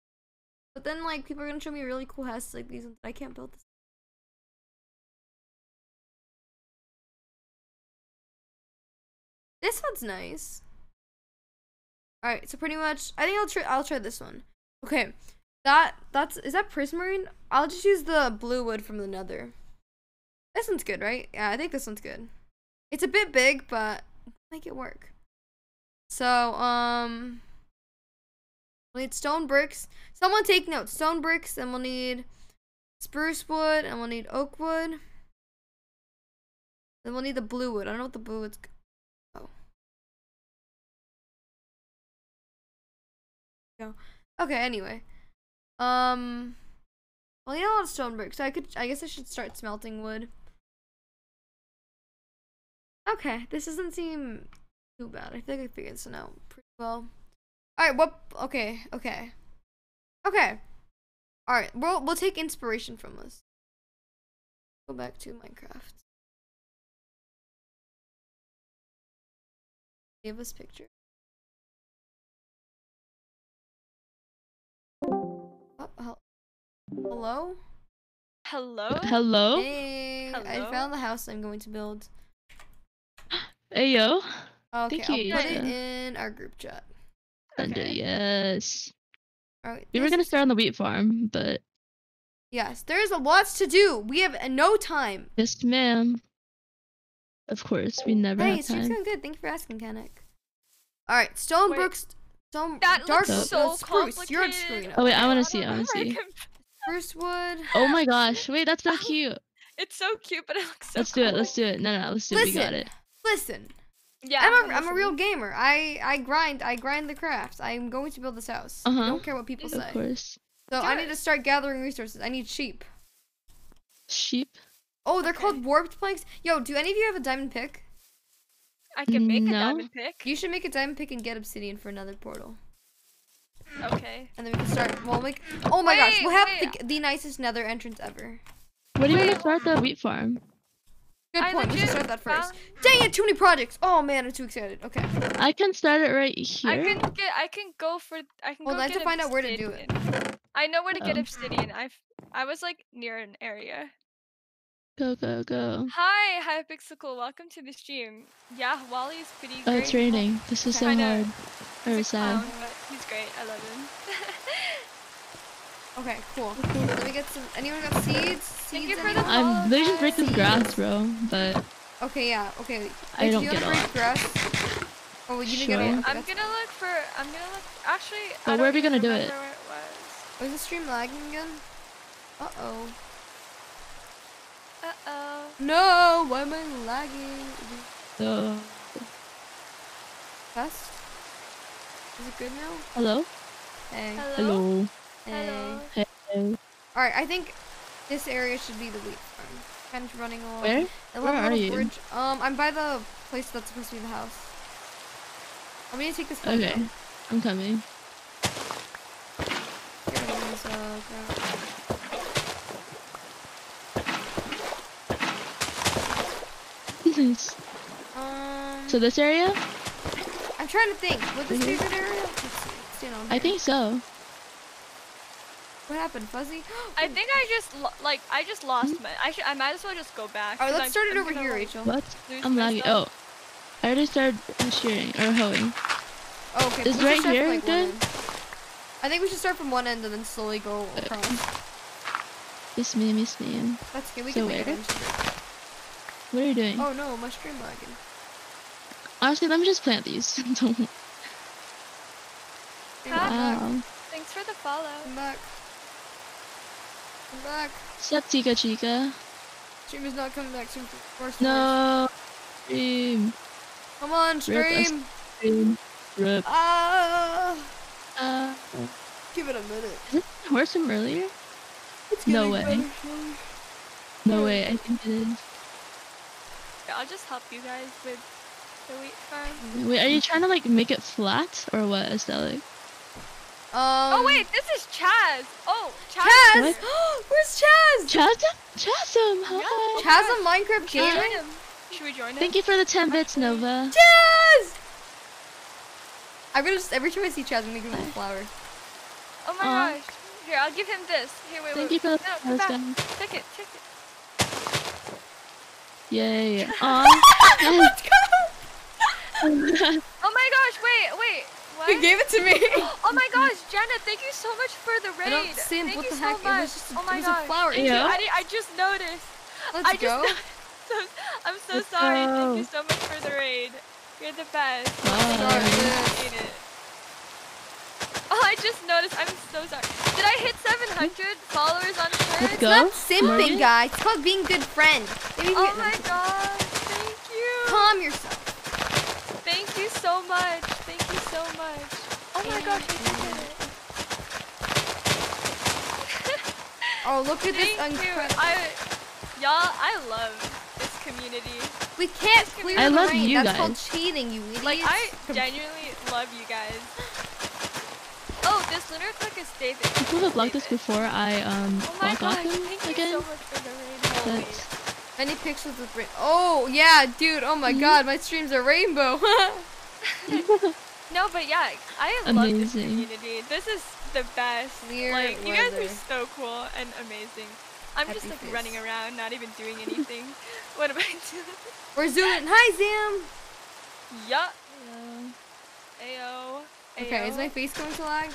But then like people are gonna show me really cool houses like these ones. I can't build this. This one's nice. All right, so pretty much, I think I'll try. I'll try this one. Okay, that that's is that prismarine? I'll just use the blue wood from the Nether. This one's good, right? Yeah, I think this one's good. It's a bit big, but make it work. So, um, we'll need stone bricks. Someone take notes. Stone bricks, and we'll need spruce wood, and we'll need oak wood. Then we'll need the blue wood. I don't know what the blue wood's. Oh. Okay. Anyway, um, well, you know a lot of stone bricks. So I could. I guess I should start smelting wood. Okay, this doesn't seem too bad. I feel like I figured this out pretty well. All right, what? Okay, okay, okay. All right, we'll we'll take inspiration from this. Go back to Minecraft. Give us picture. Oh, hello. Hello? Hello? Hey, I found the house I'm going to build. (gasps) Hey yo. Oh, okay, Thank I'll you, put it in our group chat. Thunder, Okay. yes. All right. We were gonna start on the wheat farm, but Yes, there's a lots to do. We have no time. yes, ma'am. Of course, we never Hey, have stream's time. going good. Thank you for asking, Kanik. All right, Stonebrook's Stone That Dark looks so uh, spruce. You're on complicated. screen. Oh wait, I wanna see, I wanna (laughs) see. can- Spruce wood. Oh my gosh, wait, that's so (laughs) cute. It's so cute, but it looks so Let's do it, let's do it. No, no, let's do it. We got it. Listen, Yeah, I'm a I'm a real gamer. I I grind I grind the crafts. I'm going to build this house. I Uh-huh. I don't care what people Of say. course. So Do I it. need to start gathering resources. I need sheep. Sheep? Oh, they're Okay. called warped planks. Yo, do any of you have a diamond pick? I can make No. a diamond pick. You should make a diamond pick and get obsidian for another portal. Okay. And then we can start. We'll make. Oh my gosh, we'll have the, the nicest nether entrance ever. Where do you want Wait. to start the wheat farm? Good I point. We should start that first. found- Dang it, too many projects. Oh man, I'm too excited. Okay. I can start it right here. I can get. I can go for. I can Well, go I have to get find out where to do it. I know where to get Oh. obsidian. I've. I was like near an area. Go, go, go. Hi, hi, Hypixel. Welcome to the stream. Yeah, Wally's pretty great. Oh, it's raining. This is so I know. hard. He's Or sad. clown, but he's great. I love him. (laughs) Okay, cool. Let me get some. Anyone got seeds? Thank you for the anyone? follow, I'm they just break this grass, bro. But Okay, yeah. Okay. I Wait, don't do you get wanna a break grass? Oh, you didn't get Sure. it. Okay, I'm gonna look for. I'm gonna look. Actually, But I where are don't we gonna do it? remember Where it was. Oh, is the stream lagging again? Uh oh. Uh oh. No, why am I lagging? so Test? Is it good now? hello? Hey. Hello. Hello. Hello. Hello. Alright, I think this area should be the wheat farm. Kind of running along. Where? It'll Where a are you? bridge. Um, I'm by the place that's supposed to be the house. I'm gonna take this Okay. down. I'm coming. Get rid of this, uh, crap. Nice. Um, So this area? I'm trying to think. Would this be a Mhm. area? Stand on I think so. What happened, Fuzzy? (gasps) I think I just like I just lost my. I should. I might as well just go back. Alright, 'cause let's I'm- start it I'm over here, like, Rachel. What? I'm lagging. Oh. I already started shearing or hoeing. Oh, okay. Is we right start from, here like, good? I think we should start from one end and then slowly go across. Miss me, miss me. That's good. We So can make it where? eventually. What are you doing? Oh no, my stream lagging. Honestly, let me just plant these. (laughs) Don't. Hey, Huh? Come back. Wow. Thanks for the follow. Come back. Come back. Sup, Chica Chica? Stream is not coming back. Stream force No. Stream. Come on, Rip stream. Stream. Rip. Ah. Uh, Give it a minute. is it horse from earlier? It's No way. better slowly. No way, I think it is. Yeah, I'll just help you guys with the wheat farm. Wait, are you trying to like make it flat or what, Estelle? Um. oh wait, this is Chaz. Oh, Chaz. Chaz! (gasps) Where's Chaz? Chasm? Chasm! Hi! Chaz on Minecraft Should we join Gaming? Should we join him? Thank you for the 10 bits, Nova. Chaz! I'm gonna just, every time I see Chaz, I'm gonna give him a flower. Oh my Aw. gosh. Here, I'll give him this. Here, wait, Thank wait. you for the no, come flowers, back. guys. It, check it. Yay. (laughs) Aw. (laughs) Oh my gosh, wait, wait. What? He gave it to me. (gasps) Oh my gosh, Jenna, thank you so much for the raid. I don't sim. Thank What you the so heck? much. It was just a, oh my it was gosh. a flower. Thank you. I, I just noticed. Let's I just go. so, (laughs) I'm so Let's sorry. Thank you so much for the raid. You're the best. Bye. Thank you. I Sorry. appreciate it. Oh, (laughs) I just noticed. I'm so sorry. Did I hit 700 followers on Let's Twitch? go. Not simping, guys. It's called being good friends. Maybe Oh we can- my gosh. Thank you. Calm yourself. Thank you so much. Thank you so much. Oh my gosh, I did it. (laughs) Oh, look at this Thank you. incredible. I, y'all, I love this community. We can't This clear I the love rain. you That's called guys. cheating, you idiots. Like I genuinely love you guys. This lunar click is David. People have blocked this before I um Oh my log gosh, off them thank you again. so much for the rain. Holy. That's Any pictures with rain? Oh yeah, dude. Oh Mm-hmm. my god, my streams are rainbow. (laughs) (laughs) No, but yeah, I love this community. This is the best. Clear like you guys are so cool and amazing. I'm just like face. running around, not even doing (laughs) anything. what am I doing? We're zooming. Hi, Sam. Yup. Ayo. Okay, is my face going to lag?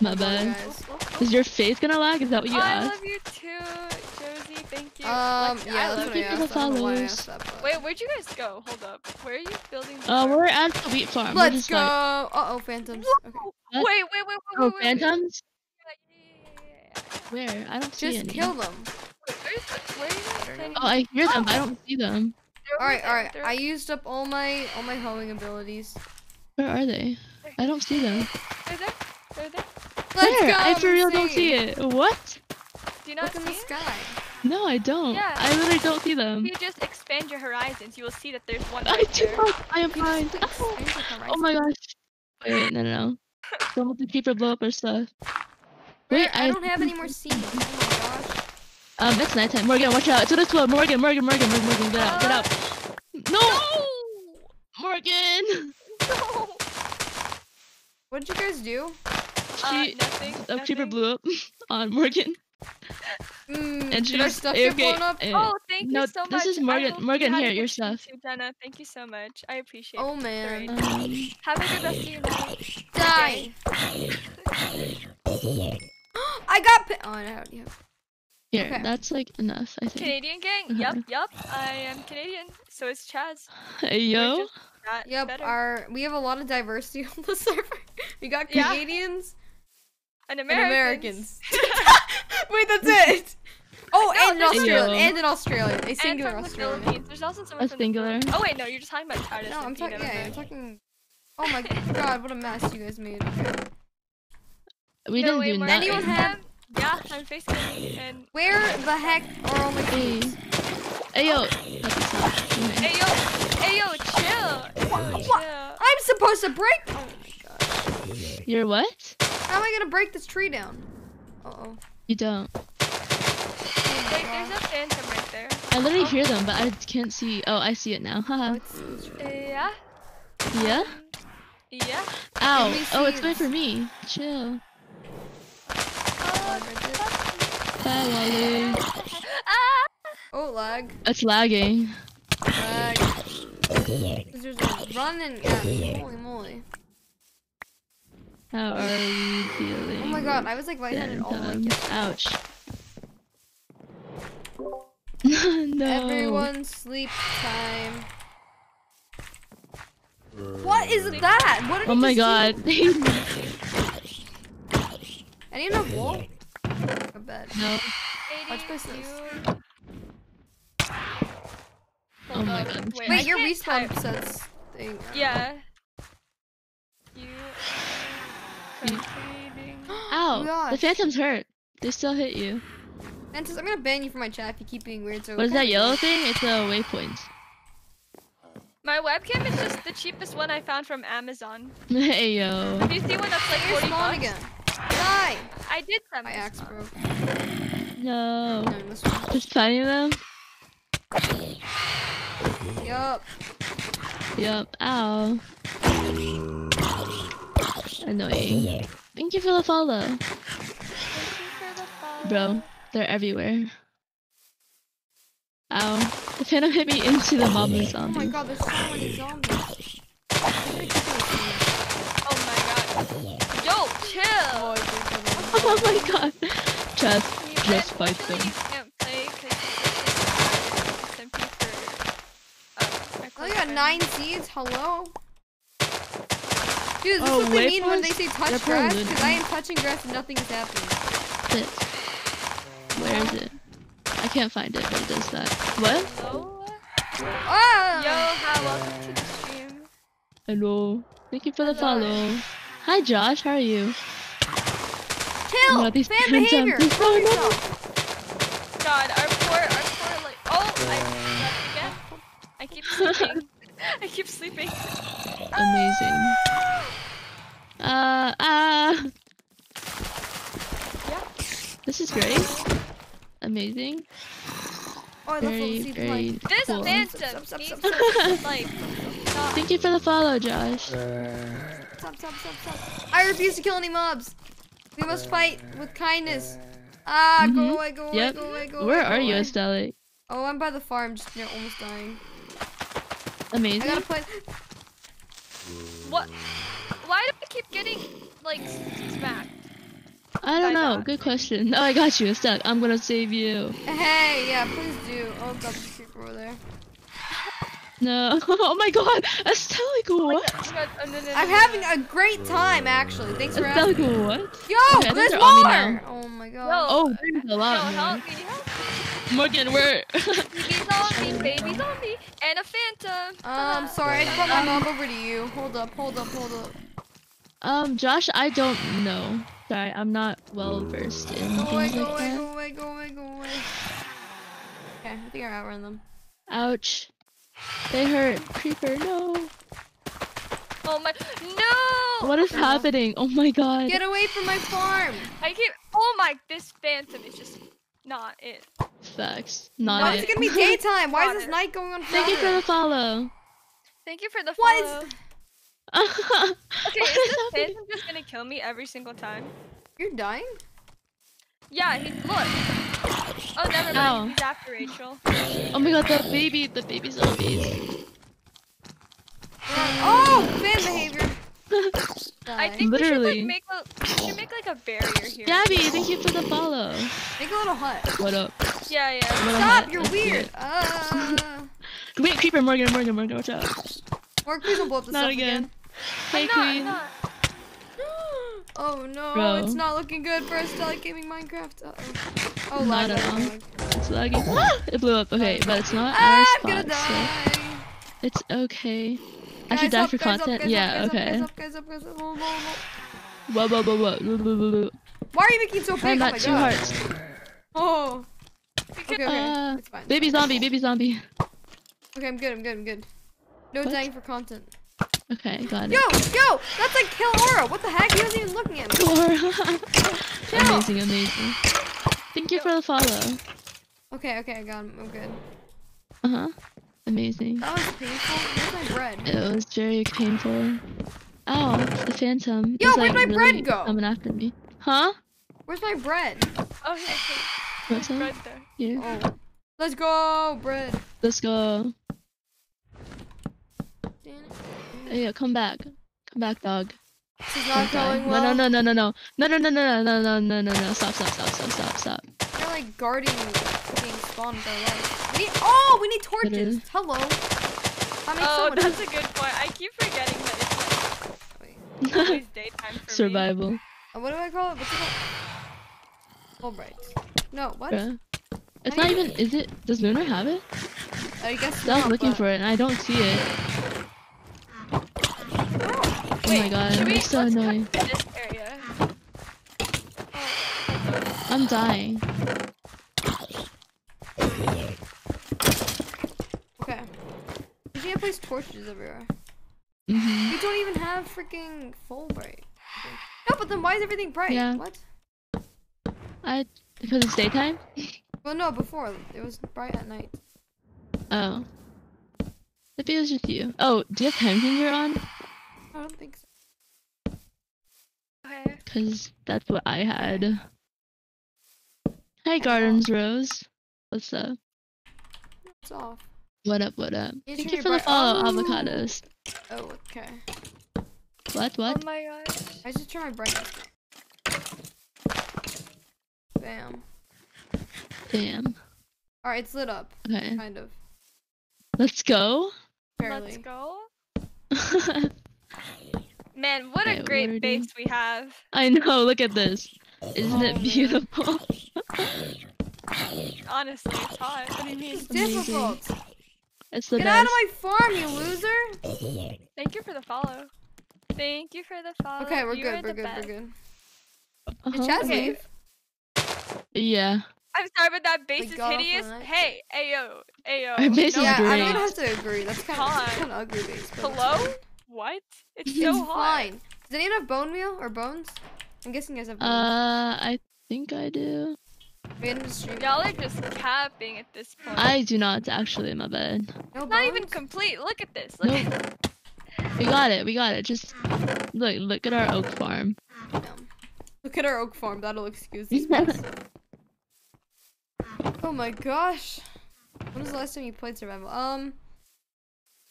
My Hold on, bad. guys. Is your face gonna lag? Is that what you Oh, I love you too, Josie. Thank you. Um, Lexi, yeah, I love you. I People asked. I don't know why I follows. asked that. But... Wait, where'd you guys go? Hold up. Where are you building? the Uh, farm? we're at the wheat farm. Let's just go. like- Uh oh, phantoms. Okay. Wait, wait, wait, wait, Oh, wait, wait. phantoms? Yeah, Where? I don't see Just any. kill them. Wait, where's where are you guys planning? Oh, I hear them, but I don't see them. All right, all right. I used up all my all my hoeing abilities. Where are they? I don't see them. They're there. They're there. Let's Where? go. I for real don't see it. What? Do you not Look in the it? sky. No, I don't. Yeah. I literally don't see them. If you just expand your horizons, you will see that there's one I do there. not. I am blind. click expand the Oh my gosh. Wait, wait, no, no, no. (laughs) Don't let the creeper blow up our stuff. Wait, Wait, I, I don't have any more seeds. Oh my gosh. Um, it's nighttime. Morgan, watch out. It's gonna explode. Morgan, Morgan, Morgan, Morgan, Morgan, get out, get out. No! Morgan! (laughs) No. What did you guys do? Uh, She, nothing. a creeper blew up (laughs) on Morgan. Mm, And did our she's stuff get AFK. blown up? and- Oh, thank no, you so much. this is Morgan. Morgan, had here, good your stream stuff. Too, Jenna. Thank you so much. I appreciate it. Oh man. Um, Have a good rest of your night. Die. (gasps) I got. Pi- oh, I already have. here, Okay. that's like enough, I think. Canadian gang? Yup, yup. I am Canadian. So is Chaz. Hey, We're yo. Just that Yep, better. our we have a lot of diversity (laughs) on the server. We got Canadians and and Americans. Americans. (laughs) (laughs) Wait, that's it. Oh, No, and an there's Australian, and an Australian, a and singular from the Australian. There's also someone A from singular. Philippines. Oh wait, no, you're just talking about Titus. No, I'm talking. Yeah, I'm talking. Oh my god, what a mess you guys made. We No, didn't wait, do Mark, nothing. Anyone is have- Yeah, I'm facing them. And Where the heck are all my Hey. keys? Hey, yo. That's not. Hey yo, hey yo, chill. Yo, What? I'm supposed to break. Oh my god. You're what? How am I gonna break this tree down? Uh oh. You don't. Wait, there's a phantom right there. I literally hear them, but I can't see. Oh, I see it now. (laughs) Oh, Haha. it's, it's Yeah. yeah? Yeah. Ow. Oh, it's see going for me. Chill. Oh, Bye, Wally. (laughs) ah! oh lag. It's lagging. Lag. There's a run and yeah. Holy moly. How are we feeling? Oh my god, I was like lightheaded all Phantom. weekend. Ouch. (laughs) no. Everyone sleep time. What is that? What did Oh my god. (laughs) I need a wall. A bed. no. Watch my sis. You... Oh my god. Wait, Wait, your can't respawn type. sets thing. Yeah. (gasps) You are You- Ow. The phantoms hurt. They still hit you. Mantis, I'm gonna ban you from my chat if you keep being weird. So What is that yellow thing? It's a waypoint. My webcam is just the cheapest one I found from Amazon. (laughs) hey yo. If you see one that's like You're 40 bucks, again. Die. I did some. My axe broke. No. No. Just finding them? Yup. Yup. Ow. Annoying. Thank you for the follow. Bro, they're everywhere. Ow. The phantom hit me into the mob of Oh my god, there's so many zombies. Oh my god. Yo, (laughs) chill. Oh my god. Just, just fight them. You can't play 'cause it's simply for. Uh, Oh, you got nine seeds? Hello? Dude, is this Oh, what they mean when they say touch They're grass? Because I am touching grass and nothing is happening. Sit. Where is it? I can't find it, but it does that. What? Hello? Ah! Yo, hi, welcome to the stream. Hello. Thank you for the Hello. follow. Hi Josh, how are you? Kill! Oh, these Fan (laughs) behavior! they're Kill so yourself! God, our poor, our poor, like. Oh, I left again. Sleeping. (laughs) I keep sleeping. Amazing. Uh, ah. Yeah. This is great. Amazing. Oh, I love Very, the very This cool. phantom Stop, stop, needs to like stop. Thank you for the follow, Josh. Stop, stop, stop, stop. I refuse to kill any mobs. We must fight with kindness. Ah, Mhm. go away, go away, Yep. go away, go away. Where go are you. Estelle? Oh, I'm by the farm, just near almost dying. I Amazing. gotta play. What? Why do I keep getting like smacked? I don't know. that. Good question. (laughs) Oh, I got you, It's stuck. I'm gonna save you. Hey, yeah, please do. Oh, God, there's a creeper over there. No. (laughs) Oh my god. Estelle, what? Oh God, oh, no, no, no, I'm no, having no. a great time, actually. Thanks for Estelle, asking. what? Yo, Okay, there's they're on me more! Oh my god. Yo, Oh, there's a yo, lot help more. me, help Morgan, where? (laughs) Baby zombie, baby zombie, and a phantom. Um, sorry, I just brought my mom over to you. Hold up, hold up, hold up. um, Josh, I don't know. Sorry, I'm not well versed in Go away, things go like away, that. go away, go away, go away. Okay, I think I outrun them. Ouch. They hurt. Creeper, no. Oh my, no! What is happening? Oh my god. Get away from my farm! I keep. Oh my, this phantom is just not it. Facts. Why Not is it. it gonna be daytime? Why is this (laughs) night going on Thank you for forever? the follow. Thank you for the What follow. (laughs) is- Okay, What is is this phantom just gonna kill me every single time? You're dying? Yeah, he look. Oh, never mind. Ow. He's after Rachel. Oh my god, the baby, the baby zombies. Oh, fan behavior. I (laughs) think Literally. we should like make a we should make like a barrier here. Gabby, thank you for the follow. Make a little hut. What up? Yeah, yeah. What Stop, hut? you're Let's weird. it. (laughs) Uh, Wait, creeper, Morgan, Morgan, Morgan, watch out. Mark, please don't blow up the Not stuff again. again. Hey, I'm not, I'm queen. not. Oh no, Bro. it's not looking good for Estella Gaming Minecraft. Uh-oh. Oh, Not lag, lag, lag. It's lagging. (gasps) It blew up. Okay, but it's not Ah, our I'm gonna spot, so it's okay. I should die up, for content. up, yeah, up, okay. Whoa, whoa, whoa. Whoa, whoa, whoa, whoa. Why are you making so big? I'm oh at god. hearts. Oh. Okay, okay. Uh, it's fine. Baby zombie, baby zombie. Okay, I'm good, I'm good, I'm good. No What? dying for content. Okay, got it. Yo, yo, that's like Kill Aura. What the heck? He wasn't even looking at me. Laura. (laughs) amazing, amazing. Thank you for the follow. Okay, okay, I got him. I'm good. Uh huh. Amazing. That was painful. Where's my bread? It was very painful. Ow, the phantom. Yo, is, where'd like, my bread go? Coming after me. Huh? Where's my bread? oh, here, here. What's bread there. Yeah. Oh. Let's go, bread. Let's go. Hey, yeah, come back. Come back, dog. This is not going well. No, no, no, no, no, no, no, no, no, no, no, no, no, no, no. Stop, stop, stop, stop, stop, stop. They're like guarding being spawned with their life. We oh, we need torches. Hello. I make Oh, so much. that's a good point. I keep forgetting that it's like always daytime for me. Survival, Uh, what do I call it? What's it called? Albright. No, what? bruh. It's not even. Is it? Does Lunar have it? I guess I was looking but- for it and I don't see it. Oh my god, it's so annoying. This area. Oh, I'm dying. Okay. You can't place torches everywhere. hmm We don't even have freaking full bright. No, but then why is everything bright? Yeah. What? I because it's daytime. Well, no, before it was bright at night. Oh. Maybe it was just you. Oh, do you have time changer on? I don't think so. okay. Cause that's what I had. Hi, Gardens Rose. What's up? What's off. What up? What up? You Thank you for the follow, Oh. avocados. Oh, okay. What? What? Oh my gosh. I just turn my brightness down. Bam. Damn. Alright, it's lit up. Okay. Kind of. Let's go. Barely. Let's go. (laughs) Man, what Okay, a great wording. base we have. I know. Look at this. Isn't it beautiful? (laughs) Honestly, it's hot. What do you mean? It's difficult. it's the Get out of my farm, you loser! Thank you for the follow. Thank you for the follow. Okay, we're You good, we're good, best. we're good. Uh-huh. Did Chaz Okay. Yeah. I'm sorry, but that base is hideous. Almighty. Hey, ayo, ayo. Our base no is yeah, I'm great. gonna have to agree. That's kind of kind of ugly base. but it's Hello? Fine. What? It's It's so hot. fine. Does anyone have bone meal or bones? I'm guessing you guys have bones. Uh, I think I do. Random stream. Y'all are just capping at this point. I do not actually. in My bad. no Not even complete. Look at this. Look Nope. at We got it. We got it. Just look. Look at our oak farm. Damn. Look at our oak farm. That'll excuse (laughs) these mess. Oh my gosh. When was the last time you played survival? Um,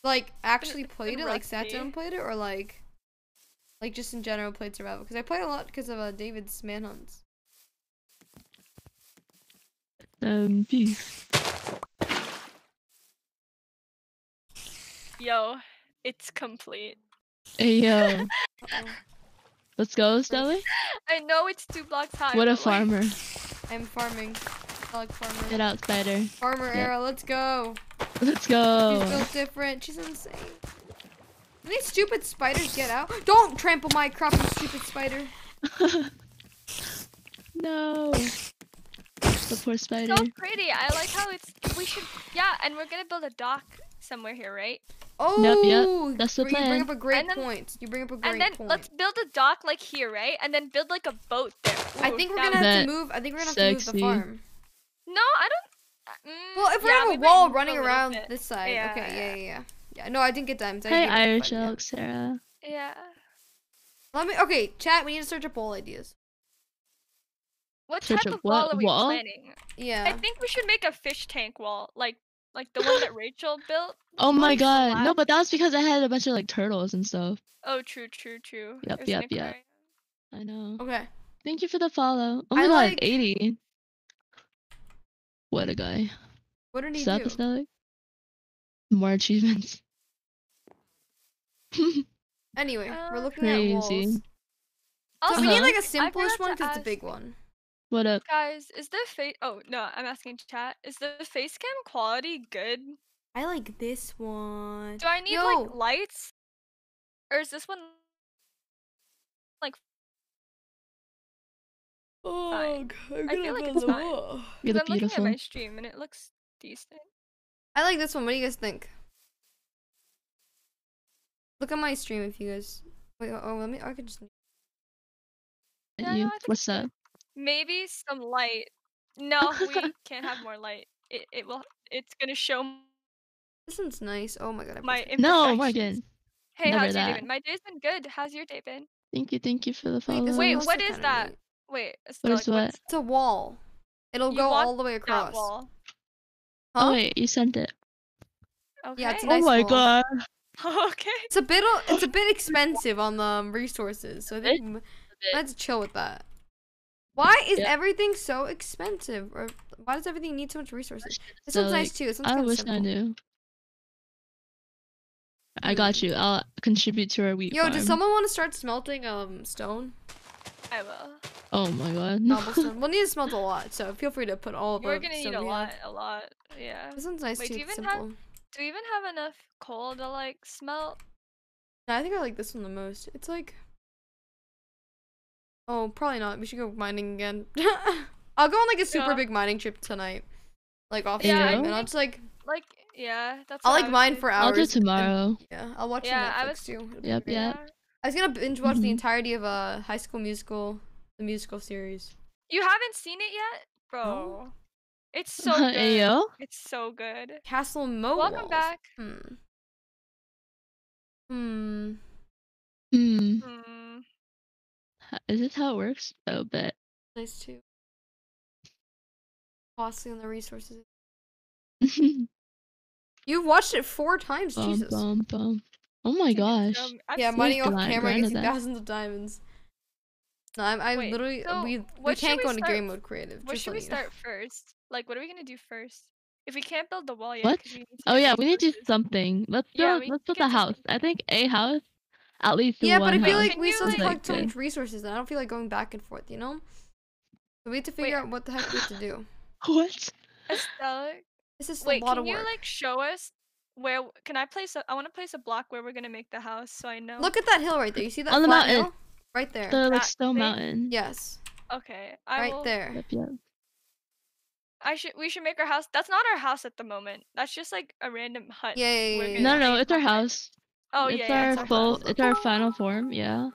like actually it's played been it, like sat down and played it, or like, like just in general played survival? Because I play a lot because of uh, David's manhunts. Um, peace. Yo, it's complete. Hey yo, Uh-oh. (laughs) (laughs) let's go, Stelly. I know it's two blocks high. What a but, like, farmer. I'm farming. I like farmer. Get out, spider. Farmer Yeah. era, let's go. Let's She's go. built different. She's insane. These stupid spiders get out. Don't trample my crop, you stupid spider. (laughs) no. The poor spider. So pretty. I like how it's. We should. Yeah, and we're gonna build a dock somewhere here, right? Oh, Yep, yep, that's the bring- You bring up a great then- point. You bring up a great point. and then point. let's build a dock like here, right? And then build like a boat there. I think we're gonna have to move. I think we're gonna have to move the farm. No, I don't. Mm, Well, if we yeah, have a might wall running little around bit. this side, Yeah, okay, yeah, yeah. yeah, yeah. Yeah, no, I didn't get diamonds. I Hey, didn't get them, Irish but yeah. Elk, Sarah. Yeah. Let me. Okay, chat. We need to search up wall ideas. What Search type of wall what are we wall? planning? Yeah. I think we should make a fish tank wall, like like the one that (laughs) Rachel built. Oh my Like god. No, but that was because I had a bunch of like turtles and stuff. Oh, true, true, true. Yep, There's yep, yep. I know. Okay. Thank you for the follow. Oh I my god, like- 80. What a guy. What did he Sup, do? Stelly? More achievements. (laughs) Anyway, we're Uh, looking at walls. Crazy. So Also, we need like a simplest one to because it's a big one. what up? Guys, is the face? Oh no, I'm asking chat. Is the face cam quality good? I like this one. Do I need Yo. like lights, or is this one? Oh, fine. I'm I feel like it's fine. You 'Cause look I'm looking beautiful. at my stream and it looks decent. I like this one. What do you guys think? Look at my stream if you guys. Wait, oh, let me. I could just. Yeah, you. no, What's it's that? Maybe some light. No, we (laughs) can't have more light. It it will. It's gonna show This one's nice. Oh my god. I my pressed- No, imperfections. Morgan. Hey, never how's your day been? My day's been good. How's your day been? Thank you, thank you for the follow. this Wait, one what also is kinda that? neat. Wait, it's What is like, what? what's- It's a wall. It'll You go all the way that across. wall? Huh? Oh wait, you sent it. Okay. Yeah, it's a Oh my wall. god. (laughs) (laughs) okay. It's a bit. It's a bit expensive on the um, resources, so I bit? think m- I have to chill with that. Why is Yeah. everything so expensive? Or why does everything need so much resources? This So, one's nice too. This one's I kind of wish I knew. I got Hmm. you. I'll contribute to our wheat Yo, farm. does someone want to start smelting um stone? I will. Oh my god. Cobblestone. (laughs) we'll need to smelt a lot, so feel free to put all of We're gonna stone need a lot, a lot. Yeah. This one's nice Wait, too. do you it's even have- simple. Do we even have enough coal to like smelt? No, I think I like this one the most. It's like. Oh, probably not. We should go mining again. (laughs) I'll go on like a super Yeah. big mining trip tonight, like off Yeah, I stream, and I'll just like Like, yeah, that's. I'll what I like mine doing. for hours. I'll hours. do and- tomorrow. yeah, I'll watch Yeah, I Netflix was- too. It'll Yep, great. yep. Yeah. I was gonna binge watch the Mhm. entirety of uh, High School Musical, the musical series. You haven't seen it yet, bro. It's (laughs) so good. Ayo. It's so good. Castle Mo. Welcome Walls. back. Hmm. Hmm. Hmm. Hmm. Is this how it works? Oh, bet. Nice too. Costly on the resources. (laughs) You've watched it four times, Jesus. bum, bum. Oh my gosh. Um, Yeah, money it. off camera gets you thousands of diamonds. No, I'm, I Wait, literally so we we can't we go into game mode creative. What should we letting you start first? Like, what are we gonna do first? If we can't build the wall yet, What? 'cause we Oh yeah, we need to do something. Let's build. we let's build get a house. something. I think a house, at least Yeah, but I feel house. like Can we still have to like- collect so much resources, and I don't feel like going back and forth. You know. So we have to figure Wait. out what the heck we have to do. (laughs) What? Estella, This is wait, a lot can of you like show us where? Can I place? A, I want to place a block where we're gonna make the house, so I know. Look at that hill right there. You see that On the mountain. hill? Right there. The like That stone thing? mountain. Yes. Okay, I Right will. there. Yep, yep. I should. We should make our house. That's not our house at the moment. That's just like a random hut. Yeah, yeah, yeah, we yeah. No, no, it's our house. Oh it's yeah, yeah. our it's our full. house. It's our final form. Yeah.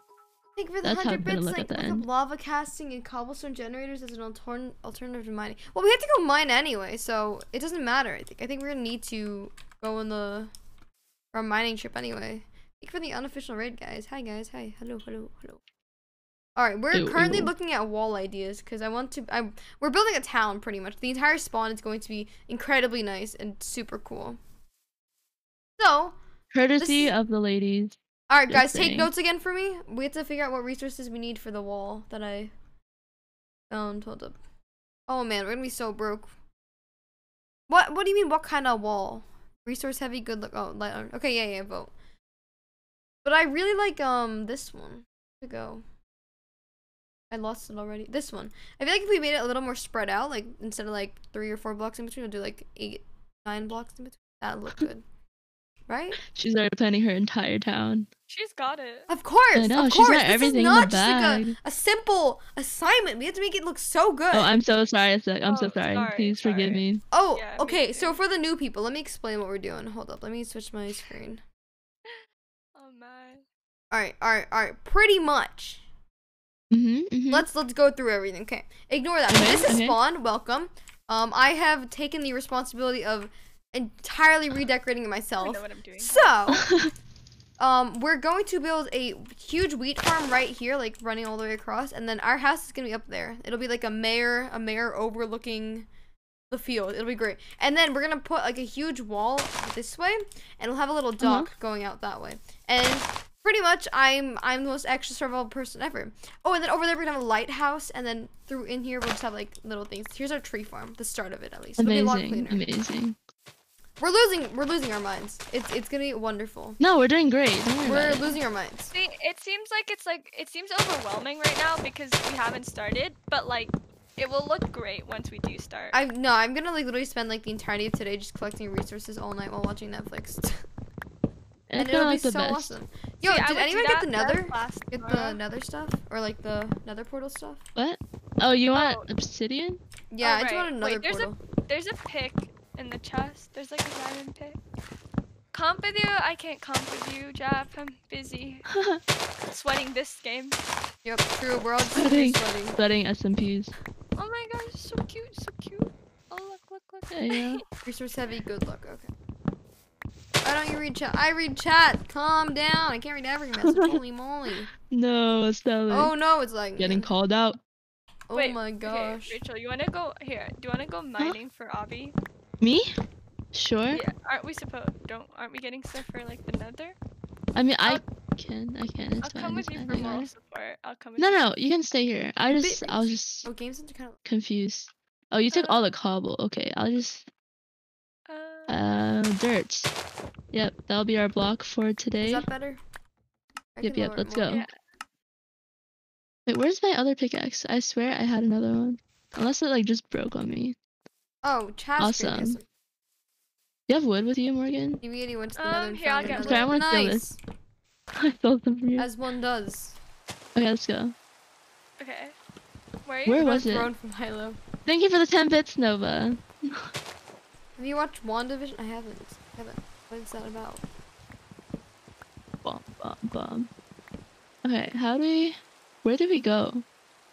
Thank you for the That's hundred bits. Like, at the look end. lava casting and cobblestone generators as an altern- alternative to mining. Well, we have to go mine anyway, so it doesn't matter. I think. I think we're gonna need to go on the our mining trip anyway. Thank you for the unofficial raid, guys. Hi, guys. Hi. Hello. Hello. Hello. All right, we're Ew, currently ew. looking at wall ideas because I want to. I we're building a town pretty much. The entire spawn is going to be incredibly nice and super cool. So, Courtesy This- of the ladies. all right, guys, take notes again for me. We have to figure out what resources we need for the wall that I found. Hold up. Oh man, we're gonna be so broke. What? What do you mean? What kind of wall? Resource heavy, good look. Oh, light iron. Okay, yeah, yeah, vote. But I really like um this one. To go. I lost it already. This one. I feel like if we made it a little more spread out, like instead of like three or four blocks in between, we'll do like eight, nine blocks in between. That'd look good, right? She's already planning her entire town. She's got it. Of course, know, of she's course. got This everything is in the not just like a, a simple assignment. We have to make it look so good. Oh, I'm so sorry. I'm so Oh, sorry. sorry, Please forgive me. Oh, Yeah, me okay. So for the new people, let me explain what we're doing. Hold up. Let me switch my screen. (laughs) Oh my. All right, all right, all right. Pretty much. Mm-hmm, mm-hmm. Let's let's go through everything. Okay. Ignore that. Okay, this is okay. spawn. Welcome. Um, I have taken the responsibility of entirely redecorating it I myself. know what I'm doing. So, (laughs) um, we're going to build a huge wheat farm right here, like running all the way across, and then our house is gonna be up there. It'll be like a mayor, a mayor overlooking the field. It'll be great. And then we're gonna put like a huge wall this way, and we'll have a little dock going out that way. And pretty much, I'm I'm the most extra survival person ever. Oh, and then over there we're gonna have a lighthouse, and then through in here we'll just have like little things. Here's our tree farm, the start of it at least. It'll be a lot amazing, cleaner. amazing. We're losing we're losing our minds. It's it's gonna be wonderful. No, we're doing great. Don't worry We're about it. losing our minds. See, it seems like it's like it seems overwhelming right now because we haven't started, but like it will look great once we do start. I no, I'm gonna like literally spend like the entirety of today just collecting resources all night while watching Netflix, (laughs) and It's it'll gonna be the so best. awesome. Yo, See, did anyone get the Nether? best last Get the. Nether stuff or like the Nether portal stuff? What? Oh, you oh. want Oh. obsidian? Yeah, Oh, I just want right. another Wait, there's a- There's a pick in the chest. There's like a diamond pick. Comp with you? I can't comp with you, Jap. I'm busy (laughs) sweating this game. Yep, true. We're all just Sweating. sweating. SMPs. Oh my gosh, so cute, so cute. Oh look, look, look. Yeah, yeah. (laughs) Resource heavy. Good luck. Okay. Why don't you read chat? I read chat. Calm down. I can't read every message. (laughs) Holy moly. No, Stella. Oh no, it's like Getting called out. Oh Wait, my gosh. okay, gosh. Rachel, you wanna go here? Do you wanna go mining for Obby? Me? Sure. Yeah, aren't we supposed? Don't aren't we getting stuff for like the Nether? I mean, I I'll- can. I can. It's I'll fine. come with you for I got moral support. I'll come with No, you. no, you can stay here. I just, I was just Oh, games into kind of. confused. Oh, you took Uh, all the cobble. Okay, I'll just, Uh, uh, dirt. Yep, that'll be our block for today. Is that better? I Yep, yep, let's more. go. Yeah. Wait, where's my other pickaxe? I swear I had another one. Unless it like just broke on me. Oh, Chaz Awesome. awesome. You have wood with you, Morgan? You really went to the Um, here, I'll get another- Okay, I wanna steal nice, (laughs) I stole some from you. as one does. Okay, let's go. Okay. Where are you? Where was it? grown from Hilo. Thank you for the 10 bits, Nova. Have you watched WandaVision? I haven't. I haven't. What is that about? Bomb, bomb, bomb. Okay, how do we... Where did we go?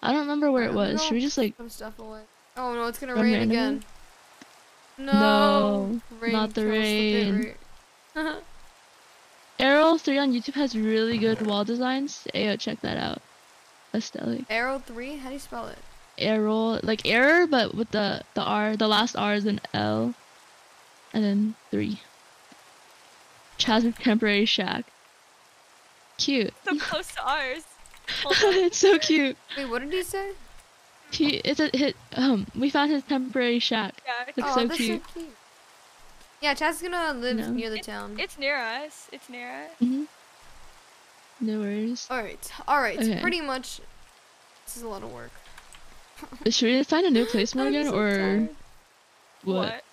I don't remember where I it was. Should know. we just like... Some stuff away. Oh no, it's gonna From rain randomly? again. No. No, rain not the kills rain. bit rate. (laughs) Arrow 3 on YouTube has really good wall designs. Ayo, check that out. Aesthetic. Arrow three? How do you spell it? Arrow, like error, but with the, the R, the last R is an L. And then 3. Chaz's temporary shack. Cute. So close to ours. It's so cute. Wait, what did he say? He, it's a hit. Um, we found his temporary shack. Yeah, Looks oh, so that's cute. so cute. Yeah, Chaz is gonna live No. near the town. it's near us. It's near us. hmm No worries. All right, all right. Okay. Pretty much. This is a lot of work. Should we find a new (gasps) place, Morgan, so or tired. what?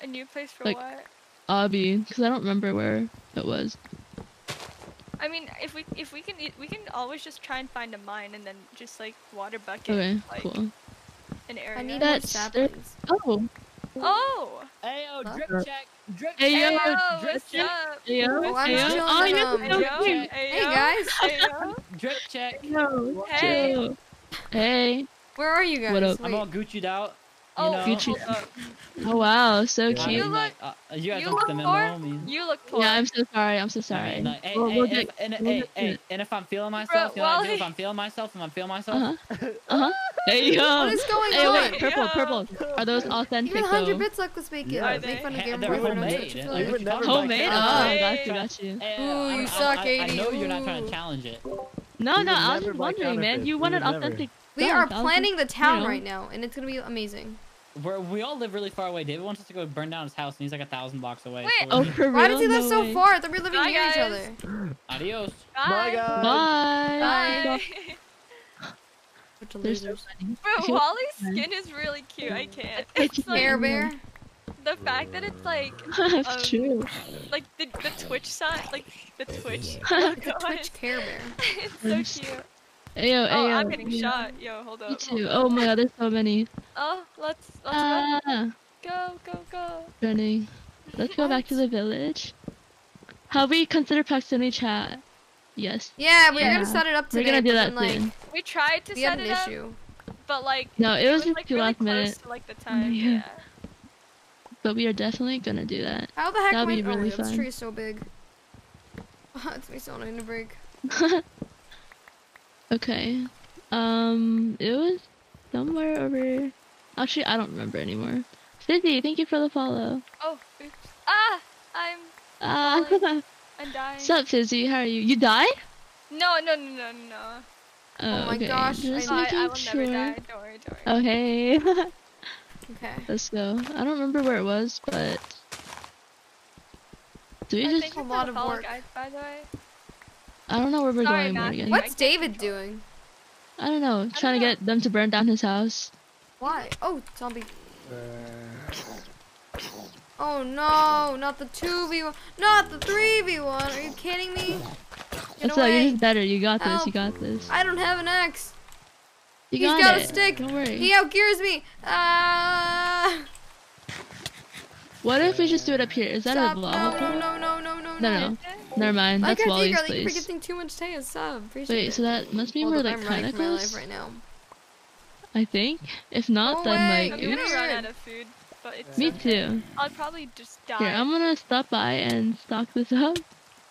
A new place for Like- what? Obby, because I don't remember where it was. I mean, if we if we can we can always just try and find a mine and then just like water bucket. Okay, like, cool. an area. I need more That's- saplings. Oh, Oh. Hey yo, Huh? drip check, drip Hey, check, yo, Hey, drip what's check, up? yo, Oh, I'm yo. chilling Oh, in, um, so Hey, yo. Hey, Hey guys, Hey, yo. drip check. Yo, Hey. Hey. where are you guys? What up? I'm all Gucci'd out. You Oh, know? Gucci. hold. Oh wow, so I cute. You mean, like, uh, you guys you look the memo. I mean, You look poor. Yeah, I'm so sorry. I'm so I sorry. mean, like, hey, We'll- hey, we'll and get- if, and, we'll hey, hey, and if I'm feeling myself, you know what I do? If I'm feeling myself, if I'm feeling myself, Uh-huh. (laughs) Uh-huh. Hey yo. What is going Hey, on? wait, purple, Yo. purple. Are those (laughs) authentic Even though? 100 bits luck was make it. Are Make fun of Ha- Gamer they're Boy for no homemade. Twitch Like, affiliate. You would never buy Homemade? Oh, got you, got you. Ooh, you suck, I, I know you're not trying to challenge it. No, no, I was just wondering, man. You We wanted authentic. We are planning the town right now, and it's gonna be amazing. We're, we all live really far away. David wants us to go burn down his house, and he's like a thousand blocks away. Wait. so Oh, for? Why does he live No so way. far? I thought we were living Bye, near each guys. other. Adios. Bye, guys. Bye. Bye. (laughs) Bunch of They're so losers. funny. Wally's skin is really cute. I can't. (laughs) It's It's like Care Bear. the fact that it's like (laughs) That's Um, true. like the the Twitch sign, like the Twitch. The Twitch it. Care Bear. it's so cute. Ayo, Oh, ayo. I'm getting shot. Yo, hold up. Me too. up. Oh my god, there's so many. Oh, let's let's Ah, go go go go. running. Let's go back to the village. Have we considered proximity chat? Yes. Yeah, we're Yeah. gonna set it up We're gonna do that then, like, soon. We tried to we had set an it up, issue. but like No, it was it just like too really last minute, to like the time. Yeah. Yeah. but we are definitely gonna do that. How the heck That'll be really oh, this fun. tree is so big. (laughs) it's me so annoying to break. (laughs) okay. Um, it was somewhere over. Actually, I don't remember anymore. Fizzy, thank you for the follow. Oh, oops. Ah, I'm Ah, (laughs) I'm dying. what's up, Fizzy? How are you? You died? No, no, no, no, no. Oh, my okay. gosh, Just Oh, I, making I will sure. never die. Don't worry, don't worry. Okay. (laughs) Okay. Let's go. I don't remember where it was, but do we I just? think a lot of follow work. guide, by the way. I don't know where we're Sorry, going, Matthew. Morgan. What? What's I can't David doing? I don't know. Trying to know. get them to burn down his house. Why? Oh, zombie. Oh no, not the 2v1. Not the 3v1. Are you kidding me? Get It's like you're away. just better. You got this. You got this. I don't have an axe. You He's got, got a stick. Don't worry. He outgears me. Ah! What if we just do it up here? Is that Stop. a No, vlog? no, no, no, no, no, No, no. Never mind. That's Minecraft Wally's Eager, thank you for place. too much Taya sub. Appreciate Wait, it. so that must mean Hold we're like I'm kind of for life right now. I think. If not, No then way, like, I'm gonna run Weird. out of food, but it's Me okay. too. I'll probably just die. Here, I'm gonna stop by and stock this up.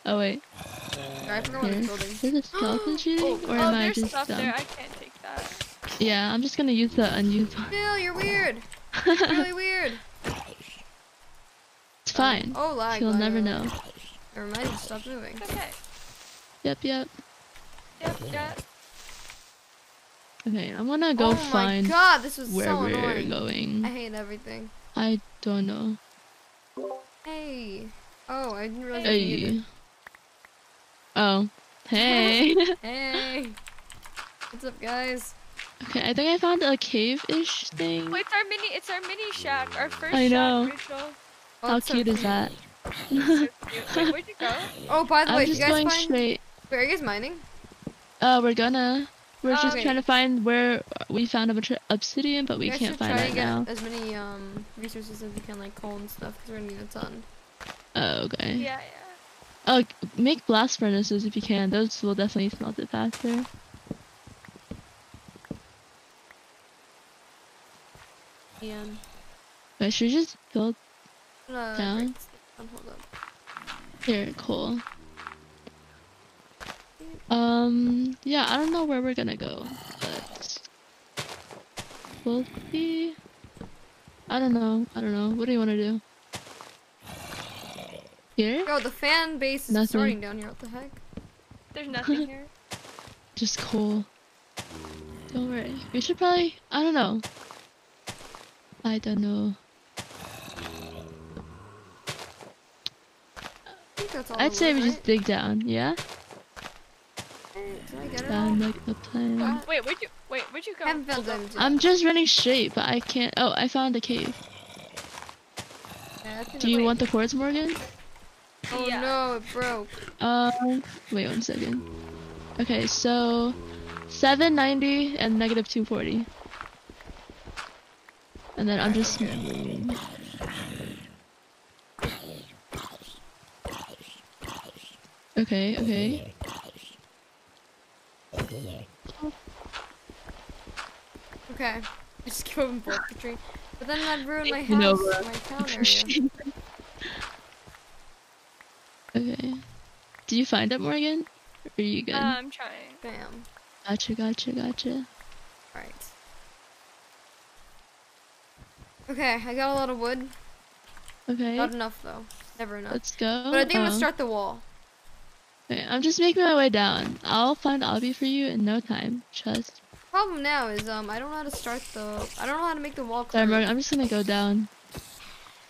Oh wait, Sorry, I forgot what here. it's building. Is it skeleton (gasps) shooting, oh, or oh, am I just stuff dumb? there. I can't take that. Yeah, I'm just gonna use the unused one. Phil, you're weird. (laughs) really weird. It's fine. Oh, lag. You'll lag, never lag. know. Never mind, just stop moving. Okay. Yep, yep. Yep, yep. Okay, I'm gonna go oh find my god, this was where so we're annoying. going. I hate everything. I don't know. Hey. Oh, I didn't realize you needed Hey. Oh. Hey. (laughs) (laughs) Hey. What's up, guys? okay, I think I found a cave-ish thing. Wait, it's our mini. It's our mini shack. Our first I know. shack ritual. Oh, How so cute is that? So cute. Wait, where'd you go? (laughs) Oh, by the way, I'm you just guys going find? straight. Wait, are you guys mining? Uh, we're gonna. We're Oh, just okay. trying to find where we found a bunch of obsidian, but we can't find it now. as many um resources as you can, like coal and stuff, because we're gonna need a ton. Oh, okay. Yeah, yeah. Oh, make blast furnaces if you can. Those will definitely smelt it faster. And I should just build uh, Down? break hold up. here. Cool. Um, yeah, I don't know where we're gonna go, but we'll see. I don't know. I don't know. What do you want to do? Here? Yo, the fan base is Nothing. starting down here. What the heck? There's nothing (laughs) here. Just coal. Don't worry. We should probably. I don't know. I don't know. I think that's all. I'd say we wood, just dig down. Yeah. right? I get it all? Sound like the plan. What? Wait, where'd you? Wait, where'd you go? I haven't found Hold up. diamonds yet. I'm just running straight, but I can't. Oh, I found a cave. Yeah, Do you that's- want the quartz, Morgan? Oh Yeah. no, it broke. Um, wait one second. Okay, so 790 and negative 240. And then I'm just. Okay, okay. Okay. I just keep moving forward the tree. But then I'd ruin my You know, house, bro. my town area. Okay. Do you find it, Morgan? Or are you good? Uh, I'm trying. Bam. gotcha, gotcha, gotcha. Alright. Okay, I got a lot of wood. Okay, Not enough though. Never enough. let's go. But I think I'm gonna Um, start the wall. Okay, I'm just making my way down. I'll find Obby for you in no time. Trust. Problem now is um I don't know how to start the I don't know how to make the wall Sorry. Morgan. I'm just gonna go down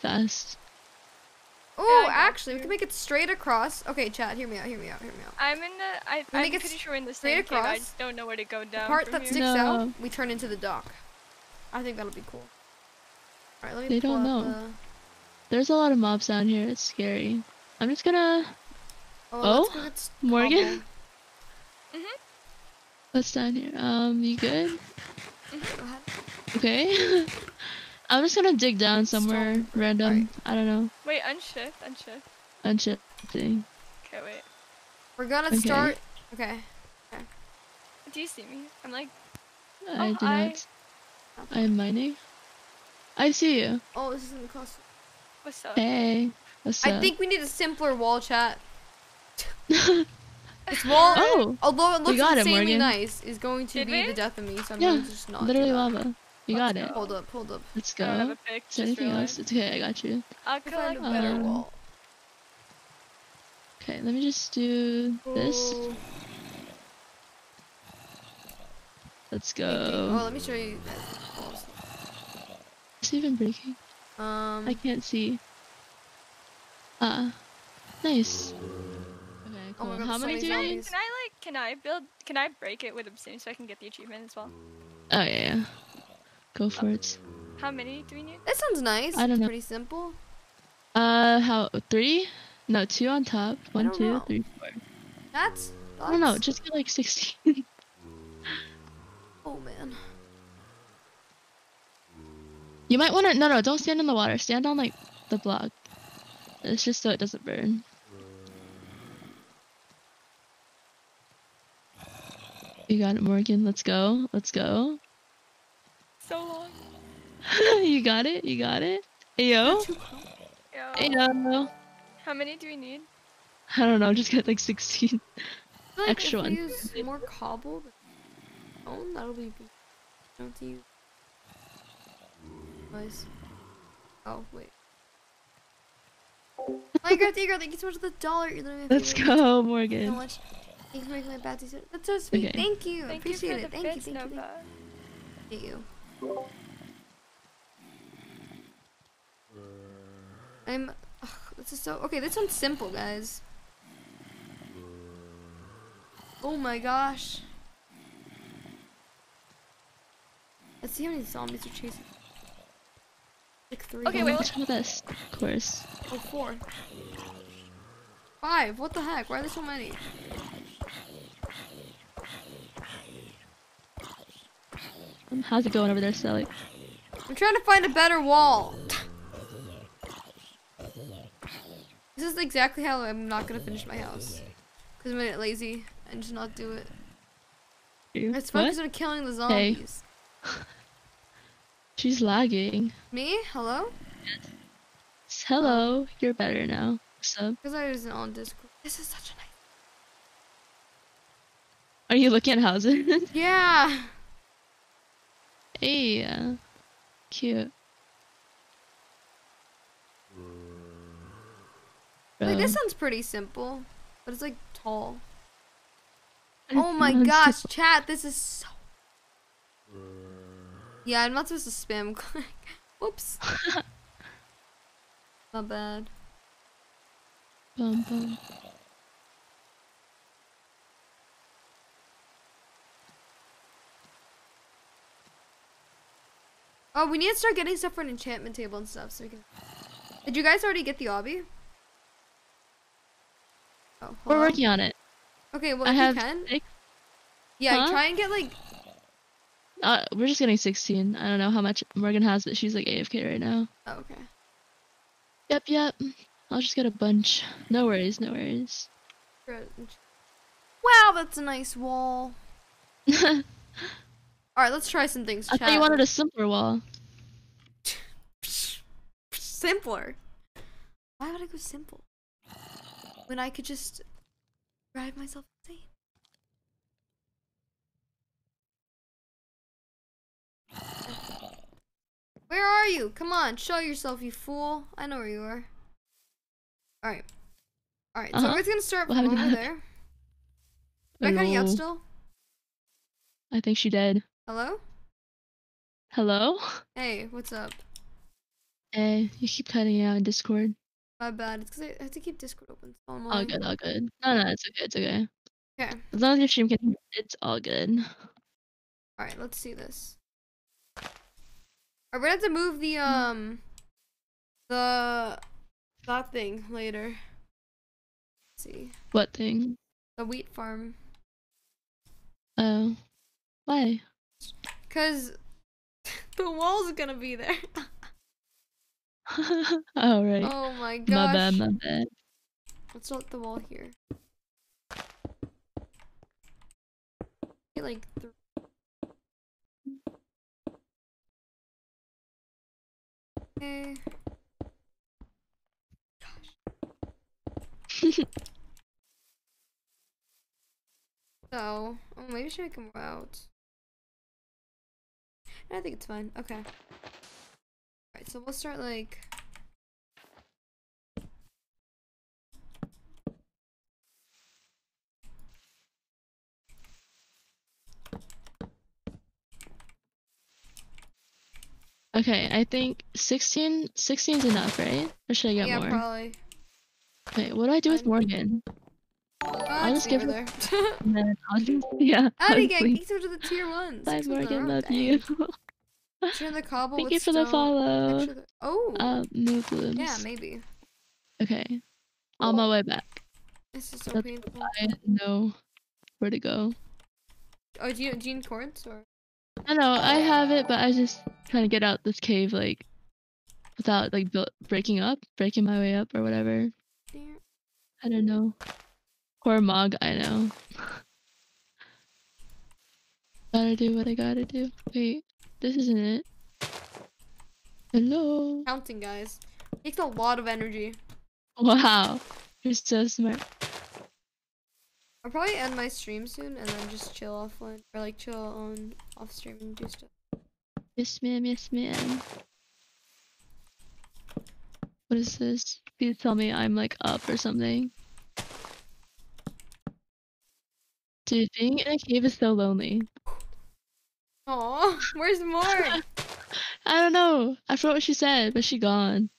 fast. Oh, Yeah, actually, we can make it straight across. Okay, chat, hear me out, hear me out, hear me out. I'm in the. I, We I'm make pretty sure we're in the straight same cave. I across. don't know where to go down. The part from that here. sticks No. out, we turn into the dock. I think that'll be cool. Alright, let me They pull don't out know. the- There's a lot of mobs down here. It's scary. I'm just gonna. Oh, Oh, go get s- Morgan? cobble. What's down here? Um, you good? Go ahead. Okay. (laughs) I'm just gonna dig down somewhere Stone. random. Alright. I don't know. Wait, unshift, unshift. Unship thing. Okay, wait. We're gonna Okay. start. Okay. okay. Do you see me? I'm like, I Oh, do I- not. I am mining. I see you. Oh, this is gonna cost. what's up? Hey. What's I up? think we need a simpler wall chat. This wall, (laughs) oh, although it looks got it, insanely Morgan. nice, is going to Did be we? the death of me. So I'm Yeah, going to just not. do literally that. lava. You got Let's it. go. Hold up, hold up. Let's I have go. a pick. Is there anything realized. else? It's okay. I got you. I'll To go find a better Um, wall. Okay, let me just do this. Oh, Let's go. you. Oh, let me show you guys. walls. It's even breaking. Um, I can't see. Ah, nice. Okay, Oh my. God, How so many many do you zombies. need? Can I like? Can I build? Can I break it with obsidian so I can get the achievement as well? Oh yeah, yeah. Go for it. How many do we need? that sounds nice. I don't it's know. Pretty simple. Uh, how three? No, two on top. One, two, know. three, four. That's. I don't know. Just get like sixteen. (laughs) Oh man. you might want to. No, no. Don't stand in the water. Stand on like the block. It's just so it doesn't burn. You got it, Morgan. Let's go. Let's go. So long. (laughs) you got it. You got it. Ayo. Yo. Ayo. How many do we need? I don't know. Just get like 16. Like Extra if one. use more cobble, oh, that'll be. Don't use. Nice. Oh wait. Minecraft Eager, thank you so much for the dollar. You're literally my Let's go, so Morgan. Much. Thank you for making my bad t-shirt. That's so sweet. Okay. Thank you. Thank Appreciate you for it. the Thank you. bits, Thank you. Thank Nova. Thank you. I'm. Ugh, this is so. Okay, this one's simple, guys. Oh my gosh. Let's see how many zombies are chasing. Like three. Okay, Oh, wait, What's with this? Of course. Oh, four. Five. What the heck? Why are there so many? How's it going over there, Sally? I'm trying to find a better wall. this is exactly how I'm not gonna finish my house. Because I'm gonna get lazy and just not do it. It's What? focused on killing the zombies. Hey. (laughs) She's lagging. Me? Hello? S- Hello, you're better now. What's up? Because I wasn't on Discord. This is such a nice. Are you looking at houses? (laughs) Yeah. Hey, uh, cute. Like this one's pretty simple, but it's like tall. Oh my gosh, chat, this is so. Yeah, I'm not supposed to spam (laughs) click. Whoops. (laughs) Not bad. Bum, bum. Oh, we need to start getting stuff for an enchantment table and stuff so we can. Did you guys already get the obby? Oh, We're hello? working on it. Okay, well I if have you can, six. yeah, Huh? try and get like. Uh, we're just getting 16. I don't know how much Morgan has, but she's like AFK right now. Oh, okay. Yep, yep. I'll just get a bunch. No worries, no worries. Wow, that's a nice wall. (laughs) All right, let's try some things. I thought you wanted a simpler wall. simpler. Why would I go simple? When I could just drive myself insane. Where are you? Come on, show yourself, you fool. I know where you are. Alright. Alright, so Uh-huh. we're gonna start from over there. Am I cutting out still? I think she did. Hello? Hello? Hey, what's up? Hey, you keep cutting out in Discord. My bad. It's because I have to keep Discord open. So I'm All good, all good. No, no, it's okay, it's okay. Okay. As long as your stream can it's all good. Alright, let's see this. Alright, we're gonna have to move the um the that thing later. Let's see. What thing? The wheat farm. Oh. Why? Cause (laughs) the wall's gonna be there. (laughs) oh, right. oh my gosh. my bad, my bad. Let's start the wall here. Get like th- Okay. Eh. (laughs) So, oh, maybe should I come out? I think it's fine. Okay. Alright, so we'll start like. Okay, I think 16 16 is enough, right? Or should I get yeah, more? probably. Wait, what do I do with um, Fine. Morgan? I'll just give her her- there. (laughs) And then I'll just, (laughs) yeah. Addie gang, thanks for the tier ones. Bye, Six months in a Morgan. Love you. Share the (laughs) cobble Thank you for the follow. The- oh, Uh, new blooms. yeah, maybe. Okay. On my way back. This is so That's painful. I know where to go. Oh, do you do you need coords or? I know I have it, but I just trying to get out this cave like without like breaking up, breaking my way up or whatever. I don't know. Poor Mog, I know. gotta do what I gotta do. Wait, this isn't it. Hello. Counting, guys. Takes a lot of energy. Wow, you're so smart. I'll probably end my stream soon and then just chill offline or like chill on off stream and do stuff. Yes, ma'am. Yes, ma'am. What is this? Please tell me I'm like up or something. Dude, being in a cave is so lonely. Aw, where's more? (laughs) I don't know. I forgot what she said, but she gone.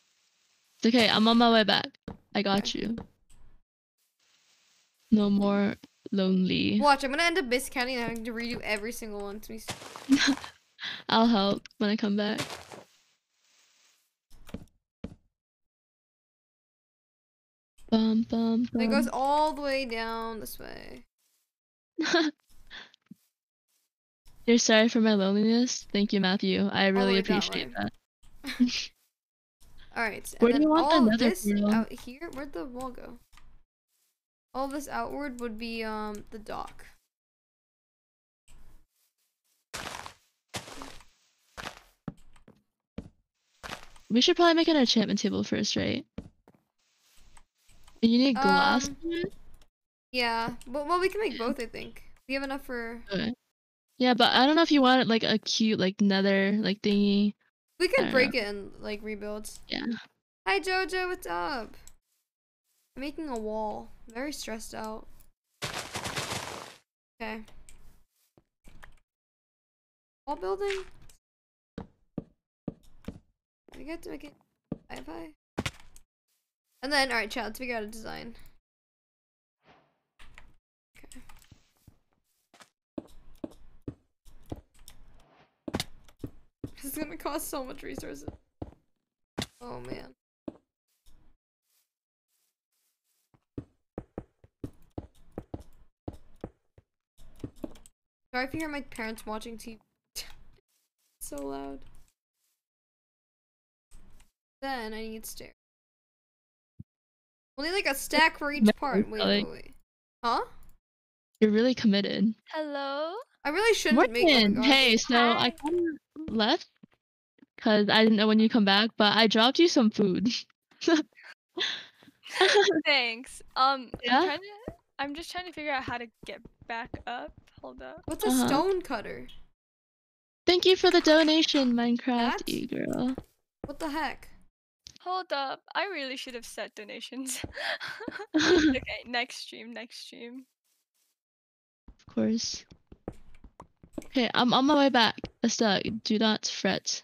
It's okay. I'm on my way back. I got you. No more lonely. Watch, I'm gonna end up miscounting and having to redo every single one to me. (laughs) I'll help when I come back. Bum bum And it goes all the way down this way. (laughs) You're sorry for my loneliness. Thank you, Matthew. I really way that (laughs) appreciate that. Alright, Where do you want all another this portal? out here? Where'd the wall go? All this outward would be um the dock. We should probably make an enchantment table first, right? You need glass. Um? Yeah, well, well we can make both. I think we have enough for. Okay. Yeah, but I don't know if you want like a cute like nether like thingy. We could don't break it and like rebuild. Yeah. Hi Jojo, what's up? I'm making a wall. Very stressed out. Okay. Wall building? I get to make it high high. And then, alright, chat, let's figure out a design. Okay. This is gonna cost so much resources. Oh man. Sorry if you hear my parents watching TV. (laughs) so loud. Then I need stairs. We'll need like a stack for each part. Wait, wait, wait. Huh? You're really committed. Hello? I really shouldn't make. Oh Morgan, gosh. hey, so I Hi. kind of left because I didn't know when you come back, but I dropped you some food. (laughs) Thanks. Um, Yeah? I'm to. I'm just trying to figure out how to get back up. Hold up. What's a Uh-huh. stone cutter? Thank you for the donation, Minecraft That? e girl. What the heck? Hold up. I really should have set donations. (laughs) (laughs) okay, next stream. Next stream. Of course. Okay, I'm on my way back. Estelle, do not fret.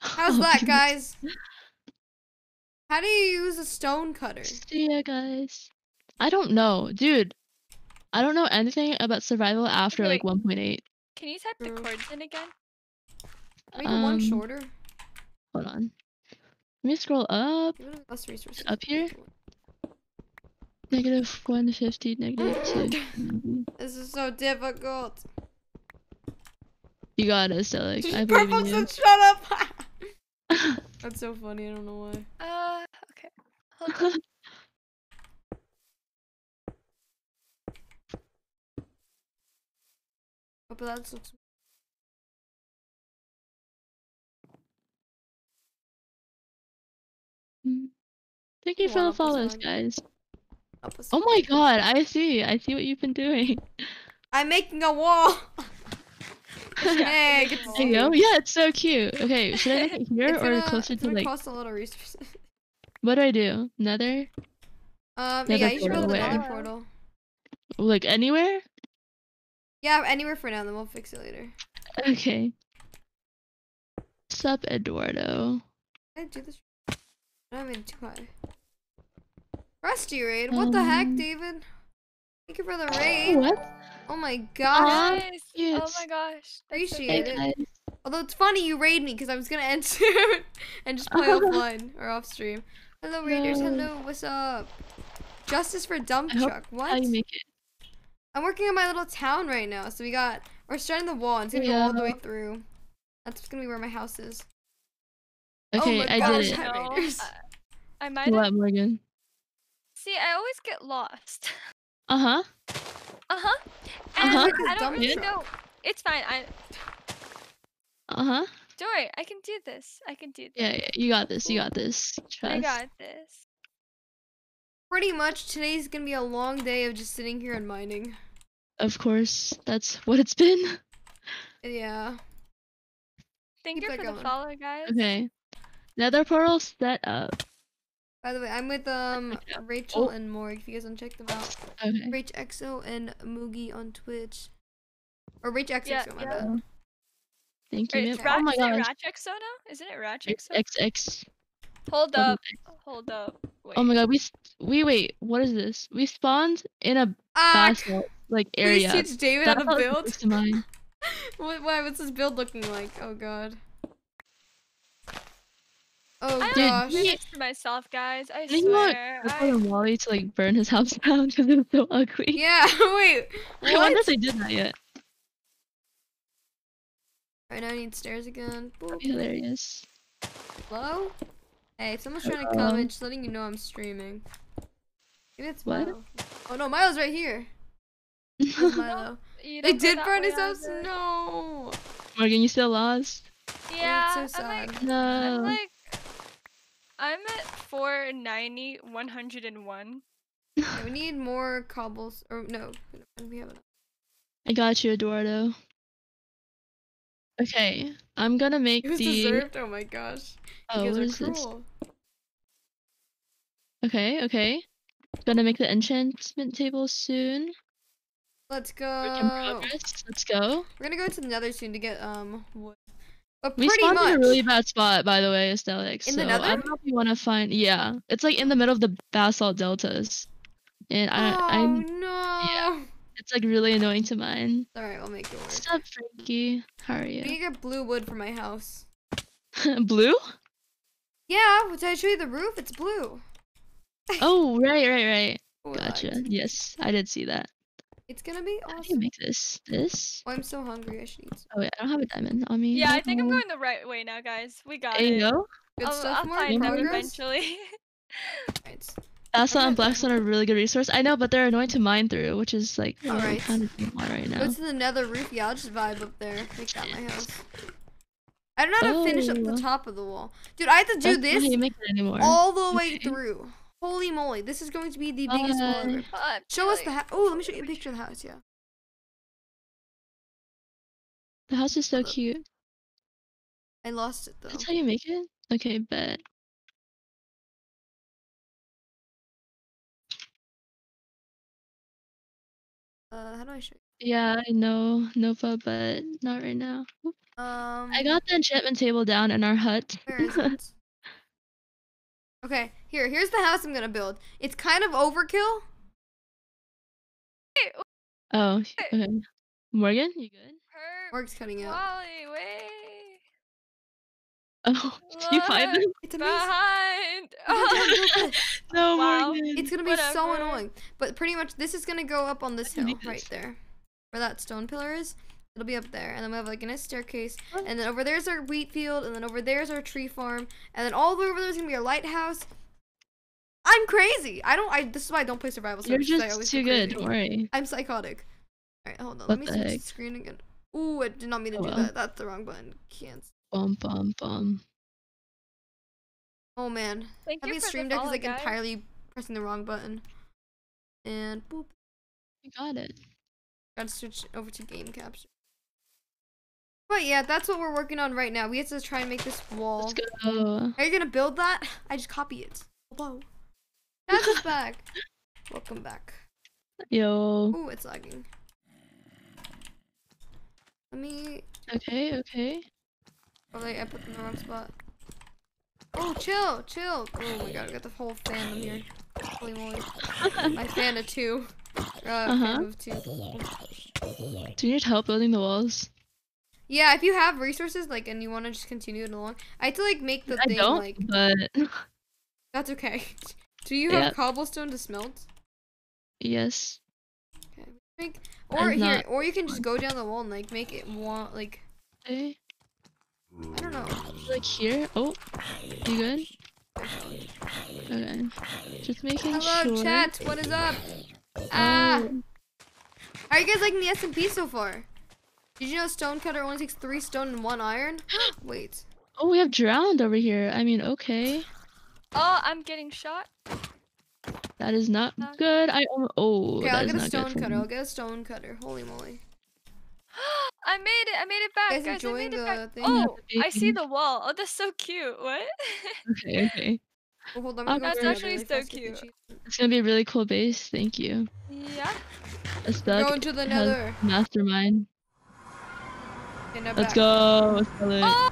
How's that, guys? How do you use a stone cutter? See ya, guys. I don't know, dude. I don't know anything about survival after Okay, like 1.8. Can you type the coords in again? Make it one Um, shorter. Hold on. Let me scroll up. Less resources. up here? Negative 150, negative (laughs) 2. This is so difficult. You got it, Estelle. I believe Purple in you. said, shut up. (laughs) (laughs) That's so funny. I don't know why. Uh, okay. Hold on. (laughs) Oh, but that looks. Mm. Thank you You for the want up follows, guys. Oh my god, I see. I see what you've been doing. I'm making a wall. (laughs) (laughs) hey, get to There There you Yeah, it's so cute. Okay, should I make it here It's (laughs) or gonna, closer it's to gonna like cost a lot of resources. (laughs) what do I do? Nether? Um, Yeah, yeah, that's you should what build another portal. Like anywhere? Yeah, anywhere for now. Then we'll fix it later. Okay. Sup, Eduardo? I do this? I made it too high. Rusty raid. What the heck, Um, David? Thank you for the raid. What? Oh my gosh. Aw, Nice. cute. Oh my gosh. that's so Appreciate it. Although it's funny you raid me because I was gonna end (laughs) soon and just play (laughs) offline or off stream. Hello raiders. No. Hello. What's up? Justice for dump I hope truck. How What? you make it? I'm working on my little town right now. So we got we're starting the wall. and It's gonna go all the way through. That's gonna be where my house is. Oh okay, my I gosh, did it. hi- No, I, I might have. What, Morgan? See, I always get lost. (laughs) Uh huh. Uh huh. And Uh-huh. I don't really truck. know. It's fine. I Uh huh. don't worry. I can do this. I can do this. Yeah, yeah, you got this. You got this. Trust. I got this. Pretty much today's gonna be a long day of just sitting here and mining. Of course, that's what it's been. Yeah. Thank Keep you that for the follow, guys. Okay. Nether portal set up. By the way, I'm with um (laughs) Rachel Oh. and Morg. If you guys want to check them out, Okay. Rach XO and Moogie on Twitch. Or Rach XO, Yeah, my yeah. bad. Thank you. Wait, man. it's Oh Rat- my is it gosh. Ratchexo now? Isn't it It's Ratchexo? XX. Hold double up. Hold up. Wait. Oh my god, we s- we wait. What is this? We spawned in a Ah, basalt like please area. teach David how That's to how it's build. to mine. (laughs) What, why, what's this build looking like? Oh god. Oh I Dude, gosh. don't do he- this to myself, guys. I Didn't you want swear. Crystal I, and Wally to like burn his house (laughs) down because it was so ugly? Yeah, (laughs) wait. (laughs) I wonder if they did that yet. Alright, now I need stairs again. Oh, Boop. That'd be hilarious. Hello? Hey, if someone's trying to Hello? comment, just letting you know I'm streaming. Maybe it's What? Milo. Oh no, Milo's right here. Where's Milo? They did burn his house? either. No. Morgan, you still lost? Yeah, That's so I'm like, sad. I'm No. like, I'm at 490, 101. Yeah, we need more cobbles. Or no, we have enough. I got you, Eduardo. Okay, I'm gonna make It was (laughs) the. deserved. Oh my gosh. Oh, you what guys is are this? cruel. Okay, okay. Gonna make the enchantment table soon. Let's Work in go. progress. Let's go. We're gonna go to the nether soon to get um wood. But We pretty spawned much. in a really bad spot, by the way, Estelix. In so the I nether? don't know if you want to find. Yeah, it's like in the middle of the basalt deltas, and I, oh I'm. no. It's like really annoying to mine. Alright, I'll make it work. What's up, Frankie? How are We need you? to get blue wood for my house. (laughs) Blue? Yeah, did I show you the roof? It's blue. (laughs) Oh, right, right, right. Oh, Gotcha. Yes, I did see that. It's gonna be How do you make this? This? Oh, I'm so hungry. I should eat. Some. Oh wait, I don't have a diamond on me. Yeah, I think I'm Oh. going the right way now, guys. We got There you it. go. Good I'll, stuff. I'll More find them eventually. Right. Basalt and Blackstone are a really good resource. I know, but they're annoying to mine through, which is like really Alright. kind of annoying right now. Go to the nether roof. Yeah, I'll just vibe up there. Make that my house. I don't know how to finish up the Oh. top of the wall. Dude, I have to do That's not this how you make it anymore. all the way Okay. through. Holy moly, this is going to be the biggest wall ever. Bye. Uh, Show us the house. Oh, let me show you a picture of the house, yeah. The house is so cute. I lost it though. That's how you make it? Okay, bet. Uh, how do I show Yeah, I know Nova, but not right now. Um, I got the enchantment table down in our hut. Where is it? (laughs) okay, here. Here's the house I'm gonna build. It's kind of overkill. Wait, oh, okay. Morgan, you good? Herb, Work's cutting out. Wally, wait. Oh, (laughs) did you find them? It's amazing. Behind. (laughs) (laughs) No, Wow. Morgan. It's gonna be so annoying. But pretty much, this is gonna go up on this hill right there, where that stone pillar is. It'll be up there, and then we have like a nice staircase, and then over there's our wheat field, and then over there's our tree farm, and then all the way over there's gonna be our lighthouse. I'm crazy. I don't. I. This is why I don't play survival You're stuff. 'cause I just always too good. Don't worry. I'm psychotic. All right, hold on. What Let me the switch the screen again. Ooh, I did not mean to Oh, do well. that. That's the wrong button. Can't. Bum bum bum. Oh man, Thank you having a for stream deck is like guys. entirely pressing the wrong button. And boop. You got it. Gotta switch over to game capture. But yeah, that's what we're working on right now. We have to try and make this wall. Let's go. Are you gonna build that? I just copy it. Hello. That's back. (laughs) Welcome back. Yo. Ooh, it's lagging. Let me. Okay, okay. Oh, wait, I put them in the wrong spot. Oh, chill, chill. Oh my god, I got the whole fandom here. Holy moly. My fan of two. Uh, Uh-huh. fan of two. Do you need help building the walls? Yeah, if you have resources, like, and you want to just continue it along, I had to like make the I thing don't, like. but That's okay. (laughs) Do you have cobblestone to smelt? yes. Okay. Make, or I'm here, or you can just go down the wall and like make it want like Okay. I don't know. Like here. Oh, you good? Okay. Just making Hello, sure. chat. What is up? Ah, Oh, how are you guys liking the SMP so far? Did you know Stonecutter only takes three stone and one iron? (gasps) Wait. oh, we have drowned over here. I mean, okay. Oh, I'm getting shot. That is not Uh, good. I oh, Okay, I'll get a not good for stonecutter. me. I'll get a stonecutter. Holy moly. (gasps) I made it. I made it back, guys guys. I enjoying made it back. thing? Oh, (laughs) I see the wall. Oh, that's so cute. What? (laughs) Okay, okay. Oh, hold on. Oh, That's actually really so fast, get the cute. It's gonna be a really cool base. Thank you. yeah. Estelle Going to the has nether. mastermind. Okay, now Let's back. go. Estelle. Oh!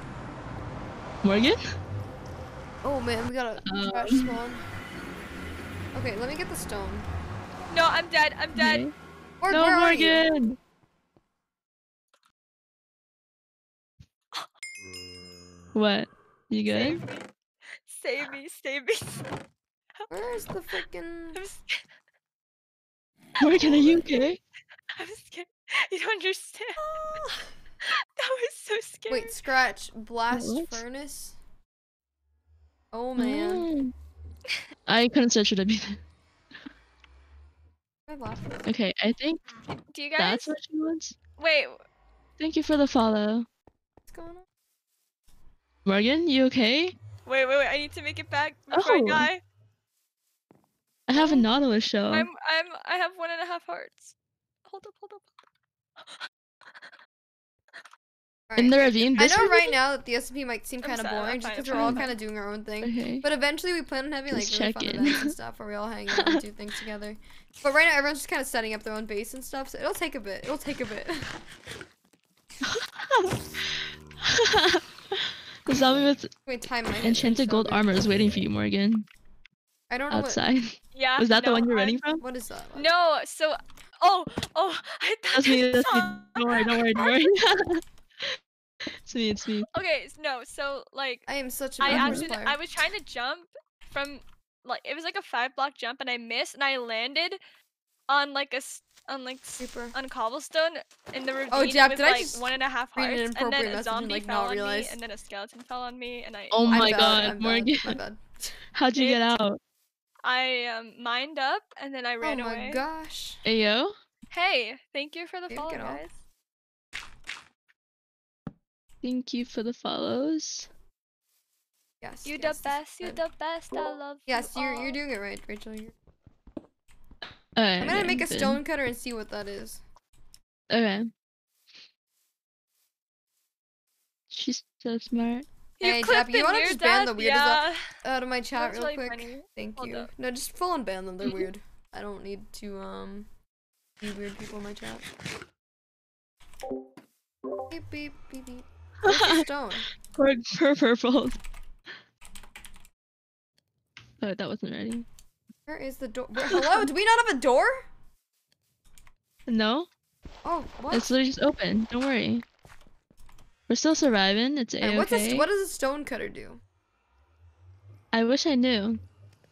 Morgan? Oh man, we got a Um. trash spawn. Okay, let me get the stone. No, I'm dead. I'm dead. Okay. Or No, where? Morgan. What? You good? Save me. Save me. Save me. Where's the freaking? (laughs) I'm, s- Morgan, are you okay? I'm scared. You don't understand. (laughs) that was so scary. Wait, scratch blast What? furnace. Oh man, Oh. I couldn't search it up either. my blast. Okay, I think Do you guys? that's what she wants. Wait. Thank you for the follow. What's going on? Morgan, you okay? Wait, wait, wait. I need to make it back before I Oh. die. I have a um, Nautilus shell. I'm, I'm, I have one and a half hearts. Hold up, hold up. In the ravine. I know ravine? right now that the SMP might seem kind of boring just because we're all kind of doing our own thing. Okay. But eventually we plan on having like Just really fun check in. events and stuff where we all hang out and do things together. But right now everyone's just kind of setting up their own base and stuff, so it'll take a bit. It'll take a bit. the zombie with Wait, time my head enchanted gold armor is waiting for you, Morgan. I don't know Outside. Yeah. Was that the one you're I'm- running from? what. What is that? No, so, oh, oh, I thought That's me. this That's me. song- Don't worry. Don't worry. Don't (laughs) worry. (laughs) it's me. It's me. Okay, no, so like I am such a I actually player. I was trying to jump from like it was like a five block jump and I missed and I landed on like a on like Super. on cobblestone in the ravine Oh, Jap, with did I like just one and a half read an hearts, and then a message and, zombie like, fell on realize? me, and then a skeleton fell on me, and I Oh I'm my bad, god, I'm bad, Morgan. my bad. (laughs) How'd you get out? I um mined up, and then I ran away. Oh my away. gosh. Ayo? Hey, thank you for the Dude, follow, get guys. Thank you for the follows. Yes. You yes, the this is best, you good. the best. I love Yes, you you're all. you're doing it right, Rachel. You're... Alright, I'm gonna make a good. stone cutter and see what that is. Okay. She's so smart. You Hey, clipped Jap, you wanna just ban the up? weirdest yeah. Out of my chat That's real really quick. funny. Thank Hold you. up. No, just full on ban them. They're (laughs) weird. I don't need to um be weird people in my chat. Beep beep beep beep. Where's the stone? (laughs) For, for purple. Oh, that wasn't ready. Where is the door? Hello? Do we not have a door? No? Oh, what? It's literally just open. Don't worry. We're still surviving. It's Alright, a what's a, okay. what does a stone cutter do? I wish I knew.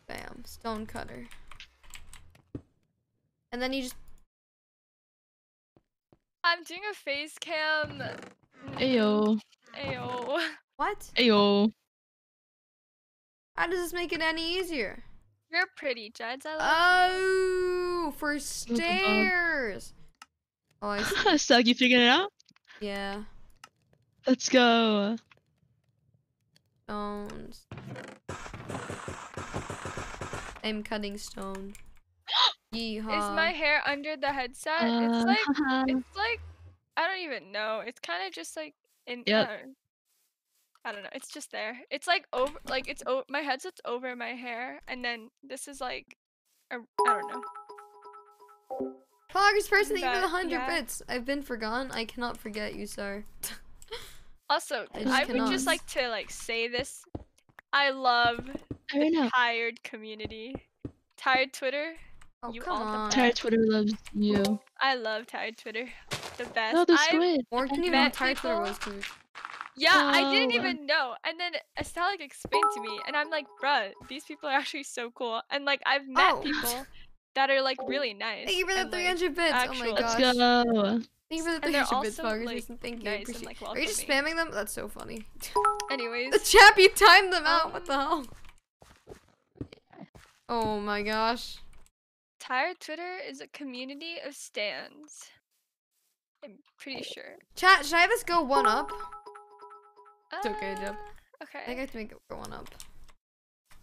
Bam, stone cutter. And then you just I'm doing a face cam. Ayo. Ayo. what? Ayo. How does this make it any easier? You're pretty, Jeds. I love Oh, for stairs. Oh, I (laughs) see. Suck, you figured it out? Yeah. Let's go. Stones. I'm cutting stone. (gasps) Yeehaw. Is my hair under the headset? Uh, (laughs) it's like it's like I don't even know. It's kind of just like in. Yep. I, don't, I don't know. It's just there. It's like over. Like it's over. My headset's over my hair, and then this is like, a, I don't know. Poggers person, thank you for the But, 100 yeah. bits. I've been forgotten. I cannot forget you, sir. Also, (laughs) I I, would just like to like say this. I love I don't know. tired community. Tired Twitter. Oh, You come all the on. Tired Twitter loves you. I love tired Twitter. The best. Oh, the I- squid. More didn't even know met tired Twitter people- was, too. Yeah, I didn't Oh. even know. And then Estelle like explained to me, and I'm like, bruh, these people are actually so cool. And like I've met Oh. people that are like really (laughs) nice. Thank you for the and, like, 300 bits. Oh my actual- Let's gosh. go. Thank you for the And they're 300 bits, also, Poggers like. Thank you. nice and, like, Are you just spamming them? That's so funny. (laughs) Anyways, the chap, you timed them out. What the Um, hell? Oh my gosh. tired Twitter is a community of stands. I'm pretty sure. Chat, should I have us go one up? It's okay, Jeb. Uh, Okay. I think I have to make it go one up.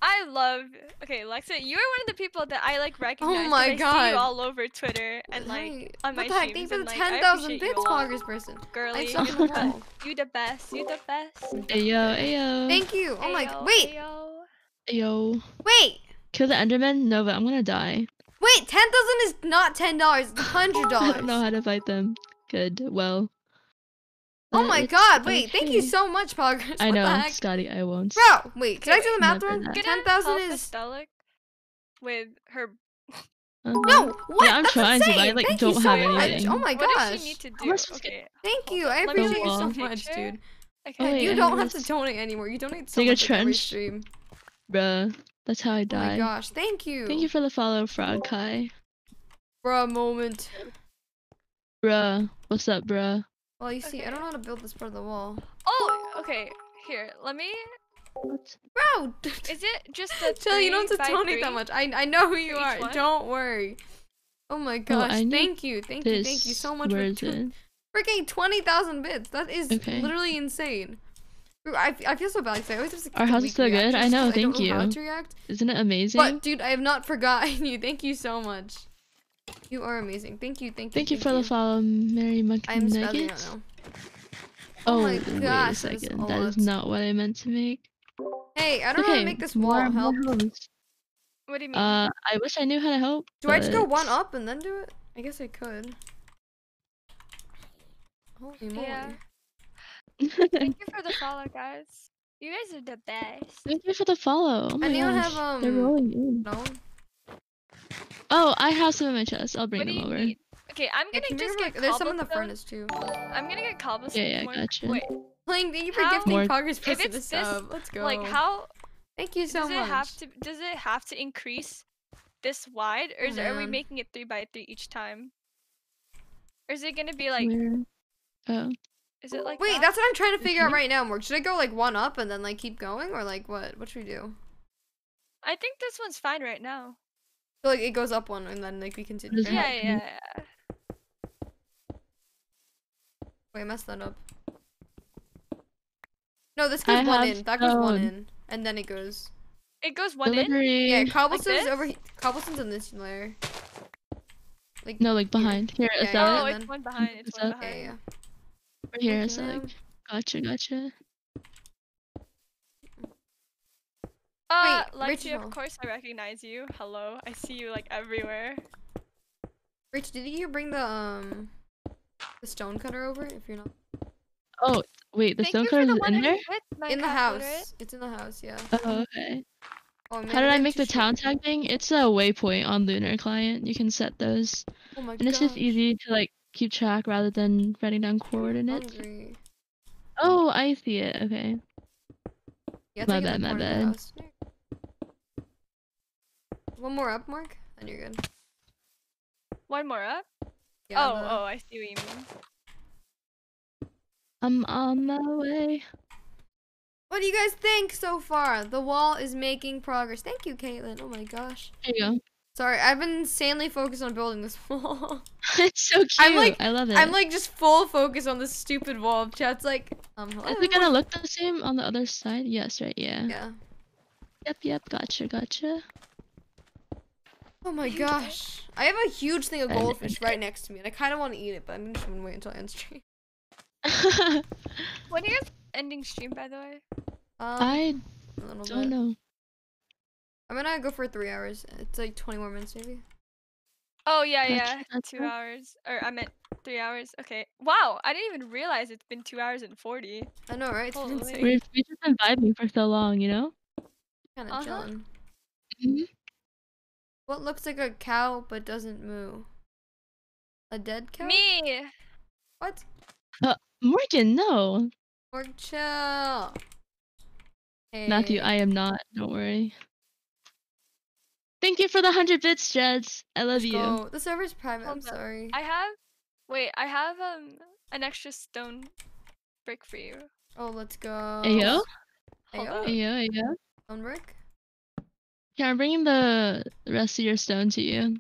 I love. Okay, Lexa, you are one of the people that I like recognize. 'cause Oh my I see God. you all over Twitter and like Right. on my what the heck? Thank you for the like, 10,000 bits, a. Poggers person. girly. You saw the the best. wall. You the best. You the best. Ayo, ayo. Thank you. Oh my. Ayo, Wait, ayo. Ayo. wait, Kill the Enderman? No, but I'm gonna die. wait. Ten thousand is not ten dollars. It's hundred dollars. (laughs) I don't know how to fight them. Good. Well. Oh my god! Wait, thank you so much, Poggers. (laughs) I know. Scotty. I won't. Bro, wait. Can I Okay, do the math never wrong? Ten thousand help is Astelic with her. Uh-huh. no. What? Yeah, I'm That's trying to, but I, like, Thank don't so have much. anything. Oh my gosh. what gosh. does she need to do? am I supposed to Okay. Thank you. I let appreciate you so much, picture. dude. Okay. wait, You I don't have have to donate anymore. You donate so Dig a much with every trench. stream. Bruh. That's how I Oh my gosh, thank you. Thank you for the follow, Frog Kai. Bruh, moment. Bruh. What's up, bruh? Well, you see, I don't know how to build this part of the wall. Oh, okay. Here, let me. What? Bro, (laughs) Is it just the Chill, you don't three have to by donate that much. I I know who you are. one? Don't worry. Oh my oh, gosh, I need thank you, thank you, thank you so much Where for is tw- it? freaking 20,000 bits. That is Okay. literally insane. I, I feel so bad because I always have to Our house is so good. I know. know, 'cause thank don't know how to react. Isn't it amazing? But dude, I have not (laughs) forgotten you. Thank you so much. You are amazing. Thank you, thank you. Thank you for the follow, Mary Monkey I am spazzing out Nuggets. now. Oh, Oh my wait a second. a That is not what I meant to make. Hey, I don't know how to make this more, wall. more Help. homes. What do you mean? Uh, I wish I knew how to help. Do I just go one up and then do it? I guess I could. Holy moly. Yeah. Thank you for the follow, guys. You guys are the best. Thank you for the follow. Oh my Anyone gosh, have, they're um, rolling in. No? Oh, I have some in my chest. I'll bring What them over. need? Okay, I'm gonna can you just get there's some in the cobblestone. furnace too. I'm gonna get cobblestone. yeah, more- gotcha. Wait, Playing, thank you for How- gifting More- progress if it's this, sub. Let's go. like how Thank you so does much. it have to? Does it have to increase this wide, or is are we mm-hmm. making it three by three each time? Or is it gonna be like? Where? Oh, Is it like? Wait, that? that's what I'm trying to figure out right now, Morg. Should I go like one up and then like keep going, or like what? What should we do? I think this one's fine right now. So, like it goes up one and then like we continue. Yeah, Okay. yeah, yeah. Wait, I messed that up. No, this I goes one in. That goes one in, and then it goes. It goes one in. Yeah, cobblestone's this? over. he- Cobblestone's in this layer. Like No, like behind. Here, Yeah, is yeah, that Oh, it's one behind. It's Is one that- Yeah, behind. yeah. Over here, Looking so like, gotcha, gotcha. Uh, Wait, Lexi, Rachel. of course I recognize you. Hello, I see you like everywhere. Rich, did you bring the um the stone cutter over? If you're not Oh, wait, the Thank stone cutter the is in there? in the house, literate. it's in the house. Yeah. Oh, okay. Oh man. How did I make the town should- tag thing? It's a waypoint on Lunar Client. You can set those, Oh my and it's just easy to like keep track rather than writing down coordinates. Oh, I see it. Okay. Yeah, My bad, my corner of the bad. house. One more up, Mark, and you're good. One more up. Yeah. oh, the- oh, I see what you mean. I'm on my way. What do you guys think so far? The wall is making progress. Thank you, Caitlin. Oh my gosh. There you go. Sorry, I've been insanely focused on building this (laughs) wall. it's so cute. I'm like- I love it. I'm like just full focus on this stupid wall. Chat's like, um, hello. Is it gonna look the same on the other side? Yes, right. Yeah. Yeah. Yep. Yep. Gotcha. Gotcha. Oh my gosh. I have a huge thing of goldfish right next to me, and I kind of want to eat it, but I'm just gonna wait until I end stream. When are you ending stream, by the way? Um, I a little don't bit. know. I'm gonna go for three hours. It's like 20 more minutes, maybe. Oh yeah, yeah, two gotcha. hours. Or I meant three hours. Okay. Wow, I didn't even realize it's been two hours and forty. I know, right? It's We've we've just been vibing for so long, you know. Kind of Uh-huh. chilling. Mhm. What looks like a cow but doesn't moo? A dead cow? Me. What? Uh, Morgan, no. Or chill. Matthew, I am not. Don't worry. Thank you for the hundred bits, Jeds. I love Let's you. go. The server's private. I'm up. sorry. I have. Wait, I have um an extra stone brick for you. Oh, let's go. Ayo, Hold Ayo. up. ayo, ayo. Stone brick. Here, I bring the the rest of your stone to you.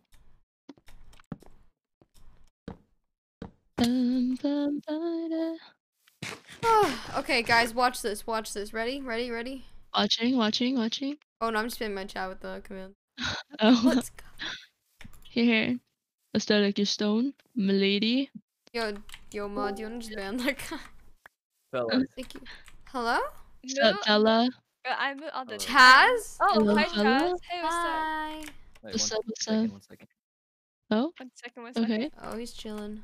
Bum, bum, ba-da. okay, guys, watch this. Watch this. Ready? Ready? Ready? Watching, watching, watching. Oh no, I'm just spamming my chat with the command. (laughs) Oh, Let's go. here, here. Aesthetic your stone, milady. Yo, yo, mod, do you wanna just ban that guy? Fellas. Thank you. Hello? What's No, up, fella? I'm on the Hello. Chaz? Oh, hi fella. Chaz. Hey, what's up? Hi. Wait, What's one up, what's second, up? One second. Oh, One second, one second. okay. Oh, he's chilling.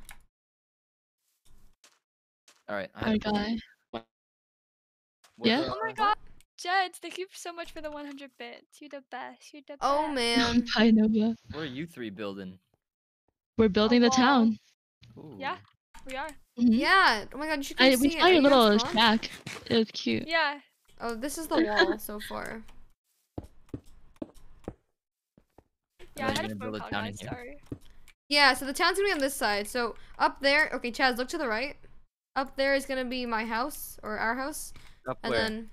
All right. I Our have a question. guy. Yeah? Oh my god, Jeds, thank you so much for the 100 bits. You're the best. You're the best. Oh man. (laughs) Hi, Nova. What are you three building? We're building the town. Ooh. Yeah, we are. Mhm. Yeah. Oh my god, you should come I, see we it. saw Are your little gone? shack. It was cute. Yeah. Oh, this is the wall so far. Yeah, I had a phone call, guys. Sorry. Yeah, so the town's gonna be on this side. So up there, okay, Chaz, look to the right. Up there is gonna be my house or our house, Up and where? then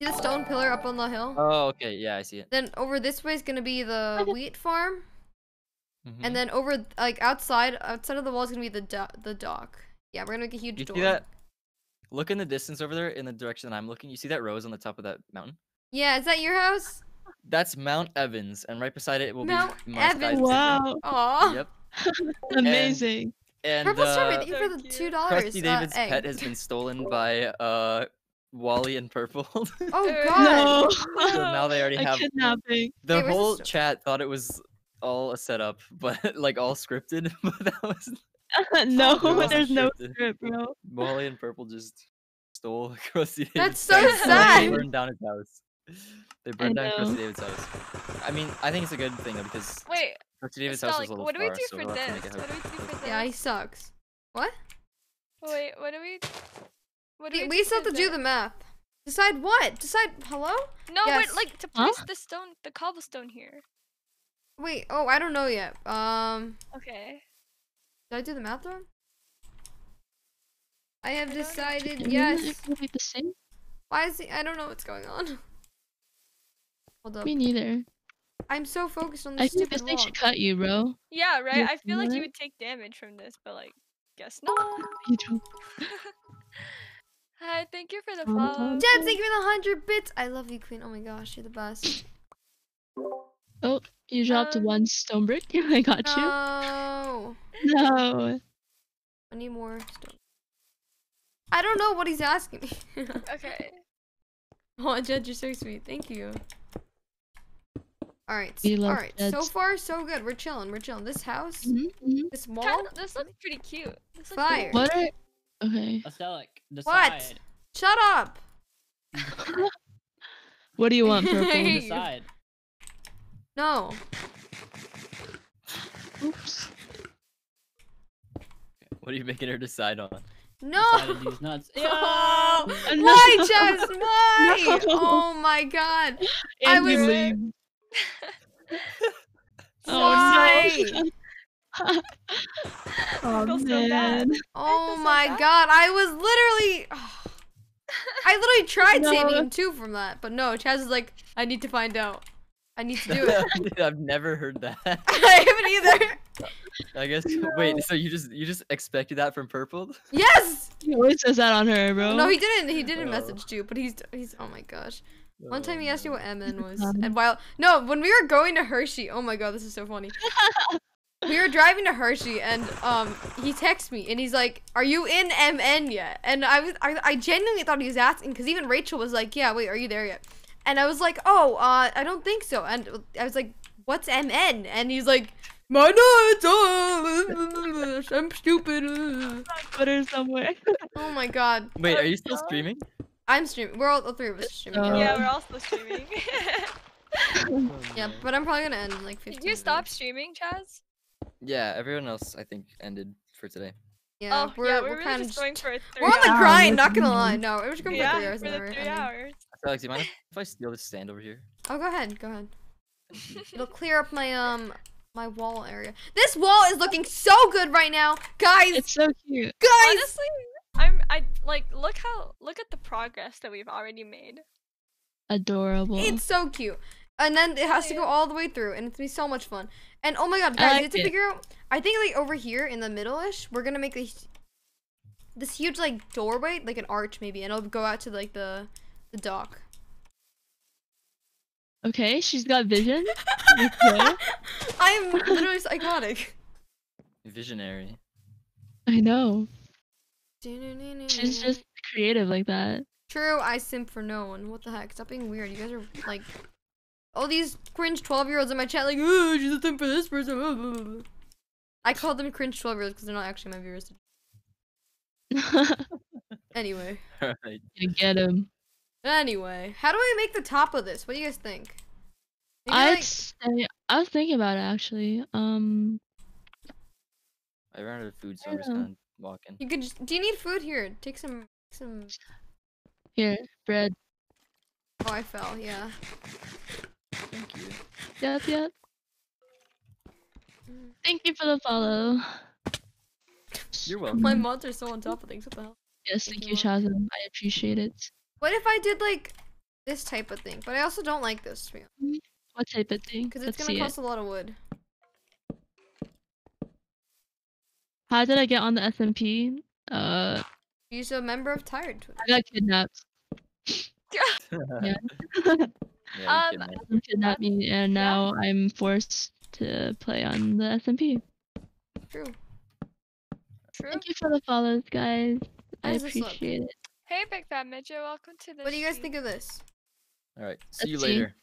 see the stone pillar up on the hill. Oh, okay. Yeah, I see it. Then over this way is gonna be the wheat farm, Mhm. and then over like outside outside of the wall is gonna be the do- the dock. Yeah, we're gonna make a huge you door. see that? Look in the distance over there, in the direction that I'm looking. You see that rose on the top of that mountain? Yeah, is that your house? That's Mount Evans, and right beside it will Mount be my Evans. skyscraper. Wow. Aw. Yep. (laughs) Amazing. And Purple strawberry, uh, thank you for the two dollars. Krusty Uh, David's egg. pet has been (laughs) stolen by uh Wally and Purple. (laughs) Oh god. No. so now they already A have kidnapping. the Wait, whole chat thought it was all a setup, but like all scripted. But that was (laughs) (laughs) no, It wasn't there's no scripted. script, bro. (laughs) Wally and Purple just stole Krusty David's That's so pet, sad. They burned down his house. They burned down know. Krusty David's house. I mean, I think it's a good thing though because Wait, Krusty David's house was Starlink, a little what do we far, do so for we'll have to this? make a What do we do for this? Yeah, he sucks. What? Wait, what do we? What do We, we, we still have to do the this? math. Decide what? Decide hello? No, Yes. but like to Huh? place the stone, the cobblestone here. Wait. Oh, I don't know yet. Um, Okay. Did I do the math wrong? I have I don't know. decided. Isn't Yes. be the same? Why is he? I don't know what's going on. (laughs) Hold up. Me neither. I'm so focused on this I think this thing wall. should cut you, bro. Yeah, right. Yes, I feel like what? you would take damage from this, but like, guess not. (laughs) You don't. (laughs) Hi, thank you for the follow. Dad, thank you for the hundred bits. I love you, Queen. Oh my gosh, you're the best. Oh, you dropped Um, one stone brick. (laughs) I got No, you. No. I need more stuff. I don't know what he's asking me. (laughs) Okay. oh, Jed, you're so sweet. Thank you. All right, We all love right. So far, so good. We're chilling. We're chilling. This house, Mhm, mhm. this wall, Kinda- this looks pretty cute. This looks Fire. cool. What are? Okay. Astelic, What? Shut up. (laughs) What do you want, purple? Hey. you. Decide. No. Oops. What are you making her decide on? No. Decided to nuts. (laughs) Yeah. Oh, no. why, Jess? (laughs) Why? No. Oh my God. I was- leave. Why? (laughs) Oh no. oh feel so bad. man. Oh so my bad. God. I was literally. (sighs) I literally tried No. saving him too from that, but no. Chaz is like, I need to find out. I need to (laughs) do it. I've never heard that. (laughs) I haven't either. I guess. (laughs) Wait, so you just you just expected that from Purple? Yes. He always says that on her, bro. No, he didn't. He didn't Oh. message you, but he's he's. Oh my gosh. One time he asked me Oh, what MN was, and while no, when we were going to Hershey, oh my god, this is so funny. we were driving to Hershey, and um, he texted me, and he's like, "Are you in MN yet?" And I was, I, I genuinely thought he was asking, because even Rachel was like, "Yeah, wait, are you there yet?" And I was like, "Oh, uh, I don't think so." And I was like, "What's MN?" And he's like, "My nuts, oh, I'm stupid." Twitter somewhere. (laughs) Oh my god, Wait, are you still streaming? I'm streaming. We're all, all three of us streaming. Uh, yeah. yeah, we're all still streaming. (laughs) Yeah, but I'm probably gonna end in like 15 Did you stop streaming, Chaz? Yeah, everyone else I think ended for today. Yeah, oh, we're, yeah, we're, we're, really kind just of going for a three we're on the hours. grind. Not gonna lie. No, we're just going for yeah, three hours. for the three ending. hours. Alex, do you mind (laughs) if I steal this stand over here? Oh, go ahead. Go ahead. (laughs) It'll clear up my um my wall area. This wall is looking so good right now, guys. It's so cute. guys, Honestly, I'm I like look how look at the progress that we've already made. Adorable. it's so cute. And then it has to go all the way through, and it's gonna be so much fun. And oh my god, I guys, like you have to it. figure out. I think like over here in the middle-ish, we're gonna make this this huge like doorway, like an arch maybe, and it'll go out to like the the dock. Okay, she's got vision. (laughs) Okay. I'm literally psychotic. Visionary. I know. She's just creative like that. True, I simp for no one. What the heck? Stop being weird. You guys are like all these cringe 12 year olds in my chat, like, oh, she's a simp for this person. blah, blah, blah." I call them cringe 12 year olds because they're not actually my viewers. (laughs) Anyway. (laughs) Alright. you get him. Anyway. How do I make the top of this? What do you guys think? I'd like- say I was thinking about it actually. Um, I ran out of food, so I I'm just know. kind of walking. you could just. Do you need food here? Take some. Some. here, bread. Oh, I fell. Yeah. Thank you. Yep, yep. Mm. Thank you for the follow. You're welcome. My mods are so on top of things. What the hell? Yes, Thank thank you, you, Shazam. I appreciate it. What if I did like this type of thing? But I also don't like this to be What type of thing? because it's Let's gonna cost it. a lot of wood. How did I get on the SMP? Uh, Use a member of Tired Twitter. I got kidnapped. (laughs) yeah, Um, kidnapped me, and now I'm forced to play on the SMP. True. True. Thank you for the follows, guys. How I does this look? appreciate it. Hey, Big Fat Midget, welcome to the. What do you guys think of this? Alright, see you Let's see. later.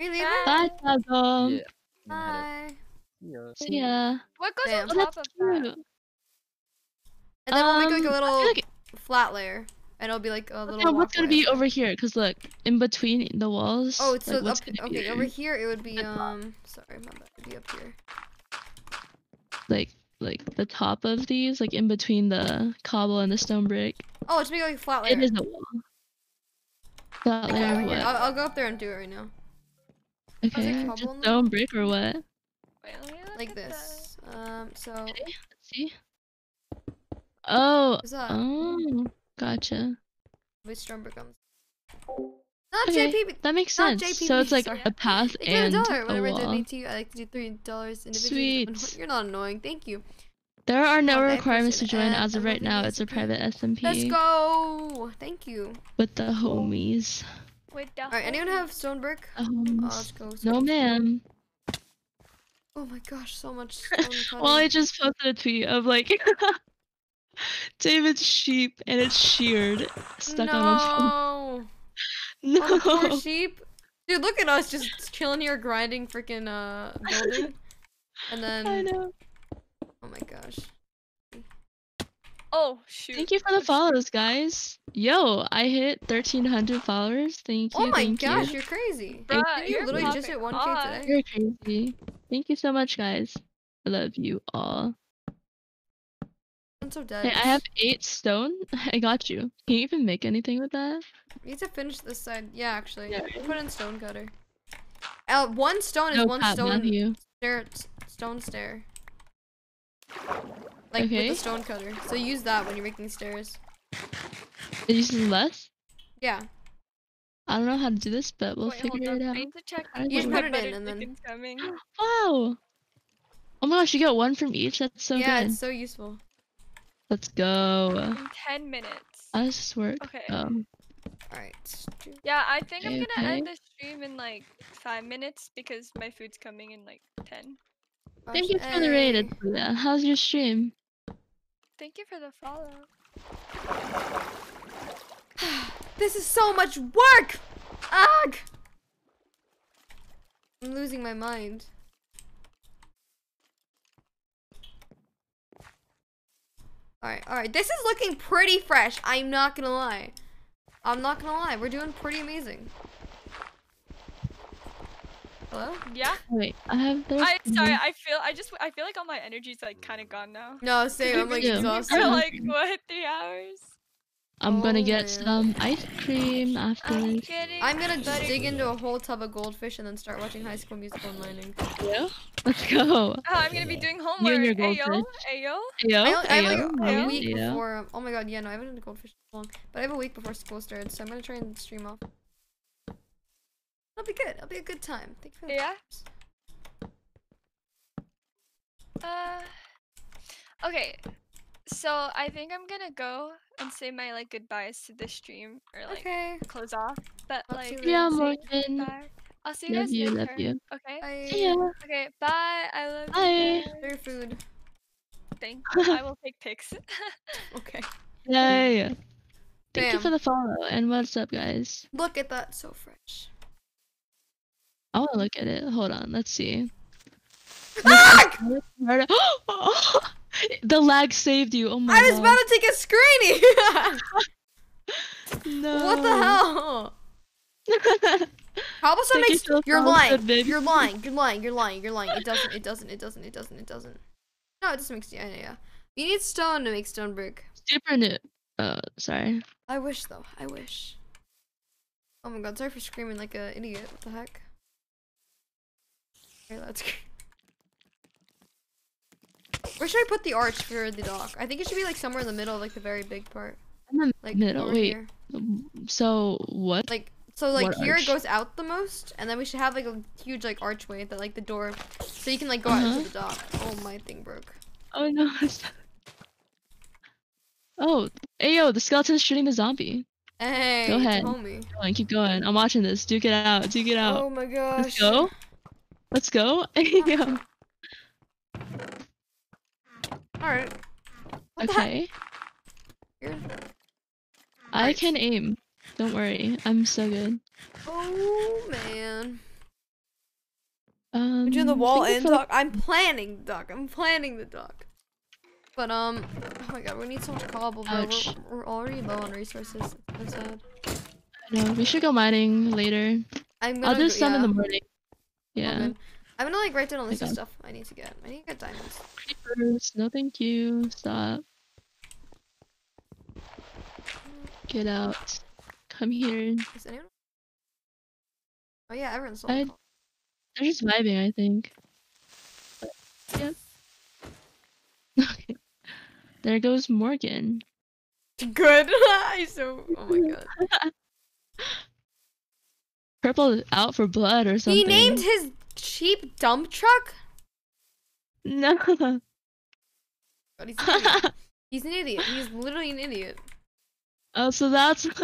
Are you leaving? Bye. Bye, yeah. I'm gonna head out. Bye. See ya. See ya. What goes Damn. on top that's of that? And then we'll make like a little like flat layer, and it'll be like a Look little. at what's gonna walkway be over here? Cause look, in between the walls. Oh, it's like, so what's up. Okay, there? over here it would be um. Sorry, my bad. It'd be up here. like like the top of these, like in between the cobble and the stone brick. Oh, it's make like a flat layer. It is a wall. That Okay, layer over of here. what? I'll, I'll go up there and do it right now. Okay, cobble just in stone brick or what? Wait, let me look like at the- this. Um, so Let's see. Oh. what's that? Oh. Gotcha. Wait, Stromberg comes. Not Okay, JP. That makes Not sense. So it's like sorry. a path Thank you for a and dollar. a Whenever I wall. donate to you, I like to do three dollars individually. Sweet. You're not annoying. Thank you. There are no Okay, requirements to join as of right now. It's a private SMP Let's go. Thank you. with the homies. With the All right. Anyone homies. have Stonebrick? The Oh, let's go. No, Stone- ma'am. Oh my gosh, so much (laughs) stone Well, I just posted a tweet of like (laughs) David's sheep and it's sheared stuck on a pole. (laughs) no. Oh, the poor sheep. Dude, look at us just chilling here grinding freaking uh (laughs) building. And then I know. oh my gosh. Oh shoot. Thank you for the follows, guys. Yo, I hit 1300 followers. Thank you. Oh my thank gosh, you. you're crazy. Bruh, You you're literally just hit 1k off. today. You're crazy. Thank you so much, guys. I love you all. I'm so dead. Hey, I have eight stone. (laughs) I got you. Can you even make anything with that? We need to finish this side. Yeah, actually. Yeah, Put in stone cutter. Uh, one stone is No one cap, stone Matthew. stair, stone stair. Like with the stone cutter. So use that when you're making stairs. It uses less. Yeah. I don't know how to do this, but we'll Wait, figure up. it I out. need to check. You just put it in and then- chicken's coming. (gasps) Wow. Oh my gosh, you get one from each. That's so yeah, good. Yeah, it's so useful. Let's go. In ten minutes. How does this work? Okay. Um, Alright. Yeah, I think I'm gonna okay. end the stream in like five minutes because my food's coming in like ten. thank you for the raid. Atuya. How's your stream? Thank you for the follow. (sighs) This is so much work! Ugh! I'm losing my mind. Alright, alright. This is looking pretty fresh. I'm not gonna lie. I'm not gonna lie. We're doing pretty amazing. Hello? Yeah. Wait, I have this. I sorry. I feel. I just. I feel like all my energy's like kind of gone now. No, same. I'm like Yeah. (laughs) exhausted. For like what? Three hours. I'm gonna Oh, get man. some ice cream I'm afterwards. getting. I'm gonna just dig into a whole tub of goldfish and then start watching High School Musical and mining. Yeah? Let's go. Oh, I'm gonna be doing You homework. and your Ayo, goldfish. ayo. Ayo, I, only, I have like ayo, a, a week ayo. before. Um, oh my god, yeah, no, I haven't done the goldfish in long, but I have a week before school starts, so I'm gonna try and stream off. It'll be good. It'll be a good time. Thank you for the Yeah. tips. Uh. Okay. So I think I'm gonna go and say my like goodbyes to the stream or like Okay. close off. But I'll see like. you Yeah, Morgan. goodbye. I'll see you Love guys you, later. love you. Okay. Bye. See ya. Okay. Bye. I love Bye. you. Enjoy your food. Thank you. I will take pics. Okay. Yay. Thank you for the follow. And what's up, guys? Look at that, so fresh. I want to look at it. Hold on. Let's see. Ah! The lag saved you. Oh my god. I was god. about to take a screening. (laughs) No. what the hell? (laughs) How about you makes you're lying. good. You're lying. You're lying. You're lying. You're lying. It doesn't. It doesn't. It doesn't. It doesn't. It doesn't. No, it doesn't make yeah, yeah, yeah. You need stone to make stone brick. Super new. Uh, sorry. I wish though. I wish. Oh my god, sorry for screaming like a idiot. What the heck? Here, let's. (laughs) Where should I put the arch for the dock? I think it should be like somewhere in the middle, like the very big part. In the Like middle. Wait. here. So what? Like so like What here arch? it goes out the most, and then we should have like a huge like archway that like the door, so you can like go out Uh-huh. into the dock. Oh my thing broke. Oh no. (laughs) oh, hey yo, the skeleton's shooting the zombie. Hey, Go ahead. homie. Go on, keep going. I'm watching this. Duke it out. Duke it out. Oh my gosh. Let's go. Let's go. (laughs) Yo. (laughs) All right. What? Okay. I Right. can aim. Don't worry. I'm so good. Oh man. Um, We're doing the wall and dock. I'm planning the dock. I'm planning the dock. But um, oh my god, we need so much cobble, bro. We're, we're already low on resources. That's sad. No, we should go mining later. I'm gonna I'll do go- some in the morning. Yeah. good. I'm gonna like write down all of stuff I need to get. I need to get diamonds. Creepers. No, thank you. Stop. Get out. Come here. Is anyone? Oh yeah, everyone's I- They're just vibing, I think. Yep. (laughs) Okay. There goes Morgan. Good. (laughs) He's so. Oh my god. (laughs) Purple is out for blood or something. He named his cheap dump truck. No. God, he's, an idiot. (laughs) he's an idiot. He's literally an idiot. oh, so that's what.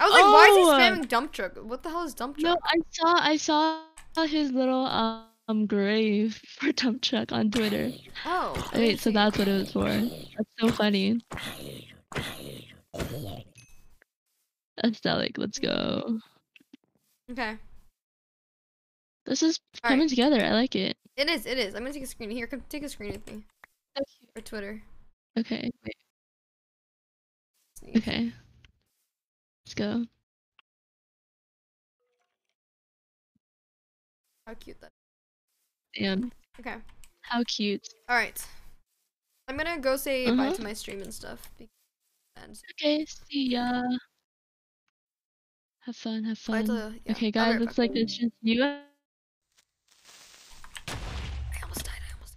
I was like, why is Oh! he spamming dump truck? What the hell is dump truck? No. I saw I saw his little um grave (laughs) for dump truck on Twitter. Oh. Wait, so that's what it was for. That's so funny. Aesthetic, let's go. Okay. This is Alright. coming together. I like it. It is. It is. I'm gonna take a screen. Here, come take a screen with me. For Twitter. Okay, wait, okay. Let's go. How cute that. Damn, Okay. how cute. All right. I'm gonna go say bye Uh-huh. to my stream and stuff. And Okay, see ya. Have fun, have bye fun. to yeah. okay, guys, right looks like it's just you. I almost died. I almost.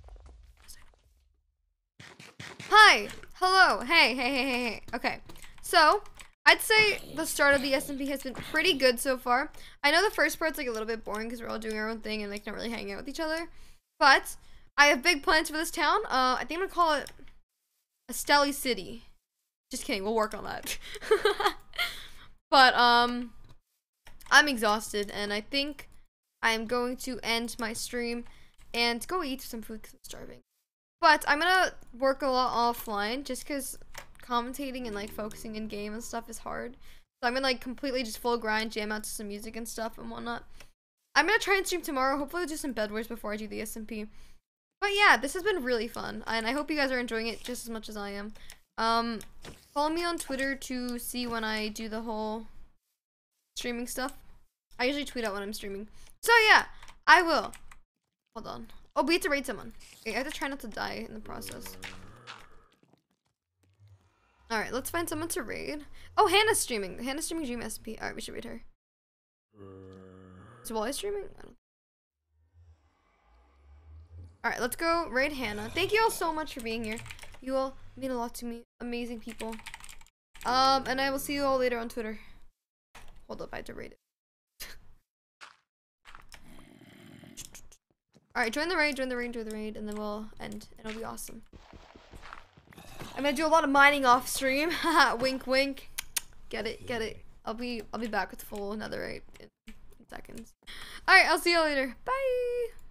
almost died. Hi. Hello. Hey. Hey. Hey. Hey. Hey. Okay. So I'd say the start of the SMP has been pretty good so far. I know the first part's like a little bit boring because we're all doing our own thing and like not really hanging out with each other. But I have big plans for this town. Uh, I think I'm gonna call it Astelic City. Just kidding. We'll work on that. (laughs) but um, I'm exhausted and I think I am going to end my stream and go eat some food because I'm starving. But I'm gonna work a lot offline just because commentating and like focusing in game and stuff is hard. So I'm gonna like completely just full grind, jam out to some music and stuff and whatnot. I'm gonna try and stream tomorrow. Hopefully, I'll do some bed wars before I do the SMP. But yeah, this has been really fun, and I hope you guys are enjoying it just as much as I am. Um, follow me on Twitter to see when I do the whole streaming stuff. I usually tweet out when I'm streaming. So yeah, I will. Hold on. Oh, we have to raid someone. Okay, I have to try not to die in the process. Alright, let's find someone to raid. Oh, Hannah's streaming. Hannah's streaming Dream SMP. Alright, we should raid her. Is Wally streaming? Alright, let's go raid Hannah. Thank you all so much for being here. You all mean a lot to me. Amazing people. Um, and I will see you all later on Twitter. Hold up, I had to raid it. Alright, join the raid, join the raid, join the raid, and then we'll end. It'll be awesome. I'm gonna do a lot of mining off stream. (laughs) Wink wink. Get it, get it. I'll be I'll be back with full another raid in seconds. Alright, I'll see you later. Bye!